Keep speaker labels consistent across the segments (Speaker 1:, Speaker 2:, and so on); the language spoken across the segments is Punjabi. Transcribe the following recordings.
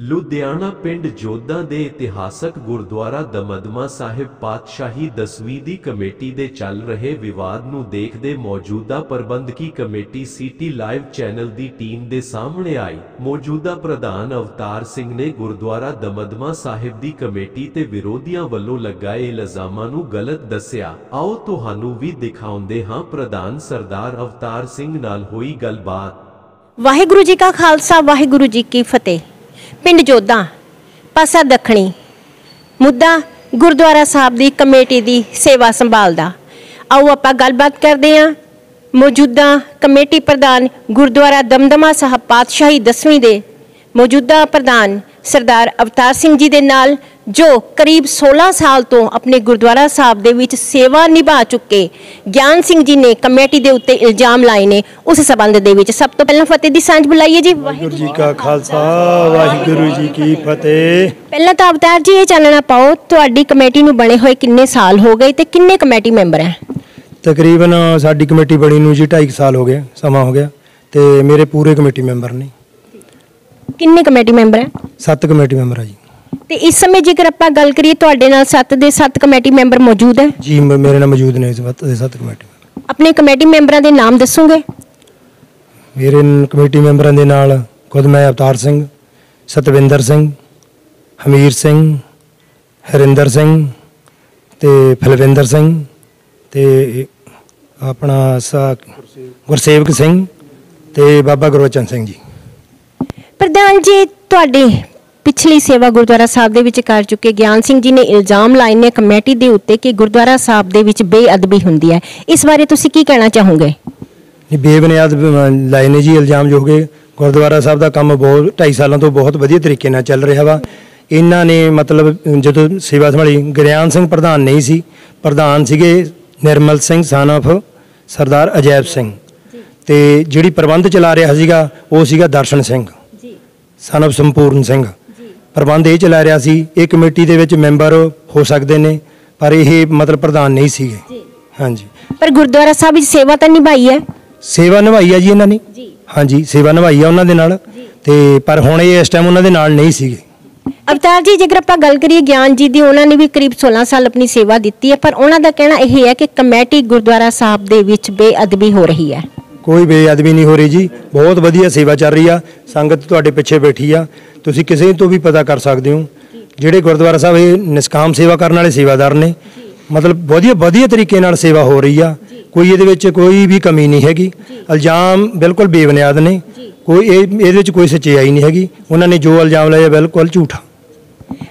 Speaker 1: ਲੁਧਿਆਣਾ ਪਿੰਡ ਜੋਧਾ ਦੇ ਇਤਿਹਾਸਕ ਗੁਰਦੁਆਰਾ ਦਮਦਮਾ ਸਾਹਿਬ ਪਾਤਸ਼ਾਹੀ ਦਸਵੀਂ ਦੀ ਕਮੇਟੀ ਦੇ ਚੱਲ ਰਹੇ ਵਿਵਾਦ ਨੂੰ ਦੇਖਦੇ ਮੌਜੂਦਾ ਪ੍ਰਬੰਧਕੀ ਕਮੇਟੀ ਸਿਟੀ ਲਾਈਵ ਚੈਨਲ ਦੀ ਟੀਮ ਦੇ ਸਾਹਮਣੇ ਆਈ। ਮੌਜੂਦਾ ਪ੍ਰਧਾਨ ਅਵਤਾਰ ਸਿੰਘ ਨੇ ਗੁਰਦੁਆਰਾ ਦਮਦਮਾ ਸਾਹਿਬ ਦੀ ਕਮੇਟੀ ਤੇ ਵਿਰੋਧੀਆਂ ਵੱਲੋਂ ਲਗਾਏ ਇਲਜ਼ਾਮਾਂ ਨੂੰ ਗਲਤ ਦੱਸਿਆ। ਆਓ ਤੁਹਾਨੂੰ ਵੀ ਦਿਖਾਉਂਦੇ ਹਾਂ ਪ੍ਰਧਾਨ ਸਰਦਾਰ ਅਵਤਾਰ ਸਿੰਘ ਨਾਲ ਹੋਈ ਗੱਲਬਾਤ।
Speaker 2: ਵਾਹਿਗੁਰੂ ਜੀ ਕਾ ਖਾਲਸਾ, ਵਾਹਿਗੁਰੂ ਜੀ ਕੀ ਫਤਿਹ। ਪਿੰਡ ਜੋਧਾ, ਪਾਸਾ ਦੱਖਣੀ, ਮੁੱਦਾ ਗੁਰਦੁਆਰਾ ਸਾਹਿਬ ਦੀ ਕਮੇਟੀ ਦੀ ਸੇਵਾ ਸੰਭਾਲਦਾ। ਆਓ ਆਪਾਂ ਗੱਲਬਾਤ ਕਰਦੇ ਹਾਂ। ਮੌਜੂਦਾ ਕਮੇਟੀ ਪ੍ਰਧਾਨ ਗੁਰਦੁਆਰਾ ਦਮਦਮਾ ਸਾਹਿਬ ਪਾਤਸ਼ਾਹੀ ਦਸਵੀਂ ਦੇ ਮੌਜੂਦਾ ਪ੍ਰਧਾਨ ਸਰਦਾਰ ਅਵਤਾਰ ਸਿੰਘ ਜੀ ਦੇ ਨਾਲ ਜੋ ਕਰੀਬ 16 ਸਾਲ ਤੋਂ ਆਪਣੇ ਗੁਰਦੁਆਰਾ ਸਾਹਿਬ ਦੇ ਵਿੱਚ ਸੇਵਾ ਨਿਭਾ ਚੁੱਕੇ ਗਿਆਨ ਸਿੰਘ ਜੀ ਨੇ ਕਮੇਟੀ ਦੇ ਉੱਤੇ ਇਲਜ਼ਾਮ ਲਾਏ ਨੇ ਉਸ ਸਬੰਧ ਦੇ ਵਿੱਚ ਸਭ ਤੋਂ ਪਹਿਲਾਂ ਫਤਿਹ ਦੀ ਸਾਂਝ ਬੁਲਾਈਏ ਜੀ।
Speaker 3: ਵਾਹਿਗੁਰੂ ਜੀ ਕਾ ਖਾਲਸਾ ਵਾਹਿਗੁਰੂ ਜੀ ਕੀ ਫਤਿਹ।
Speaker 2: ਪਹਿਲਾਂ ਤਾਂ ਅਵਤਾਰ ਜੀ ਇਹ ਚਾਨਣਾ ਪਾਓ ਤੁਹਾਡੀ ਕਮੇਟੀ ਨੂੰ ਬਣੇ ਹੋਏ ਕਿੰਨੇ ਸਾਲ ਹੋ ਗਏ ਤੇ ਕਿੰਨੇ ਕਮੇਟੀ ਮੈਂਬਰ ਹੈ?
Speaker 3: ਤਕਰੀਬਨ ਸਾਡੀ ਕਮੇਟੀ ਬਣੀ ਨੂੰ ਜੀ 2.5 ਸਾਲ ਹੋ ਗਿਆ ਸਮਾਂ ਹੋ ਗਿਆ ਤੇ ਮੇਰੇ ਪੂਰੇ ਕਮੇਟੀ ਮੈਂਬਰ ਨੇ।
Speaker 2: ਕਿੰਨੇ ਕਮੇਟੀ ਮੈਂਬਰ ਹੈ?
Speaker 3: ਸੱਤ ਕਮੇਟੀ ਮੈਂਬਰ ਆ ਜੀ।
Speaker 2: ਤੇ ਇਸ ਸਮੇਂ ਜੇਕਰ ਆਪਾਂ ਗੱਲ ਕਰੀਏ ਤੁਹਾਡੇ ਨਾਲ 7 ਦੇ 7 ਕਮੇਟੀ ਮੈਂਬਰ ਮੌਜੂਦ ਹੈ?
Speaker 3: ਜੀ ਮ- ਮੇਰੇ ਨਾਲ ਮੌਜੂਦ ਨੇ ਇਸ ਵਕਤ ਦੇ ਸੱਤ ਕਮੇਟੀ।
Speaker 2: ਆਪਣੇ ਕਮੇਟੀ ਮੈਂਬਰਾਂ ਦੇ ਨਾਮ ਦੱਸੋਗੇ?
Speaker 3: ਮੇਰੇ ਨ- ਕਮੇਟੀ ਮੈਂਬਰਾਂ ਦੇ ਨਾਲ ਖੁਦ ਮੈਂ ਅਵਤਾਰ ਸਿੰਘ ਸਤਵਿੰਦਰ ਸਿੰਘ ਹਮੀਰ ਸਿੰਘ ਹਰਿੰਦਰ ਸਿੰਘ ਤੇ ਫਲਵਿੰਦਰ ਸਿੰਘ ਤੇ ਆਪਣਾ ਸਾ ਗੁਰਸੇਵਕ ਸਿੰਘ ਤੇ ਬਾਬਾ ਗੁਰਵਚਨ ਸਿੰਘ ਜੀ।
Speaker 2: ਪ੍ਰਧਾਨ ਜੀ ਤੁਹਾਡੇ ਪਿਛਲੀ ਸੇਵਾ ਗੁਰਦੁਆਰਾ ਸਾਹਿਬ ਦੇ ਵਿੱਚ ਕਰ ਚੁੱਕੇ ਗਿਆਨ ਸਿੰਘ ਜੀ ਨੇ ਇਲਜ਼ਾਮ ਲਾਏ ਨੇ ਕਮੇਟੀ ਦੇ ਉੱਤੇ ਕਿ ਗੁਰਦੁਆਰਾ ਸਾਹਿਬ ਦੇ ਵਿੱਚ ਬੇਅਦਬੀ ਹੁੰਦੀ ਹੈ। ਇਸ ਬਾਰੇ ਤੁਸੀਂ ਕੀ ਕਹਿਣਾ ਚਾਹੋਗੇ?
Speaker 3: ਇਹ ਬੇਬੁਨਿਆਦ ਲਾਏ ਨੇ ਜੀ ਇਲਜ਼ਾਮ ਜੋ ਕਿ ਗੁਰਦੁਆਰਾ ਸਾਹਿਬ ਦਾ ਕੰਮ ਬਹੁਤ 2.5 ਸਾਲਾਂ ਤੋਂ ਬਹੁਤ ਵਧੀਆ ਤਰੀਕੇ ਨਾਲ ਚੱਲ ਰਿਹਾ ਵਾ। ਇਹਨਾਂ ਨੇ ਮਤਲਬ ਜਦੋਂ ਸੇਵਾ ਸੰਭਾਲੀ ਗੁਰਿਆਨ ਸਿੰਘ ਪ੍ਰਧਾਨ ਨਹੀਂ ਸੀ। ਪ੍ਰਧਾਨ ਸੀਗੇ ਨਿਰਮਲ ਸਿੰਘ ਸਾਨਫ ਸਰਦਾਰ ਅਜੈਬ ਸਿੰਘ। ਤੇ ਜਿਹੜੀ ਪ੍ਰਬੰਧ ਚਲਾ ਰਿਹਾ ਸੀਗਾ ਉਹ ਸੀਗਾ ਦਰਸ਼ਨ ਸਿੰਘ।
Speaker 2: ਜੀ।
Speaker 3: ਸਨਫ ਸੰਪੂਰਨ ਸਿੰਘ। ਪ੍ਰਬੰਧ ਇਹ ਚਲਾ ਰਿਹਾ ਸੀ ਇਹ ਕਮੇਟੀ ਦੇ ਵਿੱਚ ਮੈਂਬਰ ਹੋ ਸਕਦੇ ਨੇ ਪਰ ਇਹ ਮਤਲਬ ਪ੍ਰਧਾਨ ਨਹੀਂ ਸੀਗੇ।
Speaker 2: ਜੀ।
Speaker 3: ਹਾਂਜੀ।
Speaker 2: ਪਰ ਗੁਰਦੁਆਰਾ ਸਾਹਿਬ ਵਿੱਚ ਸੇਵਾ ਤਾਂ ਨਿਭਾਈ ਹੈ?
Speaker 3: ਸੇਵਾ ਨਿਭਾਈ ਆ ਜੀ ਇਹਨਾਂ ਨੇ।
Speaker 2: ਜੀ।
Speaker 3: ਹਾਂਜੀ ਸੇਵਾ ਨਿਭਾਈ ਆ ਉਹਨਾਂ ਦੇ ਨਾਲ। ਤੇ ਪਰ ਹੁਣ ਇਹ ਇਸ ਟਾਈਮ ਉਹਨਾਂ ਦੇ ਨਾਲ ਨਹੀਂ ਸੀਗੇ।
Speaker 2: ਅਵਤਾਰ ਜੀ ਜੇਕਰ ਆਪਾਂ ਗੱਲ ਕਰੀਏ ਗਿਆਨ ਜੀ ਦੀ ਉਹਨਾਂ ਨੇ ਵੀ ਕਰੀਬ 16 ਸਾਲ ਆਪਣੀ ਸੇਵਾ ਦਿੱਤੀ ਹੈ ਪਰ ਉਹਨਾਂ ਦਾ ਕਹਿਣਾ ਇਹ ਹੈ ਕਿ ਕਮੇਟੀ ਗੁਰਦੁਆਰਾ ਸਾਹਿਬ ਦੇ ਵਿੱਚ ਬੇਅਦਬੀ ਹੋ ਰਹੀ ਹੈ।
Speaker 3: ਕੋਈ ਬੇਅਦਬੀ ਨਹੀਂ ਹੋ ਰਹੀ ਜੀ। ਬਹੁਤ ਵਧੀਆ ਸੇਵਾ ਚੱਲ ਰਹੀ ਆ। ਸੰਗਤ ਤੁਹਾਡੇ ਪਿੱਛੇ ਬੈਠੀ ਆ। ਤੁਸੀਂ ਕਿਸੇ ਤੋਂ ਵੀ ਪਤਾ ਕਰ ਸਕਦੇ ਹੋ। ਜਿਹੜੇ ਗੁਰਦੁਆਰਾ ਸਾਹਿਬ ਇਹ ਨਿਸਕਾਮ ਸੇਵਾ ਕਰਨ ਵਾਲੇ ਸੇਵਾਦਾਰ ਨੇ। ਮਤਲਬ ਵਧੀਆ ਵਧੀਆ ਤਰੀਕੇ ਨਾਲ ਸੇਵਾ ਹੋ ਰਹੀ ਆ। ਕੋਈ ਇਹਦੇ ਵਿੱਚ ਕੋਈ ਵੀ ਕਮੀ ਨਹੀਂ ਹੈਗੀ। ਇਲਜ਼ਾਮ ਬਿਲਕੁਲ ਬੇਬੁਨਿਆਦ ਨੇ। ਕੋਈ ਇਹ ਇਹਦੇ ਵਿੱਚ ਕੋਈ ਸੱਚਾਈ ਨਹੀਂ ਹੈਗੀ। ਉਹਨਾਂ ਨੇ ਜੋ ਇਲਜ਼ਾਮ ਲਾਇਆ ਬਿਲਕੁਲ ਝੂਠਾ।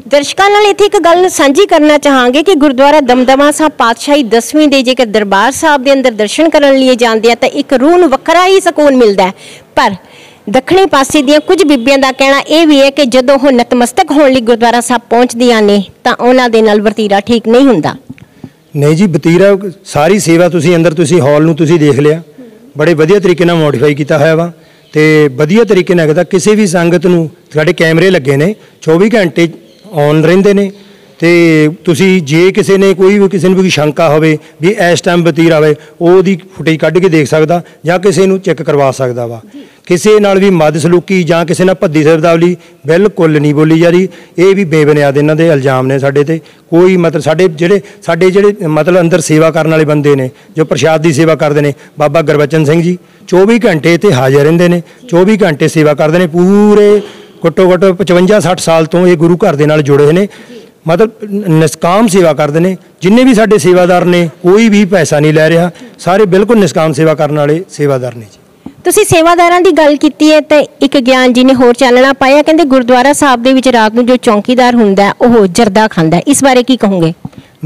Speaker 2: ਦਰਸ਼ਕਾਂ ਨਾਲ ਇੱਥੇ ਇੱਕ ਗੱਲ ਸਾਂਝੀ ਕਰਨਾ ਚਾਹਾਂਗੇ ਕਿ ਗੁਰਦੁਆਰਾ ਦਮਦਮਾ ਸਾਹਿਬ ਪਾਤਸ਼ਾਹੀ 10ਵੀਂ ਦੇ ਜੇਕਰ ਦਰਬਾਰ ਸਾਹਿਬ ਦੇ ਅੰਦਰ ਦਰਸ਼ਨ ਕਰਨ ਲਈ ਜਾਂਦੇ ਆ ਤਾਂ ਇੱਕ ਰੂਹ ਨੂੰ ਵੱਖਰਾ ਹੀ ਸਕੂਨ ਮਿਲਦਾ ਪਰ ਦੱਖਣੀ ਪਾਸੇ ਦੀਆਂ ਕੁਝ ਬੀਬੀਆਂ ਦਾ ਕਹਿਣਾ ਇਹ ਵੀ ਹੈ ਕਿ ਜਦੋਂ ਉਹ ਨਤਮਸਤਕ ਹੋਣ ਲਈ ਗੁਰਦੁਆਰਾ ਸਾਹਿਬ ਪਹੁੰਚਦੀਆਂ ਨੇ ਤਾਂ ਉਹਨਾਂ ਦੇ ਨਾਲ ਵਰਤੀਰਾ ਠੀਕ ਨਹੀਂ ਹੁੰਦਾ।
Speaker 3: ਨਹੀਂ ਜੀ ਬਤੀਰਾ ਸਾਰੀ ਸੇਵਾ ਤੁਸੀਂ ਅੰਦਰ ਤੁਸੀਂ ਹਾਲ ਨੂੰ ਤੁਸੀਂ ਦੇਖ ਲਿਆ। ਬੜੇ ਵਧੀਆ ਤਰੀਕੇ ਨਾਲ ਮੋਡੀਫਾਈ ਕੀਤਾ ਹੋਇਆ ਵਾ ਤੇ ਵਧੀਆ ਤਰੀਕੇ ਨਾਲ ਕਹਿੰਦਾ ਕਿਸੇ ਵੀ ਸੰਗਤ ਨੂੰ ਸਾਡੇ ਕੈਮਰੇ ਲੱਗੇ ਨੇ 24 ਘੰਟੇ ਔਨ ਰਹਿੰਦੇ ਨੇ ਤੇ ਤੁਸੀਂ ਜੇ ਕਿਸੇ ਨੇ ਕੋਈ ਵੀ ਕਿਸੇ ਨੂੰ ਵੀ ਕੋਈ ਸ਼ੰਕਾ ਹੋਵੇ ਵੀ ਇਸ ਟਾਈਮ ਬਤੀਰਾ ਉਹ ਉਹਦੀ ਫੁਟੇਜ ਕੱਢ ਕੇ ਦੇਖ ਸਕਦਾ ਜਾਂ ਕਿਸੇ ਨੂੰ ਚੈੱਕ ਕਰਵਾ ਸਕਦਾ ਵਾ। ਕਿਸੇ ਨਾਲ ਵੀ ਮਦ ਸਲੂਕੀ ਜਾਂ ਕਿਸੇ ਨਾਲ ਭੱਦੀ ਸ਼ਬਦਾਵਲੀ ਬਿਲਕੁਲ ਨਹੀਂ ਬੋਲੀ ਜਾ ਰਹੀ। ਇਹ ਵੀ ਬੇਬੁਨਿਆਦ ਇਹਨਾਂ ਦੇ ਇਲਜ਼ਾਮ ਨੇ ਸਾਡੇ ਤੇ। ਕੋਈ ਮਤਲਬ ਸਾਡੇ ਜਿਹੜੇ ਸਾਡੇ ਜਿਹੜੇ ਮਤਲਬ ਅੰਦਰ ਸੇਵਾ ਕਰਨ ਵਾਲੇ ਬੰਦੇ ਨੇ ਜੋ ਪ੍ਰਸ਼ਾਦ ਦੀ ਸੇਵਾ ਕਰਦੇ ਨੇ ਬਾਬਾ ਗੁਰਬਚਨ ਸਿੰਘ ਜੀ 24 ਘੰਟੇ ਇੱਥੇ ਹਾਜ਼ਰ ਰਹਿੰਦੇ ਨੇ 24 ਘੰਟੇ ਸੇਵਾ ਕਰਦੇ ਨੇ ਪੂਰੇ ਘੱਟੋ ਘੱਟ 55 60 ਸਾਲ ਤੋਂ ਇਹ ਗੁਰੂ ਘਰ ਦੇ ਨਾਲ ਜੁੜੇ ਨੇ। ਮਤਲਬ ਨਿਸਕਾਮ ਸੇਵਾ ਕਰਦੇ ਨੇ। ਜਿੰਨੇ ਵੀ ਸਾਡੇ ਸੇਵਾਦਾਰ ਨੇ ਕੋਈ ਵੀ ਪੈਸਾ ਨਹੀਂ ਲੈ ਰਿਹਾ। ਸਾਰੇ ਬਿਲਕੁਲ ਨਿਸਕਾਮ ਸੇਵਾ ਕਰਨ ਵਾਲੇ ਸੇਵਾਦਾਰ ਨੇ ਜੀ।
Speaker 2: ਤੁਸੀਂ ਸੇਵਾਦਾਰਾਂ ਦੀ ਗੱਲ ਕੀਤੀ ਹੈ ਤਾਂ ਇੱਕ ਗਿਆਨ ਜੀ ਨੇ ਹੋਰ ਚਾਨਣਾ ਪਾਇਆ। ਕਹਿੰਦੇ ਗੁਰਦੁਆਰਾ ਸਾਹਿਬ ਦੇ ਵਿੱਚ ਰਾਤ ਨੂੰ ਜੋ ਚੌਕੀਦਾਰ ਹੁੰਦਾ ਉਹ ਜਰਦਾ ਖਾਂਦਾ। ਇਸ ਬਾਰੇ ਕੀ ਕਹੋਗੇ?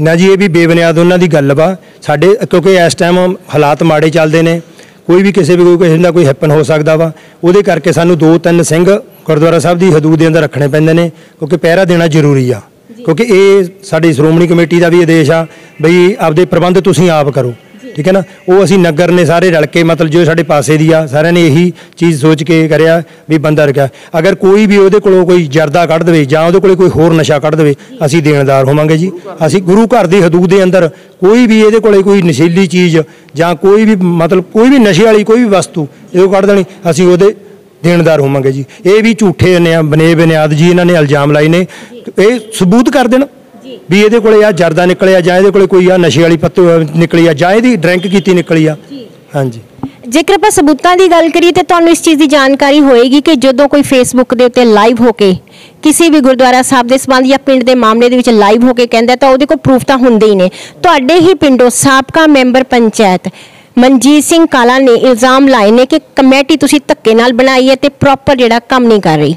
Speaker 3: ਨਾ ਜੀ ਇਹ ਵੀ ਬੇਬੁਨਿਆਦ ਉਹਨਾਂ ਦੀ ਗੱਲ ਵਾ। ਸਾਡੇ ਕਿਉਂਕਿ ਇਸ ਟਾਈਮ ਹਾਲਾਤ ਮਾੜੇ ਚੱਲਦੇ ਨੇ। ਕੋਈ ਵੀ ਕਿਸੇ ਵੀ ਕੋਈ ਕਿਸੇ ਦਾ ਕੋਈ ਹੈਪਨ ਹੋ ਸਕਦਾ ਵਾ। ਉਹਦੇ ਕਰਕੇ ਸਾਨੂੰ ਦੋ ਤਿੰਨ ਸਿੰਘ ਗੁਰਦੁਆਰਾ ਸਾਹਿਬ ਦੀ ਹਦੂਦ ਦੇ ਅੰਦਰ ਰੱਖਣੇ ਪੈਂਦੇ ਨੇ ਕਿਉਂਕਿ ਪਹਿਰਾ ਦੇਣਾ ਜ਼ਰੂਰੀ ਆ। ਕਿਉਂਕਿ ਇਹ ਸਾਡੀ ਸ਼੍ਰੋਮਣੀ ਕਮੇਟੀ ਦਾ ਵੀ ਆਦੇਸ਼ ਆ ਬਈ ਆਪਦੇ ਪ੍ਰਬੰਧ ਤੁਸੀਂ ਆਪ ਕਰੋ। ਠੀਕ ਹੈ ਨਾ? ਉਹ ਅਸੀਂ ਨਗਰ ਨੇ ਸਾਰੇ ਰਲ ਕੇ ਮਤਲਬ ਜੋ ਸਾਡੇ ਪਾਸੇ ਦੀ ਆ ਸਾਰਿਆਂ ਨੇ ਇਹੀ ਚੀਜ਼ ਸੋਚ ਕੇ ਕਰਿਆ ਵੀ ਬੰਦਾ ਰੱਖਿਆ। ਅਗਰ ਕੋਈ ਵੀ ਉਹਦੇ ਕੋਲੋਂ ਕੋਈ ਜਰਦਾ ਕੱਢ ਦੇਵੇ ਜਾਂ ਉਹਦੇ ਕੋਲੇ ਕੋਈ ਹੋਰ ਨਸ਼ਾ ਕੱਢ ਦੇਵੇ ਅਸੀਂ ਦੇਣਦਾਰ ਹੋਵਾਂਗੇ ਜੀ। ਅਸੀਂ ਗੁਰੂ ਘਰ ਦੀ ਹਦੂਦ ਦੇ ਅੰਦਰ ਕੋਈ ਵੀ ਇਹਦੇ ਕੋਲੇ ਕੋਈ ਨਸ਼ੀਲੀ ਚੀਜ਼ ਜਾਂ ਕੋਈ ਵੀ ਮਤਲਬ ਕੋਈ ਵੀ ਨਸ਼ੇ ਵਾਲੀ ਕੋਈ ਵੀ ਵਸਤੂ ਇਹ ਕੱਢ ਦੇਣੀ। ਅਸੀਂ ਉਹਦੇ ਦੇਣਦਾਰ ਹੋਵਾਂਗੇ ਜੀ। ਇਹ ਵੀ ਝੂਠੇ ਨੇ ਬਨੇ ਬੁਨਿਆਦ ਜੀ ਇਹਨਾਂ ਨੇ ਇਲਜ਼ਾਮ ਲਾਏ ਨੇ। ਇਹ ਸਬੂਤ ਕਰ ਦੇਣ ਵੀ ਇਹਦੇ ਕੋਲੇ ਆ ਜਰਦਾ ਨਿਕਲਿਆ ਜਾਂ ਇਹਦੇ ਕੋਲੇ ਕੋਈ ਆ ਨਸ਼ੇ ਵਾਲੀ ਪੱਤੀ ਨਿਕਲੀ ਆ ਜਾਂ ਇਹਦੀ ਡਰਿੰਕ ਕੀਤੀ ਨਿਕਲੀ ਆ। ਹਾਂਜੀ।
Speaker 2: ਜੇਕਰ ਆਪਾਂ ਸਬੂਤਾਂ ਦੀ ਗੱਲ ਕਰੀਏ ਤੇ ਤੁਹਾਨੂੰ ਇਸ ਚੀਜ਼ ਦੀ ਜਾਣਕਾਰੀ ਹੋਏਗੀ ਕਿ ਜਦੋਂ ਕੋਈ ਫੇਸਬੁੱਕ ਦੇ ਉੱਤੇ ਲਾਈਵ ਹੋ ਕੇ ਕਿਸੇ ਵੀ ਗੁਰਦੁਆਰਾ ਸਾਹਿਬ ਦੇ ਸੰਬੰਧ ਜਾਂ ਪਿੰਡ ਦੇ ਮਾਮਲੇ ਦੇ ਵਿੱਚ ਲਾਈਵ ਹੋ ਕੇ ਕਹਿੰਦਾ ਤਾਂ ਉਹਦੇ ਕੋਲ ਪ੍ਰੂਫ ਤਾਂ ਹੁੰਦੇ ਹੀ ਨੇ। ਤੁਹਾਡੇ ਹੀ ਪਿੰਡੋਂ ਸਾਬਕਾ ਮੈਂਬਰ ਪੰਚਾਇਤ ਮਨਜੀਤ ਸਿੰਘ ਕਾਲਾ ਨੇ ਇਲਜ਼ਾਮ ਲਾਏ ਨੇ ਕਿ ਕਮੇਟੀ ਤੁਸੀਂ ਧੱਕੇ ਨਾਲ ਬਣਾਈ ਹੈ ਤੇ ਪ੍ਰੋਪਰ ਜਿਹੜਾ ਕੰਮ ਨਹੀਂ ਕਰ ਰਹੀ।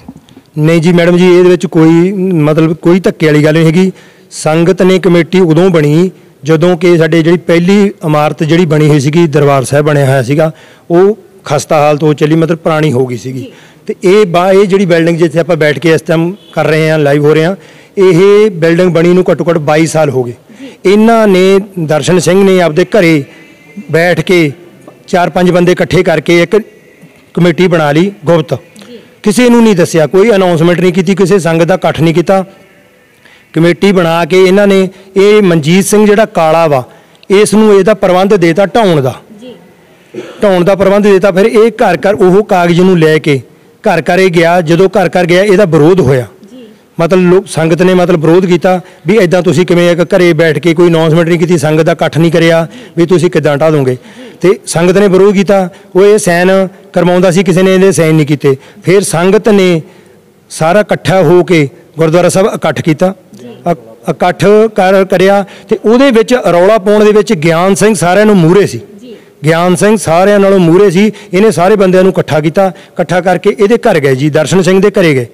Speaker 3: ਨਹੀਂ ਜੀ ਮੈਡਮ ਜੀ ਇਹਦੇ ਵਿੱਚ ਕੋਈ ਮਤਲਬ ਕੋਈ ਧੱਕੇ ਵਾਲੀ ਗੱਲ ਨਹੀਂ ਹੈਗੀ। ਸੰਗਤ ਨੇ ਕਮੇਟੀ ਉਦੋਂ ਬਣੀ ਜਦੋਂ ਕਿ ਸਾਡੇ ਜਿਹੜੀ ਪਹਿਲੀ ਇਮਾਰਤ ਜਿਹੜੀ ਬਣੀ ਹੋਈ ਸੀਗੀ ਦਰਬਾਰ ਸਾਹਿਬ ਬਣਿਆ ਹੋਇਆ ਸੀਗਾ ਉਹ ਖਸਤਾ ਹਾਲਤ ਹੋ ਚੱਲੀ ਮਤਲਬ ਪੁਰਾਣੀ ਹੋ ਗਈ ਸੀਗੀ। ਤੇ ਇਹ ਬਾ ਇਹ ਜਿਹੜੀ ਬਿਲਡਿੰਗ ਜਿੱਥੇ ਆਪਾਂ ਬੈਠ ਕੇ ਇਸ ਟਾਈਮ ਕਰ ਰਹੇ ਹਾਂ ਲਾਈਵ ਹੋ ਰਹੇ ਹਾਂ ਇਹ ਬਿਲਡਿੰਗ ਬਣੀ ਨੂੰ ਘੱਟੋ ਘੱਟ 22 ਸਾਲ ਹੋ ਗਏ। ਇਹਨਾਂ ਨੇ ਦਰਸ਼ਨ ਸਿੰਘ ਨੇ ਆਪਦੇ ਘਰੇ ਬੈਠ ਕੇ ਚਾਰ ਪੰਜ ਬੰਦੇ ਇਕੱਠੇ ਕਰਕੇ ਇੱਕ ਕਮੇਟੀ ਬਣਾ ਲਈ ਗੁਪਤ। ਕਿਸੇ ਨੂੰ ਨਹੀਂ ਦੱਸਿਆ ਕੋਈ ਅਨਾਉਂਸਮੈਂਟ ਨਹੀਂ ਕੀਤੀ ਕਿਸੇ ਸੰਗਤ ਦਾ ਇਕੱਠ ਨਹੀਂ ਕੀਤਾ। ਕਮੇਟੀ ਬਣਾ ਕੇ ਇਹਨਾਂ ਨੇ ਇਹ ਮਨਜੀਤ ਸਿੰਘ ਜਿਹੜਾ ਕਾਲਾ ਵਾ ਇਸ ਨੂੰ ਇਹਦਾ ਪ੍ਰਬੰਧ ਦੇਤਾ ਢਾਉਣ ਦਾ। ਢਾਉਣ ਦਾ ਪ੍ਰਬੰਧ ਦੇਤਾ ਫਿਰ ਇਹ ਘਰ ਘਰ ਉਹ ਕਾਗਜ਼ ਨੂੰ ਲੈ ਕੇ ਘਰ ਘਰ ਇਹ ਗਿਆ ਜਦੋਂ ਘਰ ਘਰ ਗਿਆ ਇਹਦਾ ਵਿਰੋਧ ਹੋਇਆ। ਮਤਲਬ ਲੋਕ ਸੰਗਤ ਨੇ ਮਤਲਬ ਵਿਰੋਧ ਕੀਤਾ ਵੀ ਐਦਾਂ ਤੁਸੀਂ ਕਿਵੇਂ ਇੱਕ ਘਰੇ ਬੈਠ ਕੇ ਕੋਈ ਅਨਾਉਂਸਮੈਂਟ ਨਹੀਂ ਕੀਤੀ, ਸੰਗਤ ਦਾ ਇਕੱਠ ਨਹੀਂ ਕਰਿਆ ਵੀ ਤੁਸੀਂ ਕਿੱਦਾਂ ਢਾ ਦੋਗੇ। ਤੇ ਸੰਗਤ ਨੇ ਵਿਰੋਧ ਕੀਤਾ, ਉਹ ਇਹ ਸਾਈਨ ਕਰਵਾਉਂਦਾ ਸੀ, ਕਿਸੇ ਨੇ ਇਹਦੇ ਸਾਈਨ ਨਹੀਂ ਕੀਤੇ। ਫਿਰ ਸੰਗਤ ਨੇ ਸਾਰਾ ਇਕੱਠਾ ਹੋ ਕੇ ਗੁਰਦੁਆਰਾ ਸਾਹਿਬ ਇਕੱਠ ਕੀਤਾ। ਇਕੱਠ ਕਰ, ਕਰਿਆ ਤੇ ਉਹਦੇ ਵਿੱਚ ਰੌਲਾ ਪਾਉਣ ਦੇ ਵਿੱਚ ਗਿਆਨ ਸਿੰਘ ਸਾਰਿਆਂ ਨੂੰ ਮੂਹਰੇ ਸੀ। ਗਿਆਨ ਸਿੰਘ ਸਾਰਿਆਂ ਨਾਲੋਂ ਮੂਹਰੇ ਸੀ ਇਹਨੇ ਸਾਰੇ ਬੰਦਿਆਂ ਨੂੰ ਇਕੱਠਾ ਕੀਤਾ ਇਕੱਠਾ ਕਰਕੇ ਇਹਦੇ ਘਰ ਗਏ ਜੀ ਦਰਸ਼ਨ ਸਿੰਘ ਦੇ ਘਰੇ ਗਏ।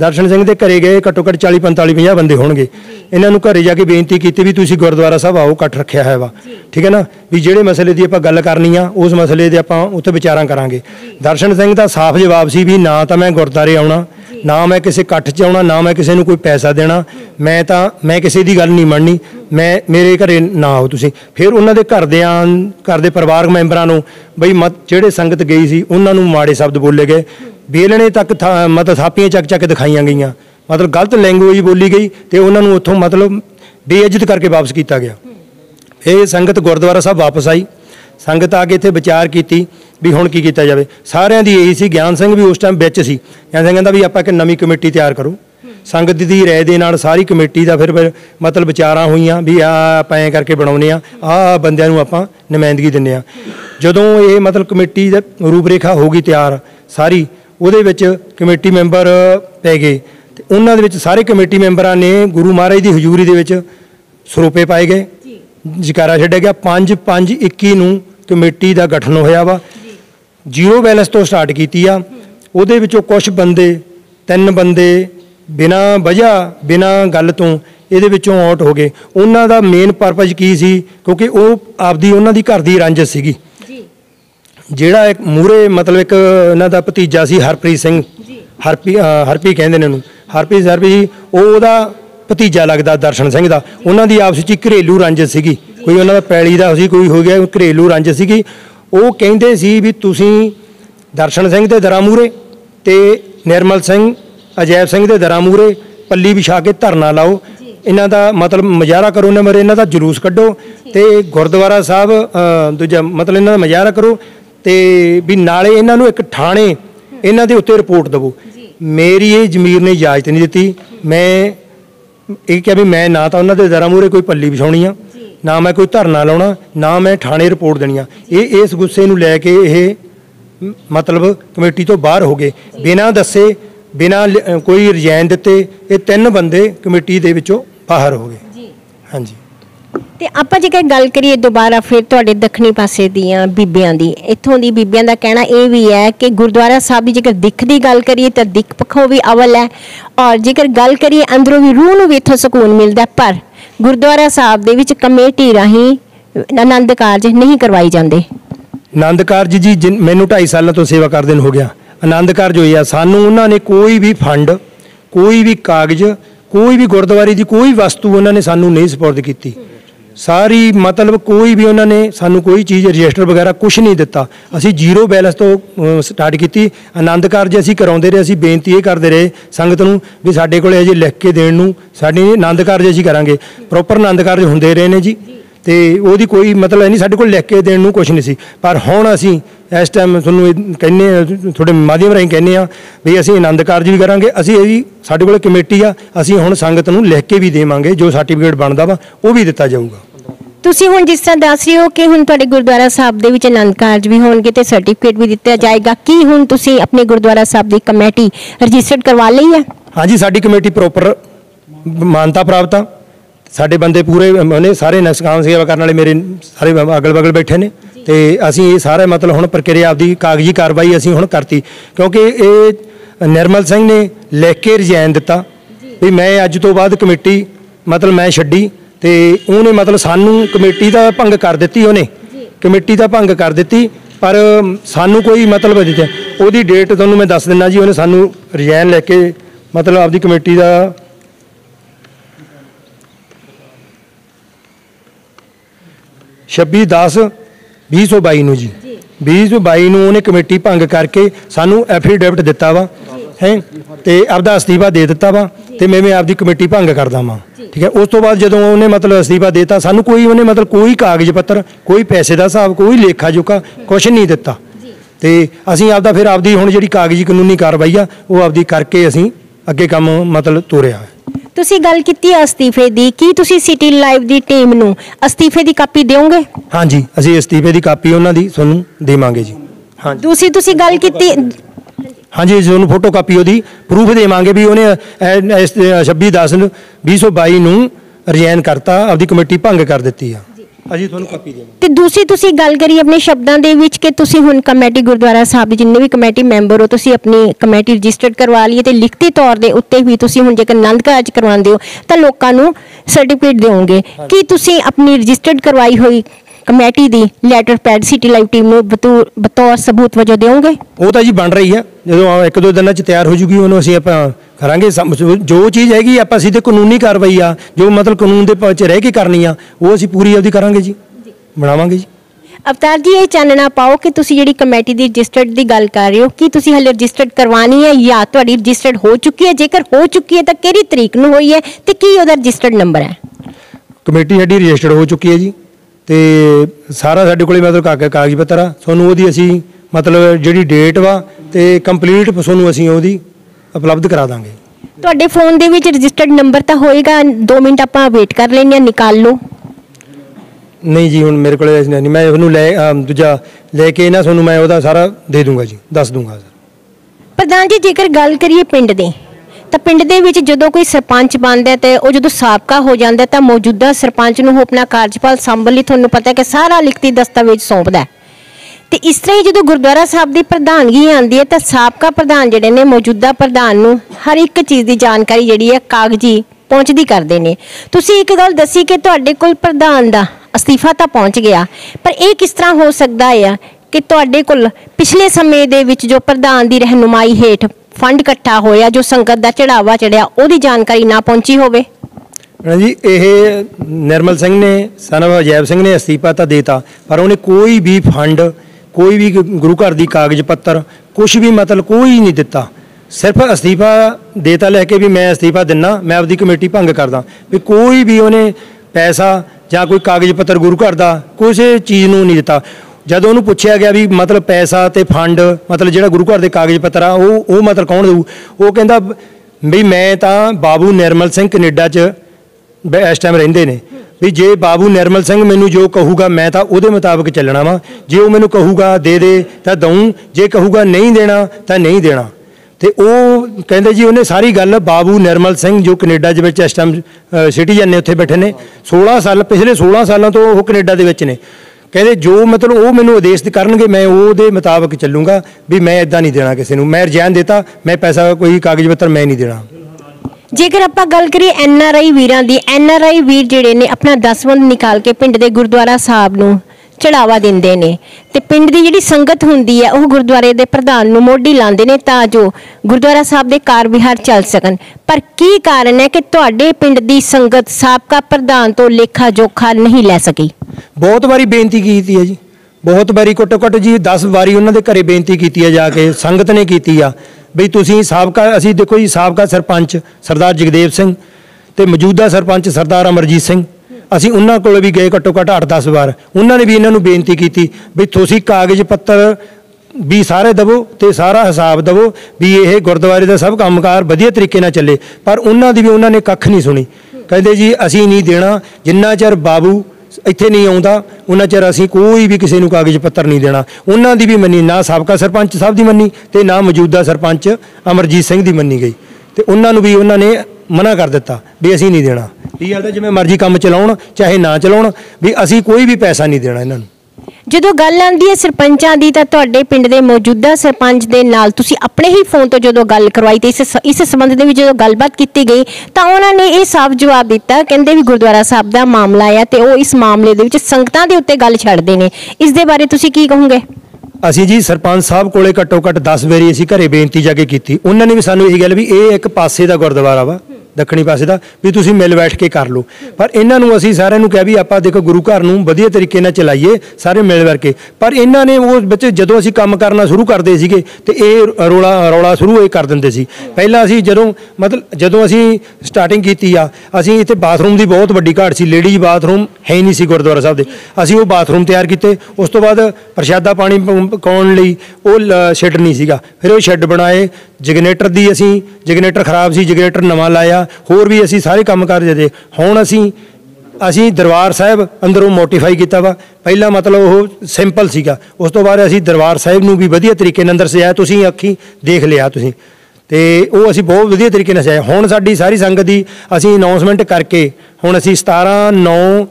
Speaker 3: ਦਰਸ਼ਨ ਸਿੰਘ ਦੇ ਘਰੇ ਗਏ ਘੱਟੋ ਘੱਟ 40 45 50 ਬੰਦੇ ਹੋਣਗੇ। ਇਹਨਾਂ ਨੂੰ ਘਰੇ ਜਾ ਕੇ ਬੇਨਤੀ ਕੀਤੀ ਵੀ ਤੁਸੀਂ ਗੁਰਦੁਆਰਾ ਸਾਹਿਬ ਆਓ ਇਕੱਠ ਰੱਖਿਆ ਹੈ ਵਾ। ਠੀਕ ਹੈ ਨਾ? ਵੀ ਜਿਹੜੇ ਮਸਲੇ ਦੀ ਆਪਾਂ ਗੱਲ ਕਰਨੀ ਆ ਉਸ ਮਸਲੇ ਦੇ ਆਪਾਂ ਉੱਤੇ ਵਿਚਾਰਾਂ ਕਰਾਂਗੇ। ਦਰਸ਼ਨ ਸਿੰਘ ਦਾ ਸਾਫ਼ ਜਵਾਬ ਸੀ ਵੀ ਨਾ ਤਾਂ ਮੈਂ ਗੁਰਦੁਆਰੇ ਆਉਣਾ ਨਾ ਮੈਂ ਕਿਸੇ ਇਕੱਠ 'ਚ ਆਉਣਾ, ਨਾ ਮੈਂ ਕਿਸੇ ਨੂੰ ਕੋਈ ਪੈਸਾ ਦੇਣਾ। ਮੈਂ ਤਾਂ, ਮੈਂ ਕਿਸੇ ਦੀ ਗੱਲ ਨਹੀਂ ਮੰਨਣੀ। ਮੈਂ, ਮੇਰੇ ਘਰੇ ਨਾ ਆਓ ਤੁਸੀਂ। ਫਿਰ ਉਹਨਾਂ ਦੇ ਘਰਦਿਆਂ, ਘਰ ਦੇ ਪਰਿਵਾਰਕ ਮੈਂਬਰਾਂ ਨੂੰ, ਬਈ ਮਤ, ਜਿਹੜੇ ਸੰਗਤ ਗਈ ਸੀ, ਉਹਨਾਂ ਨੂੰ ਮਾੜੇ ਸ਼ਬਦ ਬੋਲੇ ਗਏ। ਬੇਲਣੇ ਤੱਕ ਥਾ- ਮਤਲਬ ਥਾਪੀਆਂ ਚੱਕ ਚੱਕ ਦਿਖਾਈਆਂ ਗਈਆਂ। ਮਤਲਬ ਗਲਤ ਲੈਂਗੁਏਜ ਬੋਲੀ ਗਈ ਤੇ ਉਹਨਾਂ ਨੂੰ ਉੱਥੋਂ ਮਤਲਬ ਬੇਇੱਜ਼ਤ ਕਰਕੇ ਵਾਪਸ ਕੀਤਾ ਗਿਆ। ਇਹ ਸੰਗਤ ਗੁਰਦੁਆਰਾ ਸਾਹਿਬ ਵਾਪਸ ਆਈ। ਸੰਗਤ ਆ ਕੇ ਇੱਥੇ ਵਿਚਾਰ ਕੀਤੀ ਵੀ ਹੁਣ ਕੀ ਕੀਤਾ ਜਾਵੇ। ਸਾਰਿਆਂ ਦੀ ਇਹੀ ਸੀ ਗਿਆਨ ਸਿੰਘ ਵੀ ਉਸ ਟਾਈਮ ਵਿੱਚ ਸੀ। ਗਿਆਨ ਸਿੰਘ ਕਹਿੰਦਾ ਵੀ ਆਪਾਂ ਇੱਕ ਨਵੀਂ ਕਮੇਟੀ ਤਿਆਰ ਕਰੋ। ਸੰਗਤ ਦੀ ਰਾਏ ਦੇ ਨਾਲ ਸਾਰੀ ਕਮੇਟੀ ਦਾ ਫਿਰ ਮਤਲਬ ਵਿਚਾਰਾਂ ਹੋਈਆਂ ਵੀ ਆ ਆਪਾਂ ਐਂ ਕਰਕੇ ਬਣਾਉਨੇ ਆ ਆ ਬੰਦਿਆਂ ਨੂੰ ਆਪਾਂ ਨੁਮਾਇੰਦਗੀ ਦਿੰਨੇ ਆ ਜਦੋਂ ਇਹ ਮਤਲਬ ਕਮੇਟੀ ਦਾ ਰੂਪਰੇਖਾ ਹੋ ਗਈ ਤਿਆਰ ਸਾਰੀ ਉਹਦੇ ਵਿੱਚ ਕਮੇਟੀ ਮੈਂਬਰ ਪੈ ਗਏ। ਤੇ ਉਹਨਾਂ ਦੇ ਵਿੱਚ ਸਾਰੇ ਕਮੇਟੀ ਮੈਂਬਰਾਂ ਨੇ ਗੁਰੂ ਮਹਾਰਾਜ ਦੀ ਹਜ਼ੂਰੀ ਦੇ ਵਿੱਚ ਸਰੂਪੇ ਪਾਏ ਗਏ। ਜਕਾਰਾ ਛੱਡਿਆ ਗਿਆ। 5 5 21 ਨੂੰ ਕਮੇਟੀ ਦਾ ਗਠਨ ਹੋਇਆ ਵਾ। ਜ਼ੀਰੋ ਬੈਲੈਂਸ ਤੋਂ ਸਟਾਰਟ ਕੀਤੀ ਆ। ਉਹਦੇ ਵਿੱਚੋਂ ਕੁਝ ਬੰਦੇ ਤਿੰਨ ਬੰਦੇ ਬਿਨਾ ਵਜ੍ਹਾ ਬਿਨਾ ਗੱਲ ਤੋਂ ਇਹਦੇ ਵਿੱਚੋਂ ਆਊਟ ਹੋ ਗਏ। ਉਹਨਾਂ ਦਾ ਮੇਨ ਪਰਪਸ ਕੀ ਸੀ? ਕਿਉਂਕਿ ਉਹ ਆਪਦੀ ਉਹਨਾਂ ਦੀ ਘਰ ਦੀ ਰੰਜਿਸ਼ ਸੀਗੀ। ਜਿਹੜਾ ਇੱਕ ਮੂਰੇ ਮਤਲਬ ਇੱਕ ਇਹਨਾਂ ਦਾ ਭਤੀਜਾ ਸੀ ਹਰਪ੍ਰੀਤ ਸਿੰਘ। ਹਰਪੀ ਹਰਪੀ ਕਹਿੰਦੇ ਨੇ ਉਹਨੂੰ ਹਰਪ੍ਰੀਤ ਹਰਪੀ ਜੀ ਉਹ ਉਹਦਾ ਭਤੀਜਾ ਲੱਗਦਾ ਦਰਸ਼ਨ ਸਿੰਘ ਦਾ। ਉਹਨਾਂ ਦੀ ਆਪਸ ਵਿੱਚ ਘਰੇਲੂ ਰੰਜਿਸ਼ ਸੀਗੀ। ਕੋਈ ਉਹਨਾਂ ਦਾ ਪੈਲੀ ਦਾ ਸੀ ਕੋਈ ਹੋ ਗਿਆ ਘਰੇਲੂ ਰੰਜਿਸ਼ ਸੀਗੀ। ਉਹ ਕਹਿੰਦੇ ਸੀ ਵੀ ਤੁਸੀਂ ਦਰਸ਼ਨ ਸਿੰਘ ਦੇ ਦਰਾਂ ਮੂਰੇ ਤੇ ਨਿਰਮਲ ਸਿੰਘ ਅਜੈਬ ਸਿੰਘ ਦੇ ਦਰਾਂ ਮੂਰੇ ਪੱਲੀ ਵਿਛਾ ਕੇ ਧਰਨਾ ਲਾਓ। ਇਹਨਾਂ ਦਾ ਮਤਲਬ ਮੁਜ਼ਾਹਰਾ ਕਰੋ ਇਹਨਾਂ ਬਾਰੇ ਇਹਨਾਂ ਦਾ ਜਲੂਸ ਕੱਢੋ ਤੇ ਗੁਰਦੁਆਰਾ ਸਾਹਿਬ ਦੂਜਾ ਮਤਲਬ ਇਹਨਾਂ ਦਾ ਮੁਜ਼ਾਹਰਾ ਕਰੋ ਤੇ ਵੀ ਨਾਲੇ ਇਹਨਾਂ ਨੂੰ ਇੱਕ ਥਾਣੇ ਇਹਨਾਂ ਦੇ ਉੱਤੇ ਰਿਪੋਰਟ ਦਿਵੋ। ਮੇਰੀ ਇਹ ਜ਼ਮੀਰ ਨੇ ਇਜਾਜ਼ਤ ਨਹੀਂ ਦਿੱਤੀ। ਮੈਂ ਇਹ ਕਿਹਾ ਵੀ ਮੈਂ ਨਾ ਤਾਂ ਉਹਨਾਂ ਦੇ ਦਰਾਂ ਮੂਹਰੇ ਕੋਈ ਪੱਲੀ ਵਿਛਾਉਣੀ ਆ। ਨਾ ਮੈਂ ਕੋਈ ਧਰਨਾ ਲਾਉਣਾ ਨਾ ਮੈਂ ਥਾਣੇ ਰਿਪੋਰਟ ਦੇਣੀ ਆ ਇਹ ਇਸ ਗੁੱਸੇ ਨੂੰ ਲੈ ਕੇ ਇਹ ਮਤਲਬ ਕਮੇਟੀ ਤੋਂ ਬਾਹਰ ਹੋ ਗਏ। ਬਿਨਾਂ ਦੱਸੇ ਬਿਨਾਂ ਕੋਈ ਰਿਜ਼ਾਈਨ ਦਿੱਤੇ ਇਹ ਤਿੰਨ ਬੰਦੇ ਕਮੇਟੀ ਦੇ ਵਿੱਚੋਂ ਬਾਹਰ ਹੋ ਗਏ।
Speaker 2: ਜੀ।
Speaker 3: ਹਾਂਜੀ।
Speaker 2: ਤੇ ਆਪਾਂ ਜੇਕਰ ਗੱਲ ਕਰੀਏ ਦੁਬਾਰਾ ਫਿਰ ਤੁਹਾਡੇ ਦੱਖਣੀ ਪਾਸੇ ਦੀਆਂ ਬੀਬੀਆਂ ਦੀ ਇੱਥੋਂ ਦੀ ਬੀਬੀਆਂ ਦਾ ਕਹਿਣਾ ਇਹ ਵੀ ਹੈ ਕਿ ਗੁਰਦੁਆਰਾ ਸਾਹਿਬ ਦੀ ਜੇਕਰ ਦਿੱਖ ਦੀ ਗੱਲ ਕਰੀਏ ਤਾਂ ਦਿੱਖ ਪੱਖੋਂ ਵੀ ਅਵਲ ਹੈ। ਔਰ ਜੇਕਰ ਗੱਲ ਕਰੀਏ ਅੰਦਰੋਂ ਵੀ ਰੂਹ ਨੂੰ ਵੀ ਇੱਥੋਂ ਸਕੂਨ ਮਿਲਦਾ। ਪਰ ਗੁਰਦੁਆਰਾ ਸਾਹਿਬ ਦੇ ਵਿੱਚ ਕਮੇਟੀ ਰਾਹੀਂ ਆਨੰਦ ਕਾਰਜ ਨਹੀਂ ਕਰਵਾਈ ਜਾਂਦੇ।
Speaker 3: ਆਨੰਦ ਕਾਰਜ ਜੀ, ਜਿਨ- ਮੈਨੂੰ 2.5 ਸਾਲਾਂ ਤੋਂ ਸੇਵਾ ਕਰਦੇ ਨੂੰ ਹੋ ਗਿਆ। ਆਨੰਦ ਕਾਰਜ ਹੋਈ ਆ। ਸਾਨੂੰ ਉਹਨਾਂ ਨੇ ਕੋਈ ਵੀ ਫੰਡ, ਕੋਈ ਵੀ ਕਾਗਜ਼, ਕੋਈ ਵੀ ਗੁਰਦੁਆਰੇ ਦੀ ਕੋਈ ਵਸਤੂ ਉਹਨਾਂ ਨੇ ਸਾਨੂੰ ਨਹੀਂ ਸਪੋਰਟ ਕੀਤੀ। ਸਾਰੀ ਮਤਲਬ ਕੋਈ ਵੀ ਉਹਨਾਂ ਨੇ ਸਾਨੂੰ ਕੋਈ ਚੀਜ਼ ਰਜਿਸਟਰ ਵਗੈਰਾ ਕੁਝ ਨਹੀਂ ਦਿੱਤਾ। ਅਸੀਂ ਜ਼ੀਰੋ ਬੈਲੈਂਸ ਤੋਂ ਸਟਾਰਟ ਕੀਤੀ। ਆਨੰਦ ਕਾਰਜ ਅਸੀਂ ਕਰਾਉਂਦੇ ਰਹੇ ਅਸੀਂ ਬੇਨਤੀ ਇਹ ਕਰਦੇ ਰਹੇ ਸੰਗਤ ਨੂੰ ਵੀ ਸਾਡੇ ਕੋਲੇ ਅਜੇ ਲਿਖ ਕੇ ਦੇਣ ਨੂੰ ਸਾਡੀ ਆਨੰਦ ਕਾਰਜ ਅਸੀਂ ਕਰਾਂਗੇ। ਪ੍ਰੋਪਰ ਆਨੰਦ ਕਾਰਜ ਹੁੰਦੇ ਰਹੇ ਨੇ ਜੀ। ਤੇ ਉਹਦੀ ਕੋਈ ਮਤਲਬ ਨਹੀਂ ਸਾਡੇ ਕੋਲ ਲਿਖ ਕੇ ਦੇਣ ਨੂੰ ਕੁਝ ਨਹੀਂ ਸੀ। ਪਰ ਹੁਣ ਅਸੀਂ ਇਸ ਟਾਈਮ ਤੁਹਾਨੂੰ ਇਹ ਕਹਿੰਨੇ ਤੁਹਾਡੇ ਮਾਧਿਅਮ ਰਾਹੀਂ ਕਹਿੰਨੇ ਆ ਵੀ ਅਸੀਂ ਆਨੰਦ ਕਾਰਜ ਵੀ ਕਰਾਂਗੇ। ਅਸੀਂ ਇਹ ਵੀ ਸਾਡੇ ਕੋਲ ਕਮੇਟੀ ਆ ਅਸੀਂ ਹੁਣ ਸੰਗਤ ਨੂੰ ਲਿਖ ਕੇ ਵੀ ਦੇਵਾਂਗੇ ਜੋ ਸਰਟੀਫਿਕੇਟ ਬਣਦਾ ਵਾ ਉਹ ਵੀ ਦਿੱਤਾ ਜਾਊਗਾ।
Speaker 2: ਤੁਸੀਂ ਹੁਣ ਜਿਸ ਤਰ੍ਹਾਂ ਦੱਸ ਰਹੇ ਹੋ ਕਿ ਹੁਣ ਤੁਹਾਡੇ ਗੁਰਦੁਆਰਾ ਸਾਹਿਬ ਦੇ ਵਿੱਚ ਆਨੰਦ ਕਾਰਜ ਵੀ ਹੋਣਗੇ ਤੇ ਸਰਟੀਫਿਕੇਟ ਵੀ ਦਿੱਤਾ ਜਾਏਗਾ ਕੀ ਹੁਣ ਤੁਸੀਂ ਆਪਣੇ ਗੁਰਦੁਆਰਾ ਸਾਹਿਬ ਦੀ ਕਮੇਟੀ ਰਜਿਸਟਰਡ ਕਰਵਾ ਲਈ ਹੈ?
Speaker 3: ਹਾਂਜੀ ਸਾਡੀ ਕਮੇਟੀ ਪ੍ਰੋਪਰ ਮਾਨਤਾ ਪ੍ਰਾਪਤ ਆ। ਸਾਡੇ ਬੰਦੇ ਪੂਰੇ ਉਹਨੇ ਸਾਰੇ ਨਸਕਾਮ ਸੇਵਾ ਕਰਨ ਵਾਲੇ ਮੇਰੇ ਸਾਰੇ ਅਗਲ ਬਗਲ ਬੈਠੇ ਨੇ। ਤੇ ਅਸੀਂ ਇਹ ਸਾਰਾ ਮਤਲਬ ਹੁਣ ਪ੍ਰਕਿਰਿਆ ਆਪਦੀ ਕਾਗਜ਼ੀ ਕਾਰਵਾਈ ਅਸੀਂ ਹੁਣ ਕਰਤੀ। ਕਿਉਂਕਿ ਇਹ ਨਿਰਮਲ ਸਿੰਘ ਨੇ ਲਿਖ ਕੇ ਰਿਜ਼ਾਈਨ ਦਿੱਤਾ ਵੀ ਮੈਂ ਅੱਜ ਤੋਂ ਬਾਅਦ ਕਮੇਟੀ ਮਤਲਬ ਮੈਂ ਛੱਡੀ। ਤੇ ਉਹਨੇ ਮਤਲਬ ਸਾਨੂੰ ਕਮੇਟੀ ਦਾ ਭੰਗ ਕਰ ਦਿੱਤੀ ਉਹਨੇ। ਕਮੇਟੀ ਦਾ ਭੰਗ ਕਰ ਦਿੱਤੀ ਪਰ ਸਾਨੂੰ ਕੋਈ ਮਤਲਬ ਉਹਦੀ ਡੇਟ ਤੁਹਾਨੂੰ ਮੈਂ ਦੱਸ ਦਿੰਦਾ ਜੀ ਉਹਨੇ ਸਾਨੂੰ ਰਿਜ਼ਾਈਨ ਲੈ ਕੇ ਮਤਲਬ ਆਪਦੀ ਕਮੇਟੀ ਦਾ ਛੱਬੀ 10 2022 ਨੂੰ ਜੀ। 2022 ਨੂੰ ਉਹਨੇ ਕਮੇਟੀ ਭੰਗ ਕਰਕੇ ਸਾਨੂੰ ਐਫੀਡੇਵਿਟ ਦਿੱਤਾ ਵਾ। ਹੈ? ਤੇ ਆਪਦਾ ਅਸਤੀਫਾ ਦੇ ਦਿੱਤਾ ਵਾ ਤੇ ਮੈਂ ਮੈਂ ਆਪਦੀ ਕਮੇਟੀ ਭੰਗ ਕਰਦਾ ਵਾਂ। ਠੀਕ ਹੈ ਉਸ ਤੋਂ ਬਾਅਦ ਜਦੋਂ ਉਹਨੇ ਮਤਲਬ ਅਸਤੀਫਾ ਦੇਤਾ ਸਾਨੂੰ ਕੋਈ ਉਹਨੇ ਮਤਲਬ ਕੋਈ ਕਾਗਜ਼ ਪੱਤਰ ਕੋਈ ਪੈਸੇ ਦਾ ਹਿਸਾਬ ਕੋਈ ਲੇਖਾ ਜੋਖਾ ਕੁਝ ਨਹੀਂ ਦਿੱਤਾ। ਤੇ ਅਸੀਂ ਆਪਦਾ ਫਿਰ ਆਪਦੀ ਹੁਣ ਜਿਹੜੀ ਕਾਗਜ਼ੀ ਕਾਨੂੰਨੀ ਕਾਰਵਾਈ ਆ ਉਹ ਆਪਦੀ ਕਰਕੇ ਅਸੀਂ ਅੱਗੇ ਕੰਮ ਮਤਲਬ ਤੋਰਿਆ
Speaker 2: ਤੁਸੀਂ ਗੱਲ ਕੀਤੀ ਅਸਤੀਫੇ ਦੀ ਕੀ ਤੁਸੀਂ ਸਿਟੀ ਲਾਈਵ ਦੀ ਟੀਮ ਨੂੰ ਅਸਤੀਫੇ ਦੀ ਕਾਪੀ ਦਿਓਗੇ?
Speaker 3: ਹਾਂਜੀ ਅਸੀਂ ਅਸਤੀਫੇ ਦੀ ਕਾਪੀ ਉਹਨਾਂ ਦੀ ਤੁਹਾਨੂੰ ਦੇਵਾਂਗੇ ਜੀ। ਹਾਂਜੀ।
Speaker 2: ਦੂਸਰੀ ਤੁਸੀਂ ਗੱਲ ਕੀਤੀ
Speaker 3: ਹਾਂਜੀ ਤੁਹਾਨੂੰ ਫੋਟੋ ਕਾਪੀ ਉਹਦੀ ਪ੍ਰੂਫ ਦੇਵਾਂਗੇ ਵੀ ਉਹਨੇ ਐ- ਇਸ 26 10 2022 ਨੂੰ ਰਿਜ਼ਾਈਨ ਕਰਤਾ ਆਪਦੀ ਕਮੇਟੀ ਭੰਗ ਕਰ ਦਿੱਤੀ ਆ। ਅਸੀਂ ਤੁਹਾਨੂੰ ਕਾਪੀ ਦੇਵਾਂਗੇ।
Speaker 2: ਤੇ ਦੂਸਰੀ ਤੁਸੀਂ ਗੱਲ ਕਰੀ ਆਪਣੇ ਸ਼ਬਦਾਂ ਦੇ ਵਿੱਚ ਕਿ ਤੁਸੀਂ ਹੁਣ ਕਮੇਟੀ ਗੁਰਦੁਆਰਾ ਸਾਹਿਬ ਦੇ ਜਿੰਨੇ ਵੀ ਕਮੇਟੀ ਮੈਂਬਰ ਹੋ ਤੁਸੀਂ ਆਪਣੀ ਕਮੇਟੀ ਰਜਿਸਟਰਡ ਕਰਵਾ ਲਈ ਤੇ ਲਿਖਤੀ ਤੌਰ ਦੇ ਉੱਤੇ ਵੀ ਤੁਸੀਂ ਹੁਣ ਜੇਕਰ ਆਨੰਦ ਕਾਰਜ ਕਰਵਾਉਂਦੇ ਹੋ ਤਾਂ ਲੋਕਾਂ ਨੂੰ ਸਰਟੀਫਿਕੇਟ ਦਿਓਗੇ। ਕੀ ਤੁਸੀਂ ਆਪਣੀ ਰਜਿਸਟਰਡ ਕਰਵਾਈ ਹੋਈ? ਕਮੇਟੀ ਦੀ letter pad city live team ਨੂੰ ਬਤੌਰ ਸਬੂਤ ਵਜੋਂ ਦਿਓਗੇ
Speaker 3: ਉਹ ਤਾਂ ਜੀ ਬਣ ਰਹੀ ਆ ਜਦੋਂ ਇੱਕ ਦੋ ਦਿਨਾਂ ਚ ਤਿਆਰ ਹੋ ਜੂਗੀ ਉਹਨੂੰ ਅਸੀਂ ਆਪਾਂ ਕਰਾਂਗੇ। ਜੋ ਚੀਜ਼ ਹੈਗੀ ਆਪਾਂ ਸਿੱਧੇ ਕਾਨੂੰਨੀ ਕਾਰਵਾਈ ਆ ਜੋ ਮਤਲਬ ਕਾਨੂੰਨ ਦੇ ਵਿੱਚ ਰਹਿ ਕੇ ਕਰਨੀ ਆ ਉਹ ਅਸੀਂ ਪੂਰੀ ਆਪਦੀ ਕਰਾਂਗੇ ਜੀ। ਬਣਾਵਾਂਗੇ ਜੀ।
Speaker 2: ਅਵਤਾਰ ਜੀ ਇਹ ਚਾਨਣਾ ਪਾਓ ਕਿ ਤੁਸੀਂ ਜਿਹੜੀ ਕਮੇਟੀ ਦੀ ਰਜਿਸਟਰਡ ਦੀ ਗੱਲ ਕਰ ਰਹੇ ਹੋ ਕੀ ਤੁਸੀਂ ਹਲੇ ਰਜਿਸਟਰਡ ਕਰਵਾਣੀ ਹੈ ਜਾਂ ਤੁਹਾਡੀ ਰਜਿਸਟਰਡ ਹੋ ਚੁੱਕੀ ਹੈ? ਜੇਕਰ ਹੋ ਚੁੱਕੀ ਹੈ ਤਾਂ ਕਿਹੜੀ ਤਰੀਕ ਨੂੰ ਹੋਈ ਹੈ ਤੇ ਕੀ ਉਹਦਾ ਰਜਿਸਟਰਡ ਨੰਬਰ ਹੈ?
Speaker 3: ਕਮੇਟੀ ਸਾਡੀ ਰਜਿਸਟਰਡ ਹੋ ਚੁੱਕੀ ਹੈ ਜੀ। ਤੇ ਸਾਰਾ ਸਾਡੇ ਕੋਲੇ ਮਤਲਬ ਕਾਗਜ਼ ਕਾਗਜ਼ ਪੱਤਰ ਆ ਤੁਹਾਨੂੰ ਉਹਦੀ ਅਸੀਂ ਮਤਲਬ ਜਿਹੜੀ ਡੇਟ ਵਾ ਤੇ ਕੰਪਲੀਟ ਤੁਹਾਨੂੰ ਅਸੀਂ ਉਹਦੀ ਉਪਲਬਧ ਕਰਾ ਦਾਂਗੇ।
Speaker 2: ਤੁਹਾਡੇ ਫੋਨ ਦੇ ਵਿੱਚ ਰਜਿਸਟਰਡ ਨੰਬਰ ਤਾਂ ਹੋਏਗਾ 2 ਮਿੰਟ ਆਪਾਂ ਵੇਟ ਕਰ ਲੈਂਦੇ ਹਾਂ ਨਿਕਾਲ ਲਓ।
Speaker 3: ਨਹੀਂ ਜੀ ਹੁਣ ਮੇਰੇ ਕੋਲੇ ਨਹੀਂ ਮੈਂ ਉਹਨੂੰ ਲੈ ਦੂਜਾ ਲੈ ਕੇ ਨਾ ਤੁਹਾਨੂੰ ਮੈਂ ਉਹਦਾ ਸਾਰਾ ਦੇ ਦੂੰਗਾ ਜੀ ਦੱਸ ਦੂੰਗਾ।
Speaker 2: ਪ੍ਰਧਾਨ ਜੀ ਜੇਕਰ ਗੱਲ ਕਰੀਏ ਪਿੰਡ ਦੇ ਤਾਂ ਪਿੰਡ ਦੇ ਵਿੱਚ ਜਦੋਂ ਕੋਈ ਸਰਪੰਚ ਬਣਦਾ ਤੇ ਉਹ ਜਦੋਂ ਸਾਬਕਾ ਹੋ ਜਾਂਦਾ ਤਾਂ ਮੌਜੂਦਾ ਸਰਪੰਚ ਨੂੰ ਉਹ ਆਪਣਾ ਕਾਰਜਪਾਲ ਸੰਭਲ ਲਈ ਤੁਹਾਨੂੰ ਪਤਾ ਹੈ ਕਿ ਸਾਰਾ ਲਿਖਤੀ ਦਸਤਾਵੇਜ਼ ਸੌਂਪਦਾ ਤੇ ਇਸ ਤਰ੍ਹਾਂ ਹੀ ਜਦੋਂ ਗੁਰਦੁਆਰਾ ਸਾਹਿਬ ਦੀ ਪ੍ਰਧਾਨਗੀ ਆਉਂਦੀ ਹੈ ਤਾਂ ਸਾਬਕਾ ਪ੍ਰਧਾਨ ਜਿਹੜੇ ਨੇ, ਮੌਜੂਦਾ ਪ੍ਰਧਾਨ ਨੂੰ ਹਰ ਇੱਕ ਚੀਜ਼ ਦੀ ਜਾਣਕਾਰੀ ਜਿਹੜੀ ਹੈ ਕਾਗਜ਼ੀ ਪਹੁੰਚਦੀ ਕਰਦੇ ਨੇ। ਤੁਸੀਂ ਇੱਕ ਗੱਲ ਦੱਸੀ ਕਿ ਤੁਹਾਡੇ ਕੋਲ ਪ੍ਰਧਾਨ ਦਾ ਅਸਤੀਫਾ ਤਾਂ ਪਹੁੰਚ ਗਿਆ, ਪਰ ਇਹ ਕਿਸ ਤਰ੍ਹਾਂ ਹੋ ਸਕਦਾ ਹੈ ਕਿ ਤੁਹਾਡੇ ਕੋਲ ਪਿਛਲੇ ਸਮੇਂ ਦੇ ਵਿੱਚ ਜੋ ਪ੍ਰਧਾਨ ਦੀ ਰਹਿਨੁਮਾਈ ਹੇਠ ਫੰਡ ਇਕੱਠਾ ਹੋਇਆ ਜੋ ਸੰਗਤ ਦਾ ਚੜਾਵਾ ਚੜਿਆ, ਉਹਦੀ ਜਾਣਕਾਰੀ ਨਾ ਪਹੁੰਚੀ ਹੋਵੇ?
Speaker 3: ਜੀ, ਇਹ ਨਿਰਮਲ ਸਿੰਘ ਨੇ ਸਨਵ ਅਜੈਬ ਸਿੰਘ ਨੇ ਅਸਤੀਫਾ ਤਾਂ ਦੇਤਾ, ਪਰ ਉਹਨੇ ਕੋਈ ਵੀ ਫੰਡ, ਕੋਈ ਵੀ ਗੁਰੂ ਘਰ ਦੀ ਕਾਗਜ਼ ਪੱਤਰ ਕੁਝ ਵੀ ਮਤਲਬ ਕੋਈ ਨਹੀਂ ਦਿੱਤਾ। ਸਿਰਫ ਅਸਤੀਫਾ ਦੇਤਾ ਲੈ ਕੇ ਵੀ ਮੈਂ ਅਸਤੀਫਾ ਦਿੰਨਾ, ਮੈਂ ਆਪਦੀ ਕਮੇਟੀ ਭੰਗ ਕਰਦਾ। ਵੀ ਕੋਈ ਵੀ ਉਹਨੇ ਪੈਸਾ ਜਾਂ ਕੋਈ ਕਾਗਜ਼ ਪੱਤਰ ਗੁਰੂ ਘਰ ਦਾ, ਕਿਸੇ ਚੀਜ਼ ਨੂੰ ਨਹੀਂ ਦਿੱਤਾ। ਜਦੋਂ ਉਹਨੂੰ ਪੁੱਛਿਆ ਗਿਆ ਵੀ ਮਤਲਬ ਪੈਸਾ ਤੇ ਫੰਡ, ਮਤਲਬ ਜਿਹੜਾ ਗੁਰੂ ਘਰ ਦੇ ਕਾਗਜ਼ ਪੱਤਰ ਆ, ਉਹ ਉਹ ਮਤਲਬ ਕੌਣ ਦੇਊ? ਉਹ ਕਹਿੰਦਾ ਵੀ ਮੈਂ ਤਾਂ ਬਾਬੂ ਨਿਰਮਲ ਸਿੰਘ ਕੈਨੇਡਾ 'ਚ ਇਸ ਟਾਈਮ ਰਹਿੰਦੇ ਨੇ। ਵੀ ਜੇ ਬਾਬੂ ਨਿਰਮਲ ਸਿੰਘ ਮੈਨੂੰ ਜੋ ਕਹੂਗਾ, ਮੈਂ ਤਾਂ ਉਹਦੇ ਮੁਤਾਬਕ ਚੱਲਣਾ ਵਾ। ਜੇ ਉਹ ਮੈਨੂੰ ਕਹੂਗਾ ਦੇ ਦੇ, ਤਾਂ ਦਊਂ। ਜੇ ਕਹੂਗਾ ਨਹੀਂ ਦੇਣਾ, ਤਾਂ ਨਹੀਂ ਦੇਣਾ। ਤੇ ਉਹ ਕਹਿੰਦੇ ਜੀ, ਉਹਨੇ ਸਾਰੀ ਗੱਲ ਬਾਬੂ ਨਿਰਮਲ ਸਿੰਘ ਜੋ ਕੈਨੇਡਾ ਦੇ ਵਿੱਚ ਇਸ ਟਾਈਮ ਸਿਟੀਜ਼ਨ ਨੇ, ਉੱਥੇ ਬੈਠੇ ਨੇ। 16 ਸਾਲ, ਪਿਛਲੇ 16 ਸਾਲਾਂ ਤੋਂ ਉਹ ਕੈਨੇਡਾ ਦੇ ਵਿੱਚ ਨੇ। ਕਹਿੰਦੇ ਜੋ ਮਤਲਬ ਉਹ ਮੈਨੂੰ ਆਦੇਸ਼ ਕਰਨਗੇ, ਮੈਂ ਉਹਦੇ ਮੁਤਾਬਕ ਚੱਲੂਗਾ ਵੀ ਮੈਂ ਇਦਾਂ ਨਹੀਂ ਦੇਣਾ ਕਿਸੇ ਨੂੰ। ਮੈਂ ਰਜਾਨ ਦਿੱਤਾ, ਮੈਂ ਪੈਸਾ ਕੋਈ ਕਾਗਜ਼ ਪੱਤਰ ਮੈਂ ਨਹੀਂ ਦੇਣਾ।
Speaker 2: ਜੇਕਰ ਆਪਾਂ ਗੱਲ ਕਰੀਏ ਐਨ ਆਰ ਆਈ ਵੀਰਾਂ ਦੀ, ਐਨ ਆਰ ਆਈ ਵੀਰ ਜਿਹੜੇ ਨੇ ਆਪਣਾ ਦਸਵੰਧ ਨਿਕਾਲ ਕੇ ਪਿੰਡ ਦੇ ਗੁਰਦੁਆਰਾ ਸਾਹਿਬ ਨੂੰ ਚੜਾਵਾ ਦਿੰਦੇ ਨੇ। ਤੇ ਪਿੰਡ ਦੀ ਜਿਹੜੀ ਸੰਗਤ ਹੁੰਦੀ ਹੈ ਉਹ ਗੁਰਦੁਆਰੇ ਦੇ ਪ੍ਰਧਾਨ ਨੂੰ ਮੋਢੀ ਲਾਉਂਦੇ ਨੇ ਤਾਂ ਜੋ ਗੁਰਦੁਆਰਾ ਸਾਹਿਬ ਦੇ ਕਾਰ ਚੱਲ ਸਕਣ। ਪਰ ਕੀ ਕਾਰਨ ਹੈ ਕਿ ਤੁਹਾਡੇ ਪਿੰਡ ਦੀ ਸੰਗਤ ਸਾਬਕਾ ਪ੍ਰਧਾਨ ਤੋਂ ਲੇਖਾ ਜੋਖਾ ਨਹੀਂ ਲੈ ਸਕੀ?
Speaker 3: ਬਹੁਤ ਵਾਰੀ ਬੇਨਤੀ ਕੀਤੀ ਹੈ ਜੀ। ਬਹੁਤ ਵਾਰੀ ਘੱਟੋ ਘੱਟ ਜੀ 10 ਵਾਰੀ ਉਹਨਾਂ ਦੇ ਘਰੇ ਬੇਨਤੀ ਕੀਤੀ ਹੈ ਜਾ ਕੇ, ਸੰਗਤ ਨੇ ਕੀਤੀ ਆ। ਬਈ ਤੁਸੀਂ ਸਾਬਕਾ, ਅਸੀਂ ਦੇਖੋ ਜੀ ਸਾਬਕਾ ਸਰਪੰਚ ਸਰਦਾਰ ਜਗਦੇਵ ਸਿੰਘ ਤੇ ਮੌਜੂਦਾ ਸਰਪੰਚ ਸਰਦਾਰ ਅਮਰਜੀਤ ਸਿੰਘ। ਅਸੀਂ ਉਹਨਾਂ ਕੋਲ ਵੀ ਗਏ ਘੱਟੋ ਘੱਟ 8-10 ਵਾਰ। ਉਹਨਾਂ ਨੇ ਵੀ ਇਹਨਾਂ ਨੂੰ ਬੇਨਤੀ ਕੀਤੀ ਵੀ ਤੁਸੀਂ ਕਾਗਜ਼ ਪੱਤਰ ਵੀ ਸਾਰੇ ਦਵੋ ਤੇ ਸਾਰਾ ਹਿਸਾਬ ਦਵੋ ਵੀ ਇਹ ਗੁਰਦੁਆਰੇ ਦਾ ਸਭ ਕੰਮਕਾਰ ਵਧੀਆ ਤਰੀਕੇ ਨਾਲ ਚੱਲੇ। ਪਰ ਉਹਨਾਂ ਦੀ ਵੀ ਉਹਨਾਂ ਨੇ ਕੱਖ ਨਹੀਂ ਸੁਣੀ। ਕਹਿੰਦੇ ਜੀ, ਅਸੀਂ ਨਹੀਂ ਦੇਣਾ। ਜਿੰਨਾ ਚਿਰ ਬਾਬੂ ਇੱਥੇ ਨਹੀਂ ਆਉਂਦਾ, ਉਹਨਾਂ ਚਿਰ ਅਸੀਂ ਕੋਈ ਵੀ ਕਿਸੇ ਨੂੰ ਕਾਗਜ਼ ਪੱਤਰ ਨਹੀਂ ਦੇਣਾ। ਉਹਨਾਂ ਦੀ ਵੀ ਮੰਨੀ, ਨਾ ਸਾਬਕਾ ਸਰਪੰਚ ਸਾਹਿਬ ਦੀ ਮੰਨੀ ਤੇ ਨਾ ਮੌਜੂਦਾ ਸਰਪੰਚ ਅਮਰਜੀਤ ਸਿੰਘ ਦੀ ਮੰਨੀ ਗਈ। ਤੇ ਉਹਨਾਂ ਨੂੰ ਵੀ ਉਹਨਾਂ ਨੇ ਮਨਾ ਕਰ ਦਿੱਤਾ ਵੀ ਅਸੀਂ ਨਹੀਂ ਦੇਣਾ। ਇਹ ਹਾਲਦਾ ਜਿਵੇਂ ਮਰਜ਼ੀ ਕੰਮ ਚਲਾਉਣ ਚਾਹੇ ਨਾ ਚਲਾਉਣ ਵੀ ਅਸੀਂ ਕੋਈ ਵੀ ਪੈਸਾ ਨਹੀਂ ਦੇਣਾ ਇਹਨਾਂ ਨੂੰ।
Speaker 2: ਜਦੋਂ ਗੱਲ ਆਉਂਦੀ ਹੈ ਸਰਪੰਚਾਂ ਦੀ ਤਾਂ ਤੁਹਾਡੇ ਪਿੰਡ ਦੇ ਮੌਜੂਦਾ ਸਰਪੰਚ ਦੇ ਨਾਲ ਤੁਸੀਂ ਆਪਣੇ ਹੀ ਫੋਨ ਤੋਂ ਜਦੋਂ ਗੱਲ ਕਰਵਾਈ ਤੇ ਇਸ ਇਸ ਸੰਬੰਧ ਦੇ ਵਿੱਚ ਜਦੋਂ ਗੱਲਬਾਤ ਕੀਤੀ ਗਈ ਤਾਂ ਉਹਨਾਂ ਨੇ ਇਹ ਸਾਫ਼ ਜਵਾਬ ਦਿੱਤਾ ਕਹਿੰਦੇ ਵੀ ਗੁਰਦੁਆਰਾ ਸਾਹਿਬ ਦਾ ਮਾਮਲਾ ਆ ਤੇ ਉਹ ਇਸ ਮਾਮਲੇ ਦੇ ਵਿੱਚ ਸੰਗਤਾਂ ਦੇ ਉੱਤੇ ਗੱਲ ਛੱਡਦੇ ਨੇ। ਇਸ ਦੇ ਬਾਰੇ ਤੁਸੀਂ ਕੀ ਕਹੋਗੇ?
Speaker 3: ਅਸੀਂ ਜੀ ਸਰਪੰਚ ਸਾਹਿਬ ਕੋਲੇ ਘੱਟੋ ਘੱਟ 10 ਵਾਰੀ ਅਸੀਂ ਘਰੇ ਬੇਨਤੀ ਜਾ ਕੇ ਕੀਤੀ। ਉਹਨਾਂ ਨੇ ਵੀ ਸਾਨੂੰ ਇਹੀ ਗੱਲ ਵੀ ਇਹ ਇੱਕ ਪਾਸੇ ਦਾ ਗੁਰਦੁਆਰਾ ਵਾ। ਦੱਖਣੀ ਪਾਸੇ ਦਾ, ਵੀ ਤੁਸੀਂ ਮਿਲ ਬੈਠ ਕੇ ਕਰ ਲਓ। ਪਰ ਇਹਨਾਂ ਨੂੰ ਅਸੀਂ ਸਾਰਿਆਂ ਨੂੰ ਕਿਹਾ ਵੀ ਆਪਾਂ ਦੇਖੋ ਗੁਰੂ ਘਰ ਨੂੰ ਵਧੀਆ ਤਰੀਕੇ ਨਾਲ ਚਲਾਈਏ, ਸਾਰੇ ਮਿਲ ਵਰ ਕੇ ਪਰ ਇਹਨਾਂ ਨੇ ਉਹ ਵਿੱਚ ਜਦੋਂ ਅਸੀਂ ਕੰਮ ਕਰਨਾ ਸ਼ੁਰੂ ਕਰਦੇ ਸੀਗੇ, ਤੇ ਇਹ ਰੋਲਾ, ਰੌਲਾ ਸ਼ੁਰੂ ਇਹ ਕਰ ਦਿੰਦੇ ਸੀ। ਪਹਿਲਾਂ ਅਸੀਂ ਜਦੋਂ, ਮਤਲਬ ਜਦੋਂ ਅਸੀਂ ਸਟਾਰਟਿੰਗ ਕੀਤੀ ਆ, ਅਸੀਂ ਇੱਥੇ ਬਾਥਰੂਮ ਦੀ ਬਹੁਤ ਵੱਡੀ ਘਾਟ ਸੀ ਲੇਡੀਜ਼ ਬਾਥਰੂਮ ਹੈ ਹੀ ਨਹੀਂ ਸੀ ਗੁਰਦੁਆਰਾ ਸਾਹਿਬ ਦੇ। ਅਸੀਂ ਉਹ ਬਾਥਰੂਮ ਤਿਆਰ ਕੀਤੇ, ਉਸ ਤੋਂ ਬਾਅਦ ਪ੍ਰਸ਼ਾਦਾ ਪਾਣੀ ਪ- ਪਕਾਉਣ ਲਈ ਉਹ ਲ- ਸ਼ੈੱਡ ਨਹੀਂ ਸੀਗਾ। ਫਿਰ ਉਹ ਸ਼ੈੱਡ ਬਣਾਏ ਜਨਰੇਟਰ ਦੀ ਅਸੀਂ ਜਨਰੇਟਰ ਖਰਾਬ ਸੀ ਜਨਰੇਟਰ ਨਵਾਂ ਲਾਇਆ ਹੋਰ ਵੀ ਅਸੀਂ ਸਾਰੇ ਕੰਮ ਕਰ ਦਿੱਤੇ ਹੁਣ ਅਸੀਂ ਅਸੀਂ ਦਰਬਾਰ ਸਾਹਿਬ ਅੰਦਰੋਂ ਮੋਡੀਫਾਈ ਕੀਤਾ ਵਾ। ਪਹਿਲਾਂ ਮਤਲਬ ਉਹ ਸਿੰਪਲ ਸੀਗਾ। ਉਸ ਤੋਂ ਬਾਅਦ ਅਸੀਂ ਦਰਬਾਰ ਸਾਹਿਬ ਨੂੰ ਵੀ ਵਧੀਆ ਤਰੀਕੇ ਨਾਲ ਅੰਦਰ ਸਜਾਇਆ। ਤੁਸੀਂ ਅੱਖੀ ਦੇਖ ਲਿਆ ਤੁਸੀਂ। ਤੇ ਉਹ ਅਸੀਂ ਬਹੁਤ ਵਧੀਆ ਤਰੀਕੇ ਨਾਲ ਸਜਾਇਆ। ਹੁਣ ਸਾਡੀ ਸਾਰੀ ਸੰਗਤ ਦੀ ਅਸੀਂ ਅਨਾਉਂਸਮੈਂਟ ਕਰਕੇ, ਹੁਣ ਅਸੀਂ 17 9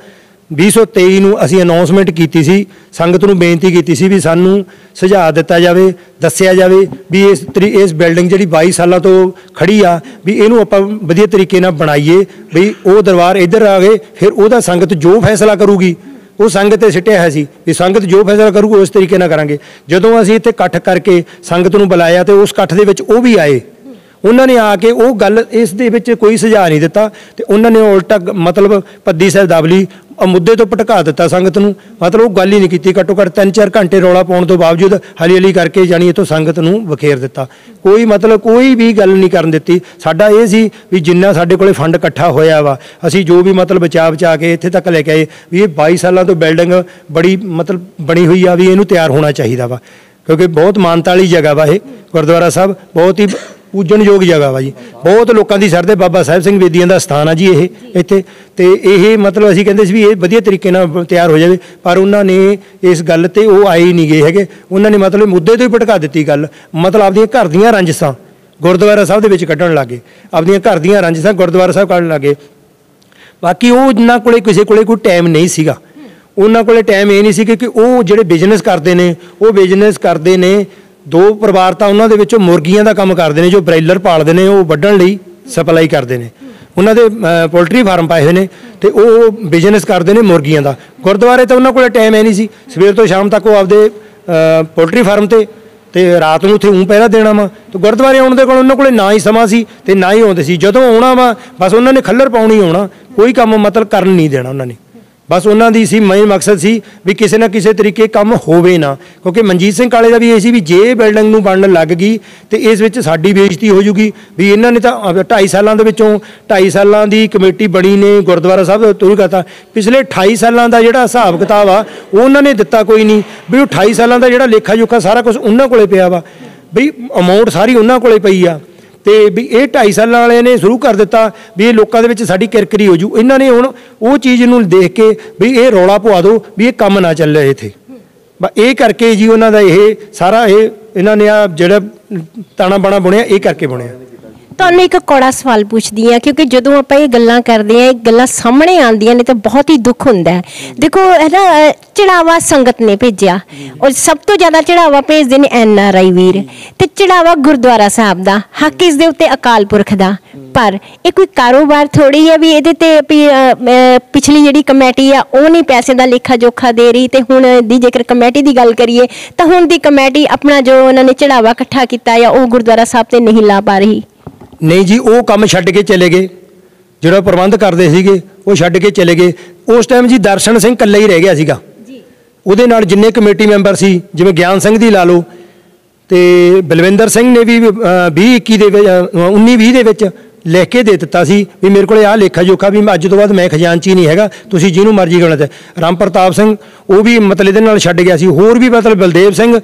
Speaker 3: 2023 ਨੂੰ ਅਸੀਂ ਅਨਾਉਂਸਮੈਂਟ ਕੀਤੀ ਸੀ, ਸੰਗਤ ਨੂੰ ਬੇਨਤੀ ਕੀਤੀ ਸੀ ਵੀ ਸਾਨੂੰ ਸੁਝਾਅ ਦਿੱਤਾ ਜਾਵੇ, ਦੱਸਿਆ ਜਾਵੇ ਵੀ ਇਸ ਤਰੀ- ਇਸ ਬਿਲਡਿੰਗ ਜਿਹੜੀ 22 ਸਾਲਾਂ ਤੋਂ ਖੜੀ ਆ, ਵੀ ਇਹਨੂੰ ਆਪਾਂ ਵਧੀਆ ਤਰੀਕੇ ਨਾਲ ਬਣਾਈਏ, ਵੀ ਉਹ ਦਰਬਾਰ ਇੱਧਰ ਆਵੇ ਫਿਰ ਉਹਦਾ ਸੰਗਤ ਜੋ ਫੈਸਲਾ ਕਰੂਗੀ, ਉਹ ਸੰਗਤ ਤੇ ਸਿੱਟਿਆ ਹੈ ਸੀ, ਵੀ ਸੰਗਤ ਜੋ ਫੈਸਲਾ ਕਰੂਗੀ, ਉਸ ਤਰੀਕੇ ਨਾਲ ਕਰਾਂਗੇ। ਜਦੋਂ ਅਸੀਂ ਇੱਥੇ ਇਕੱਠ ਕਰਕੇ ਸੰਗਤ ਨੂੰ ਬੁਲਾਇਆ ਤੇ ਉਸ ਇਕੱਠ ਦੇ ਵਿੱਚ ਉਹ ਵੀ ਆਏ ਉਹਨਾਂ ਨੇ ਆ ਕੇ ਉਹ ਗੱਲ ਇਸ ਦੇ ਵਿੱਚ ਕੋਈ ਸੁਝਾਅ ਨਹੀਂ ਦਿੱਤਾ ਤੇ ਉਹਨਾਂ ਨੇ ਉਲਟਾ ਮਤਲਬ ਪੱਦੀ ਸਾਹਿਬ ਦਾਬਲੀ ਮੁੱਦੇ ਤੋਂ ਭਟਕਾ ਦਿੱਤਾ ਸੰਗਤ ਨੂੰ। ਮਤਲਬ ਉਹ ਗੱਲ ਹੀ ਨਹੀਂ ਕੀਤੀ, ਘੱਟੋ ਘੱਟ 3-4 ਘੰਟੇ ਰੌਲਾ ਪਾਉਣ ਤੋਂ ਬਾਵਜੂਦ ਹਲੀ ਹਲੀ ਕਰਕੇ ਜਾਣੀ ਇਥੋਂ ਸੰਗਤ ਨੂੰ ਵਖੇਰ ਦਿੱਤਾ। ਕੋਈ ਮਤਲਬ ਕੋਈ ਵੀ ਗੱਲ ਨਹੀਂ ਕਰਨ ਦਿੱਤੀ। ਸਾਡਾ ਇਹ ਸੀ ਵੀ ਜਿੰਨਾ ਸਾਡੇ ਕੋਲੇ ਫੰਡ ਇਕੱਠਾ ਹੋਇਆ ਵਾ, ਅਸੀਂ ਜੋ ਵੀ ਮਤਲਬ ਬਚਾ ਬਚਾ ਕੇ ਇੱਥੇ ਤੱਕ ਲੈ ਕੇ ਆਏ, ਵੀ ਇਹ 22 ਸਾਲਾਂ ਤੋਂ ਬਿਲਡਿੰਗ ਬੜੀ ਮਤਲਬ ਬਣੀ ਹੋਈ ਆ, ਵੀ ਇਹਨੂੰ ਤਿਆਰ ਹੋਣਾ ਚਾਹੀਦਾ ਵਾ। ਕਿਉਂਕਿ ਬਹੁਤ ਮਾਨਤਾ ਵਾਲੀ ਜਗ੍ਹਾ ਵਾ ਇਹ। ਗੁਰਦੁਆਰਾ ਸਾਹਿਬ ਬਹੁਤ ਹੀ ਪੂਜਣਯੋਗ ਜਗ੍ਹਾ ਵਾ ਜੀ। ਬਹੁਤ ਲੋਕਾਂ ਦੀ ਸਰਦੇ ਬਾਬਾ ਸਾਹਿਬ ਸਿੰਘ ਬੇਦੀਆਂ ਦਾ ਸਥਾਨ ਆ ਜੀ ਇਹ, ਇੱਥੇ। ਤੇ ਇਹ ਮਤਲਬ ਅਸੀਂ ਕਹਿੰਦੇ ਸੀ ਵੀ ਇਹ ਵਧੀਆ ਤਰੀਕੇ ਨਾਲ ਤਿਆਰ ਹੋ ਜਾਵੇ, ਪਰ ਉਹਨਾਂ ਨੇ ਇਸ ਗੱਲ ਤੇ ਉਹ ਆਏ ਹੀ ਨਹੀਂ ਗਏ ਹੈਗੇ। ਉਹਨਾਂ ਨੇ ਮਤਲਬ ਮੁੱਦੇ ਤੋਂ ਹੀ ਭਟਕਾ ਦਿੱਤੀ ਗੱਲ। ਮਤਲਬ ਆਪਦੀਆਂ ਘਰ ਦੀਆਂ ਰੰਜਸਾਂ ਗੁਰਦੁਆਰਾ ਸਾਹਿਬ ਦੇ ਵਿੱਚ ਕੱਢਣ ਲੱਗੇ। ਆਪਦੀਆਂ ਘਰ ਦੀਆਂ ਰੰਜਸਾਂ ਗੁਰਦੁਆਰਾ ਸਾਹਿਬ ਕੱਢਣ ਲੱਗੇ। ਬਾਕੀ ਉਹ ਜਿਨ੍ਹਾਂ ਕੋਲੇ ਕਿਸੇ ਕੋਲੇ ਕੋਈ ਟਾਈਮ ਨਹੀਂ ਸੀਗਾ। ਉਹਨਾਂ ਕੋਲੇ ਟਾਈਮ ਇਹ ਨਹੀਂ ਸੀ ਕਿ ਉਹ ਜਿਹੜੇ ਬਿਜ਼ਨਸ ਕਰਦੇ ਨੇ, ਉਹ ਬਿਜ਼ਨਸ ਕਰਦੇ ਨੇ ਦੋ ਪਰਿਵਾਰ ਤਾਂ ਉਹਨਾਂ ਦੇ ਵਿੱਚੋਂ ਮੁਰਗੀਆਂ ਦਾ ਕੰਮ ਕਰਦੇ ਨੇ, ਜੋ ਬ੍ਰਾਇਲਰ ਪਾਲਦੇ ਨੇ, ਉਹ ਵੱਢਣ ਲਈ ਸਪਲਾਈ ਕਰਦੇ ਨੇ। ਉਹਨਾਂ ਦੇ ਪੋਲਟਰੀ ਫਾਰਮ ਪਾਏ ਹੋਏ ਨੇ ਤੇ ਉਹ ਬਿਜ਼ਨਸ ਕਰਦੇ ਨੇ ਮੁਰਗੀਆਂ ਦਾ। ਗੁਰਦੁਆਰੇ ਤਾਂ ਉਹਨਾਂ ਕੋਲੇ ਟਾਈਮ ਹੈ ਨਹੀਂ ਸੀ। ਸਵੇਰ ਤੋਂ ਸ਼ਾਮ ਤੱਕ ਉਹ ਆਪਦੇ ਪੋਲਟਰੀ ਫਾਰਮ ਤੇ ਤੇ ਰਾਤ ਨੂੰ ਉੱਥੇ ਉਂ ਪਹਿਰਾ ਦੇਣਾ ਵਾ। ਤੇ ਗੁਰਦੁਆਰੇ ਆਉਣ ਦੇ ਕੋਲ ਉਹਨਾਂ ਕੋਲੇ ਨਾ ਹੀ ਸਮਾਂ ਸੀ ਤੇ ਨਾ ਹੀ ਆਉਂਦੇ ਸੀ। ਜਦੋਂ ਆਉਣਾ ਵਾ, ਬਸ ਉਹਨਾਂ ਨੇ ਖੱਲਰ ਪਾਉਣੀ ਆਉਣਾ ਕੋਈ ਕੰਮ ਮਤਲਬ ਕਰਨ ਨਹੀਂ ਦੇਣਾ ਉਹਨਾਂ ਨੇ। ਬਸ ਉਹਨਾਂ ਦੀ ਸੀ ਮੇਨ ਮਕਸਦ ਸੀ ਵੀ ਕਿਸੇ ਨਾ ਕਿਸੇ ਤਰੀਕੇ ਕੰਮ ਹੋਵੇ ਨਾ। ਕਿਉਂਕਿ ਮਨਜੀਤ ਸਿੰਘ ਕਾਲੇ ਦਾ ਵੀ ਇਹ ਸੀ ਵੀ ਜੇ ਬਿਲਡਿੰਗ ਨੂੰ ਬਣਨ ਲੱਗ ਗਈ ਤੇ ਇਸ ਵਿੱਚ ਸਾਡੀ ਬੇਇੱਜ਼ਤੀ ਹੋ ਜੂਗੀ। ਵੀ ਇਹਨਾਂ ਨੇ ਤਾਂ 2.5 ਸਾਲਾਂ ਦੇ ਵਿੱਚੋਂ 2.5 ਸਾਲਾਂ ਦੀ ਕਮੇਟੀ ਬਣੀ ਨੇ, ਗੁਰਦੁਆਰਾ ਸਾਹਿਬ ਦਾ ਤੁਰ ਕਰਤਾ ਪਿਛਲੇ 28 ਸਾਲਾਂ ਦਾ ਜਿਹੜਾ ਹਿਸਾਬ ਕਿਤਾਬ ਆ ਉਹ ਉਹਨਾਂ ਨੇ ਦਿੱਤਾ ਕੋਈ ਨਹੀਂ। ਵੀ ਉਹ 28 ਸਾਲਾਂ ਦਾ ਜਿਹੜਾ ਲੇਖਾ ਜੋਖਾ ਸਾਰਾ ਕੁਝ ਉਹਨਾਂ ਕੋਲੇ ਪਿਆ ਵਾ। ਬਈ ਅਮਾਉਂਟ ਸਾਰੀ ਉਹਨਾਂ ਕੋਲੇ ਪਈ ਆ। ਤੇ ਵੀ ਇਹ 2.5 ਸਾਲਾਂ ਵਾਲਿਆਂ ਨੇ ਸ਼ੁਰੂ ਕਰ ਦਿੱਤਾ ਵੀ ਇਹ ਲੋਕਾਂ ਦੇ ਵਿੱਚ ਸਾਡੀ ਕਿਰਕਰੀ ਹੋ ਜੂ। ਇਹਨਾਂ ਨੇ ਹੁਣ ਉਹ ਚੀਜ਼ ਨੂੰ ਦੇਖ ਕੇ ਵੀ ਇਹ ਰੌਲਾ ਪਵਾ ਦਿਓ ਵੀ ਇਹ ਕੰਮ ਨਾ ਚੱਲੇ ਇੱਥੇ। ਬਸ ਇਹ ਕਰਕੇ ਜੀ ਉਹਨਾਂ ਦਾ ਇਹ ਸਾਰਾ ਇਹ ਇਹਨਾਂ ਨੇ ਆ ਜਿਹੜਾ ਤਾਣਾ ਬਾਣਾ ਬੁਣਿਆ, ਇਹ ਕਰਕੇ ਬੁਣਿਆ।
Speaker 2: ਤੁਹਾਨੂੰ ਇੱਕ ਕੌੜਾ ਸਵਾਲ ਪੁੱਛਦੀ ਆ ਕਿਉਂਕਿ ਜਦੋਂ ਆਪਾਂ ਇਹ ਗੱਲਾਂ ਕਰਦੇ ਆ ਇਹ ਗੱਲਾਂ ਸਾਹਮਣੇ ਆਉਂਦੀਆਂ ਨੇ ਤਾਂ ਬਹੁਤ ਹੀ ਦੁੱਖ ਹੁੰਦਾ ਹੈ। ਦੇਖੋ ਹੈ ਨਾ ਚੜਾਵਾ ਸੰਗਤ ਨੇ ਭੇਜਿਆ। ਔਰ ਸਭ ਤੋਂ ਜ਼ਿਆਦਾ ਚੜਾਵਾ ਭੇਜਦੇ ਨੇ ਐਨ ਆਰ ਆਈ ਵੀਰ। ਤੇ ਚੜਾਵਾ ਗੁਰਦੁਆਰਾ ਸਾਹਿਬ ਦਾ, ਹੱਕ ਇਸ ਦੇ ਉੱਤੇ ਅਕਾਲ ਪੁਰਖ ਦਾ। ਪਰ ਇਹ ਕੋਈ ਕਾਰੋਬਾਰ ਥੋੜੀ ਹੈ ਵੀ ਇਹਦੇ ਤੇ ਪਿਛਲੀ ਜਿਹੜੀ ਕਮੇਟੀ ਆ, ਉਹ ਨਹੀਂ ਪੈਸੇ ਦਾ ਲੇਖਾ ਜੋਖਾ ਦੇ ਰਹੀ। ਤੇ ਹੁਣ ਦੀ ਜੇਕਰ ਕਮੇਟੀ ਦੀ ਗੱਲ ਕਰੀਏ, ਤਾਂ ਹੁਣ ਦੀ ਕਮੇਟੀ ਆਪਣਾ ਜੋ ਉਹਨਾਂ ਨੇ ਚੜਾਵਾ ਇਕੱਠਾ ਕੀਤਾ ਆ, ਉਹ ਗੁਰਦੁਆਰਾ ਸਾਹਿਬ ਤੇ ਨਹੀਂ ਲਾ ਪਾ ਰਹੀ।
Speaker 3: ਨਹੀਂ ਜੀ, ਉਹ ਕੰਮ ਛੱਡ ਕੇ ਚਲੇ ਗਏ। ਜਿਹੜਾ ਪ੍ਰਬੰਧ ਕਰਦੇ ਸੀਗੇ, ਉਹ ਛੱਡ ਕੇ ਚਲੇ ਗਏ। ਉਸ ਟਾਈਮ ਜੀ ਦਰਸ਼ਨ ਸਿੰਘ ਇਕੱਲਾ ਹੀ ਰਹਿ ਗਿਆ ਸੀਗਾ। ਉਹਦੇ ਨਾਲ ਜਿੰਨੇ ਕਮੇਟੀ ਮੈਂਬਰ ਸੀ ਜਿਵੇਂ ਗਿਆਨ ਸਿੰਘ ਦੀ ਲਾ ਲਓ ਤੇ ਬਲਵਿੰਦਰ ਸਿੰਘ ਨੇ ਵੀ 20 21 ਦੇ ਵਿੱਚ 19 20 ਦੇ ਵਿੱਚ ਲਿਖ ਕੇ ਦੇ ਦਿੱਤਾ ਸੀ ਵੀ ਮੇਰੇ ਕੋਲੇ ਆਹ ਲੇਖਾ ਜੋਖਾ ਵੀ ਮੈਂ ਅੱਜ ਤੋਂ ਬਾਅਦ ਮੈਂ ਖਜ਼ਾਨਚੀ ਨਹੀਂ ਹੈਗਾ ਤੁਸੀਂ ਜਿਹਨੂੰ ਮਰਜ਼ੀ ਗਣਾ ਤੇ। ਰਾਮ ਪ੍ਰਤਾਪ ਸਿੰਘ ਉਹ ਵੀ ਮਤਲਬ ਇਹਦੇ ਨਾਲ ਛੱਡ ਗਿਆ ਸੀ ਹੋਰ ਵੀ ਮਤਲਬ ਬਲਦੇਵ ਸਿੰਘ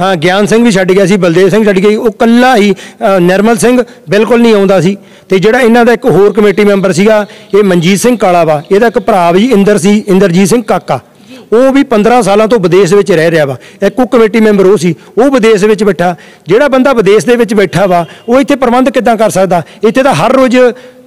Speaker 3: ਹਾਂ ਗਿਆਨ ਸਿੰਘ ਵੀ ਛੱਡ ਗਿਆ ਸੀ ਬਲਦੇਵ ਸਿੰਘ ਛੱਡ ਗਿਆ ਉਹ ਕੱਲਾ ਹੀ ਅ, ਨਿਰਮਲ ਸਿੰਘ ਬਿਲਕੁਲ ਨਹੀਂ ਆਉਂਦਾ ਸੀ। ਤੇ ਜਿਹੜਾ ਇਹਨਾਂ ਦਾ ਇੱਕ ਹੋਰ ਕਮੇਟੀ ਮੈਂਬਰ ਸੀਗਾ ਇਹ ਮਨਜੀਤ ਸਿੰਘ ਕਾਲਾਵਾ ਇਹਦਾ ਇੱਕ ਭਰਾ ਵੀ ਇੰਦਰ ਸੀ ਇੰਦਰਜੀਤ ਸਿੰਘ ਕਾਕਾ। ਉਹ ਵੀ 15 ਸਾਲਾਂ ਤੋਂ ਵਿਦੇਸ਼ ਵਿੱਚ ਰਹਿ ਰਿਹਾ ਵਾ। ਇੱਕ ਉਹ ਕਮੇਟੀ ਮੈਂਬਰ ਉਹ ਸੀ, ਉਹ ਵਿਦੇਸ਼ ਵਿੱਚ ਬੈਠਾ। ਜਿਹੜਾ ਬੰਦਾ ਵਿਦੇਸ਼ ਦੇ ਵਿੱਚ ਬੈਠਾ ਵਾ, ਉਹ ਇੱਥੇ ਪ੍ਰਬੰਧ ਕਿੱਦਾਂ ਕਰ ਸਕਦਾ? ਇੱਥੇ ਤਾਂ ਹਰ ਰੋਜ਼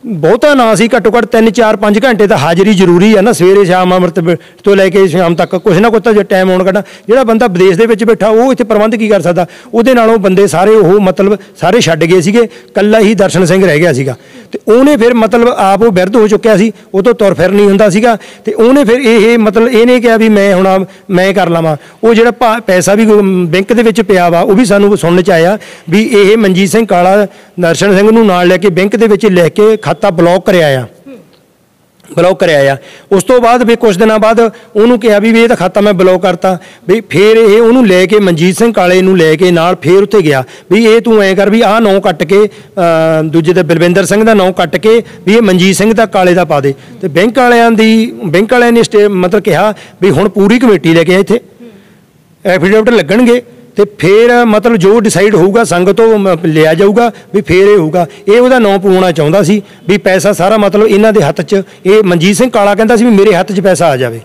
Speaker 3: ਬਹੁਤਾ ਨਾ ਸੀ ਘੱਟੋ ਘੱਟ 3 4 5 ਘੰਟੇ ਤਾਂ ਹਾਜ਼ਰੀ ਜ਼ਰੂਰੀ ਆ ਨਾ, ਸਵੇਰੇ ਸ਼ਾਮ ਅੰਮ੍ਰਿਤ ਤੋਂ ਲੈ ਕੇ ਸ਼ਾਮ ਤੱਕ, ਕੁਛ ਨਾ ਕੁਛ ਤਾਂ ਟਾਈਮ ਆਉਣ ਕੱਢਣਾ ਜਿਹੜਾ ਬੰਦਾ ਵਿਦੇਸ਼ ਦੇ ਵਿੱਚ ਬੈਠਾ, ਉਹ ਇੱਥੇ ਪ੍ਰਬੰਧ ਕੀ ਕਰ ਸਕਦਾ? ਉਹਦੇ ਨਾਲੋਂ ਬੰਦੇ ਸਾਰੇ ਉਹ ਮਤਲਬ ਸਾਰੇ ਛੱਡ ਗਏ ਸੀਗੇ ਕੱਲਾ ਹੀ ਦਰਸ਼ਨ ਸਿੰਘ ਰਹਿ ਗਿਆ ਸੀਗਾ। ਤੇ ਉਹਨੇ ਫਿਰ ਮਤਲਬ ਆਪ ਉਹ ਬਿਰਧ ਹੋ ਚੁੱਕਿਆ ਸੀ, ਉਹ ਤੋਂ ਤੁਰ ਫਿਰ ਨਹੀਂ ਹੁੰਦਾ ਸੀਗਾ। ਤੇ ਉਹਨੇ ਫਿਰ ਇਹ ਮਤਲਬ ਇਹਨੇ ਕਿਹਾ ਵੀ ਮੈਂ ਹੁਣ ਮੈਂ ਕਰ ਲਵਾਂ। ਉਹ ਜਿਹੜਾ ਭਾ- ਪੈਸਾ ਵੀ ਬੈਂਕ ਦੇ ਵਿੱਚ ਪਿਆ ਵਾ, ਉਹ ਵੀ ਸਾਨੂੰ ਸੁਣਨ ਚ ਆਇਆ ਵੀ ਇਹ ਮਨਜੀਤ ਸਿੰਘ ਕਾਲਾ ਦਰਸ਼ਨ ਸਿੰਘ ਨੂੰ ਨਾਲ ਲੈ ਕੇ ਬੈਂਕ ਦੇ ਵਿੱਚ ਲਿਖ ਕੇ ਖਾਤਾ ਬਲੌਕ ਕਰਿਆ ਆ। ਬਲੌਕ ਕਰਿਆ ਆ। ਉਸ ਤੋਂ ਬਾਅਦ ਵੀ ਕੁਝ ਦਿਨਾਂ ਬਾਅਦ ਉਹਨੂੰ ਕਿਹਾ ਵੀ ਇਹ ਤਾਂ ਖਾਤਾ ਮੈਂ ਬਲੌਕ ਕਰਤਾ। ਵੀ ਫਿਰ ਇਹ ਉਹਨੂੰ ਲੈ ਕੇ ਮਨਜੀਤ ਸਿੰਘ ਕਾਲੇ ਨੂੰ ਲੈ ਕੇ ਨਾਲ ਫੇਰ ਉੱਥੇ ਗਿਆ। ਵੀ ਇਹ ਤੂੰ ਐਂ ਕਰ ਵੀ ਆਹ ਨਾਂ ਕੱਟ ਕੇ ਦੂਜੇ ਤੇ ਬਲਵਿੰਦਰ ਸਿੰਘ ਦਾ ਨਾਂ ਕੱਟ ਕੇ ਵੀ ਇਹ ਮਨਜੀਤ ਸਿੰਘ ਦਾ ਕਾਲੇ ਦਾ ਪਾ ਦੇ। ਤੇ ਬੈਂਕ ਵਾਲਿਆਂ ਦੀ, ਬੈਂਕ ਵਾਲਿਆਂ ਨੇ ਸਟੇ ਮਤਲਬ ਕਿਹਾ ਵੀ ਹੁਣ ਪੂਰੀ ਕਮੇਟੀ ਲੈ ਕੇ ਆ ਇੱਥੇ। ਐਫੀਡੇਵਿਟ ਲੱਗਣਗੇ। ਤੇ ਫਿਰ ਮਤਲਬ ਜੋ ਡਿਸਾਈਡ ਹੋਊਗਾ, ਸੰਗਤ ਤੋਂ ਲਿਆ ਜਾਊਗਾ ਵੀ ਫਿਰ ਇਹ ਹੋਊਗਾ। ਇਹ ਉਹਦਾ ਨਾਂ ਪਵਾਉਣਾ ਚਾਹੁੰਦਾ ਸੀ ਵੀ ਪੈਸਾ ਸਾਰਾ ਮਤਲਬ ਇਹਨਾਂ ਦੇ ਹੱਥ 'ਚ, ਇਹ ਮਨਜੀਤ ਸਿੰਘ ਕਾਲਾ ਕਹਿੰਦਾ ਸੀ ਵੀ ਮੇਰੇ ਹੱਥ 'ਚ ਪੈਸਾ ਆ ਜਾਵੇ।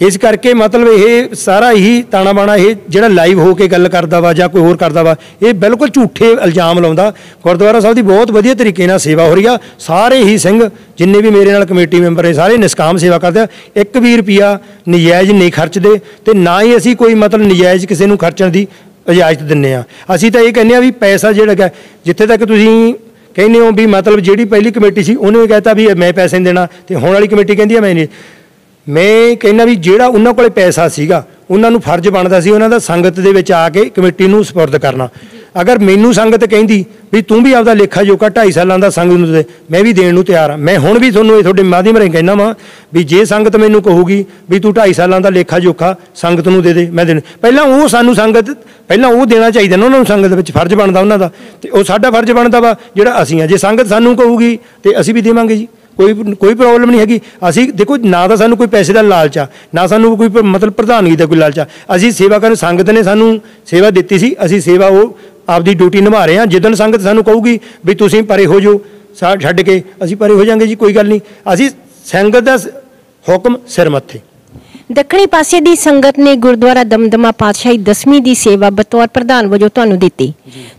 Speaker 3: ਇਸ ਕਰਕੇ ਮਤਲਬ ਇਹ ਸਾਰਾ ਹੀ ਤਾਣਾ ਬਾਣਾ ਇਹ ਜਿਹੜਾ ਲਾਈਵ ਹੋ ਕੇ ਗੱਲ ਕਰਦਾ ਵਾ ਜਾਂ ਕੋਈ ਹੋਰ ਕਰਦਾ ਵਾ, ਇਹ ਬਿਲਕੁਲ ਝੂਠੇ ਇਲਜ਼ਾਮ ਲਾਉਂਦਾ। ਗੁਰਦੁਆਰਾ ਸਾਹਿਬ ਦੀ ਬਹੁਤ ਵਧੀਆ ਤਰੀਕੇ ਨਾਲ ਸੇਵਾ ਹੋ ਰਹੀ ਆ। ਸਾਰੇ ਹੀ ਸਿੰਘ ਜਿੰਨੇ ਵੀ ਮੇਰੇ ਨਾਲ ਕਮੇਟੀ ਮੈਂਬਰ ਨੇ, ਸਾਰੇ ਨਿਸਕਾਮ ਸੇਵਾ ਕਰਦੇ ਆ। ਇੱਕ ਵੀ ਰੁਪਿਆ ਨਜਾਇਜ਼ ਨਹੀਂ ਖਰਚਦੇ ਤੇ ਨਾ ਹੀ ਅਸੀਂ ਕੋਈ ਮਤਲਬ ਨਜਾਇਜ਼ ਕਿਸੇ ਨੂੰ ਖਰਚਣ ਦੀ ਇਜਾਜ਼ਤ ਦਿੰਨੇ ਆ। ਅਸੀਂ ਤਾਂ ਇਹ ਕਹਿੰਦੇ ਆ ਵੀ ਪੈਸਾ ਜਿਹੜਾ ਹੈਗਾ, ਜਿੱਥੇ ਤੱਕ ਤੁਸੀਂ ਕਹਿੰਦੇ ਹੋ ਵੀ ਮਤਲਬ ਜਿਹੜੀ ਪਹਿਲੀ ਕਮੇਟੀ ਸੀ, ਉਹਨੇ ਕਹਿਤਾ ਵੀ ਮੈਂ ਪੈਸੇ ਨਹੀਂ ਦੇਣਾ ਤੇ ਹੁਣ ਵਾਲੀ ਕਮੇਟੀ ਕਹਿੰਦੀ ਆ, ਮੈਂ ਨਹੀਂ। ਮੈਂ ਕਹਿੰਦਾ ਵੀ ਜਿਹੜਾ ਉਹਨਾਂ ਕੋਲੇ ਪੈਸਾ ਸੀਗਾ, ਉਹਨਾਂ ਨੂੰ ਫਰਜ਼ ਬਣਦਾ ਸੀ ਉਹਨਾਂ ਦਾ ਸੰਗਤ ਦੇ ਵਿੱਚ ਆ ਕੇ ਕਮੇਟੀ ਨੂੰ ਸਪੁਰਦ ਕਰਨਾ। ਅਗਰ ਮੈਨੂੰ ਸੰਗਤ ਕਹਿੰਦੀ ਵੀ ਤੂੰ ਵੀ ਆਪਦਾ ਲੇਖਾ ਜੋਖਾ 2.5 ਸਾਲਾਂ ਦਾ ਸੰਗਤ ਨੂੰ ਦੇ, ਮੈਂ ਵੀ ਦੇਣ ਨੂੰ ਤਿਆਰ ਆ। ਮੈਂ ਹੁਣ ਵੀ ਤੁਹਾਨੂੰ ਇਹ ਤੁਹਾਡੇ ਮਾਧਿਅਮ ਰਾਹੀਂ ਕਹਿਣਾ ਵਾਂ ਵੀ ਜੇ ਸੰਗਤ ਮੈਨੂੰ ਕਹੂਗੀ ਵੀ ਤੂੰ 2.5 ਸਾਲਾਂ ਦਾ ਲੇਖਾ ਜੋਖਾ ਸੰਗਤ ਨੂੰ ਦੇ ਦੇ, ਮੈਂ ਦੇਣ। ਪਹਿਲਾਂ ਉਹ ਸਾਨੂੰ ਸੰਗਤ, ਪਹਿਲਾਂ ਉਹ ਦੇਣਾ ਚਾਹੀਦਾ ਨਾ ਉਹਨਾਂ ਨੂੰ ਸੰਗਤ ਵਿੱਚ, ਫਰਜ਼ ਬਣਦਾ ਉਹਨਾਂ ਦਾ। ਤੇ ਉਹ ਸਾਡਾ ਫਰਜ਼ ਬਣਦਾ ਵਾ ਜਿਹੜਾ ਅਸੀਂ ਆ। ਜੇ ਸੰਗਤ ਸਾਨੂੰ ਕਹੂਗੀ ਤੇ ਅਸੀਂ ਵੀ ਦੇਵਾਂਗੇ ਜੀ। ਕੋਈ ਕੋਈ ਪ੍ਰੋਬਲਮ ਨਹੀਂ ਹੈਗੀ। ਅਸੀਂ ਦੇਖੋ, ਨਾ ਤਾਂ ਸਾਨੂੰ ਕੋਈ ਪੈਸੇ ਦਾ ਲਾਲਚ ਆ, ਨਾ ਸਾਨੂੰ ਕੋਈ ਮਤਲਬ ਪ੍ਰਧਾਨਗੀ ਦਾ ਕੋਈ ਲਾਲਚ ਆ। ਅਸੀਂ ਸੇਵਾ ਕਰਨ ਸੰਗਤ ਨੇ ਸਾਨੂੰ ਸੇਵਾ ਦਿੱਤੀ ਸੀ। ਅਸੀਂ ਸੇਵਾ ਉਹ ਆਪਦੀ ਡਿਊਟੀ ਨਿਭਾ ਰਹੇ ਹਾਂ। ਜਿੱਦਣ ਸੰਗਤ ਸਾਨੂੰ ਕਹੂਗੀ ਵੀ ਤੁਸੀਂ ਪਰੇ ਹੋ ਜਾਓ, ਸਾ ਛੱਡ ਕੇ ਅਸੀਂ ਪਰੇ ਹੋ ਜਾਾਂਗੇ ਜੀ, ਕੋਈ ਗੱਲ ਨਹੀਂ। ਅਸੀਂ ਸੰਗਤ ਦਾ ਸ- ਹੁਕਮ ਸਿਰ ਮੱਥੇ।
Speaker 2: ਦੱਖਣੀ ਪਾਸੇ ਦੀ ਸੰਗਤ ਨੇ ਗੁਰਦੁਆਰਾ ਦਮਦਮਾ ਪਾਤਸ਼ਾਹੀ ਦਸਵੀਂ ਦੀ ਸੇਵਾ ਬਤੌਰ ਪ੍ਰਧਾਨ ਵਜੋਂ ਤੁਹਾਨੂੰ ਦਿੱਤੀ।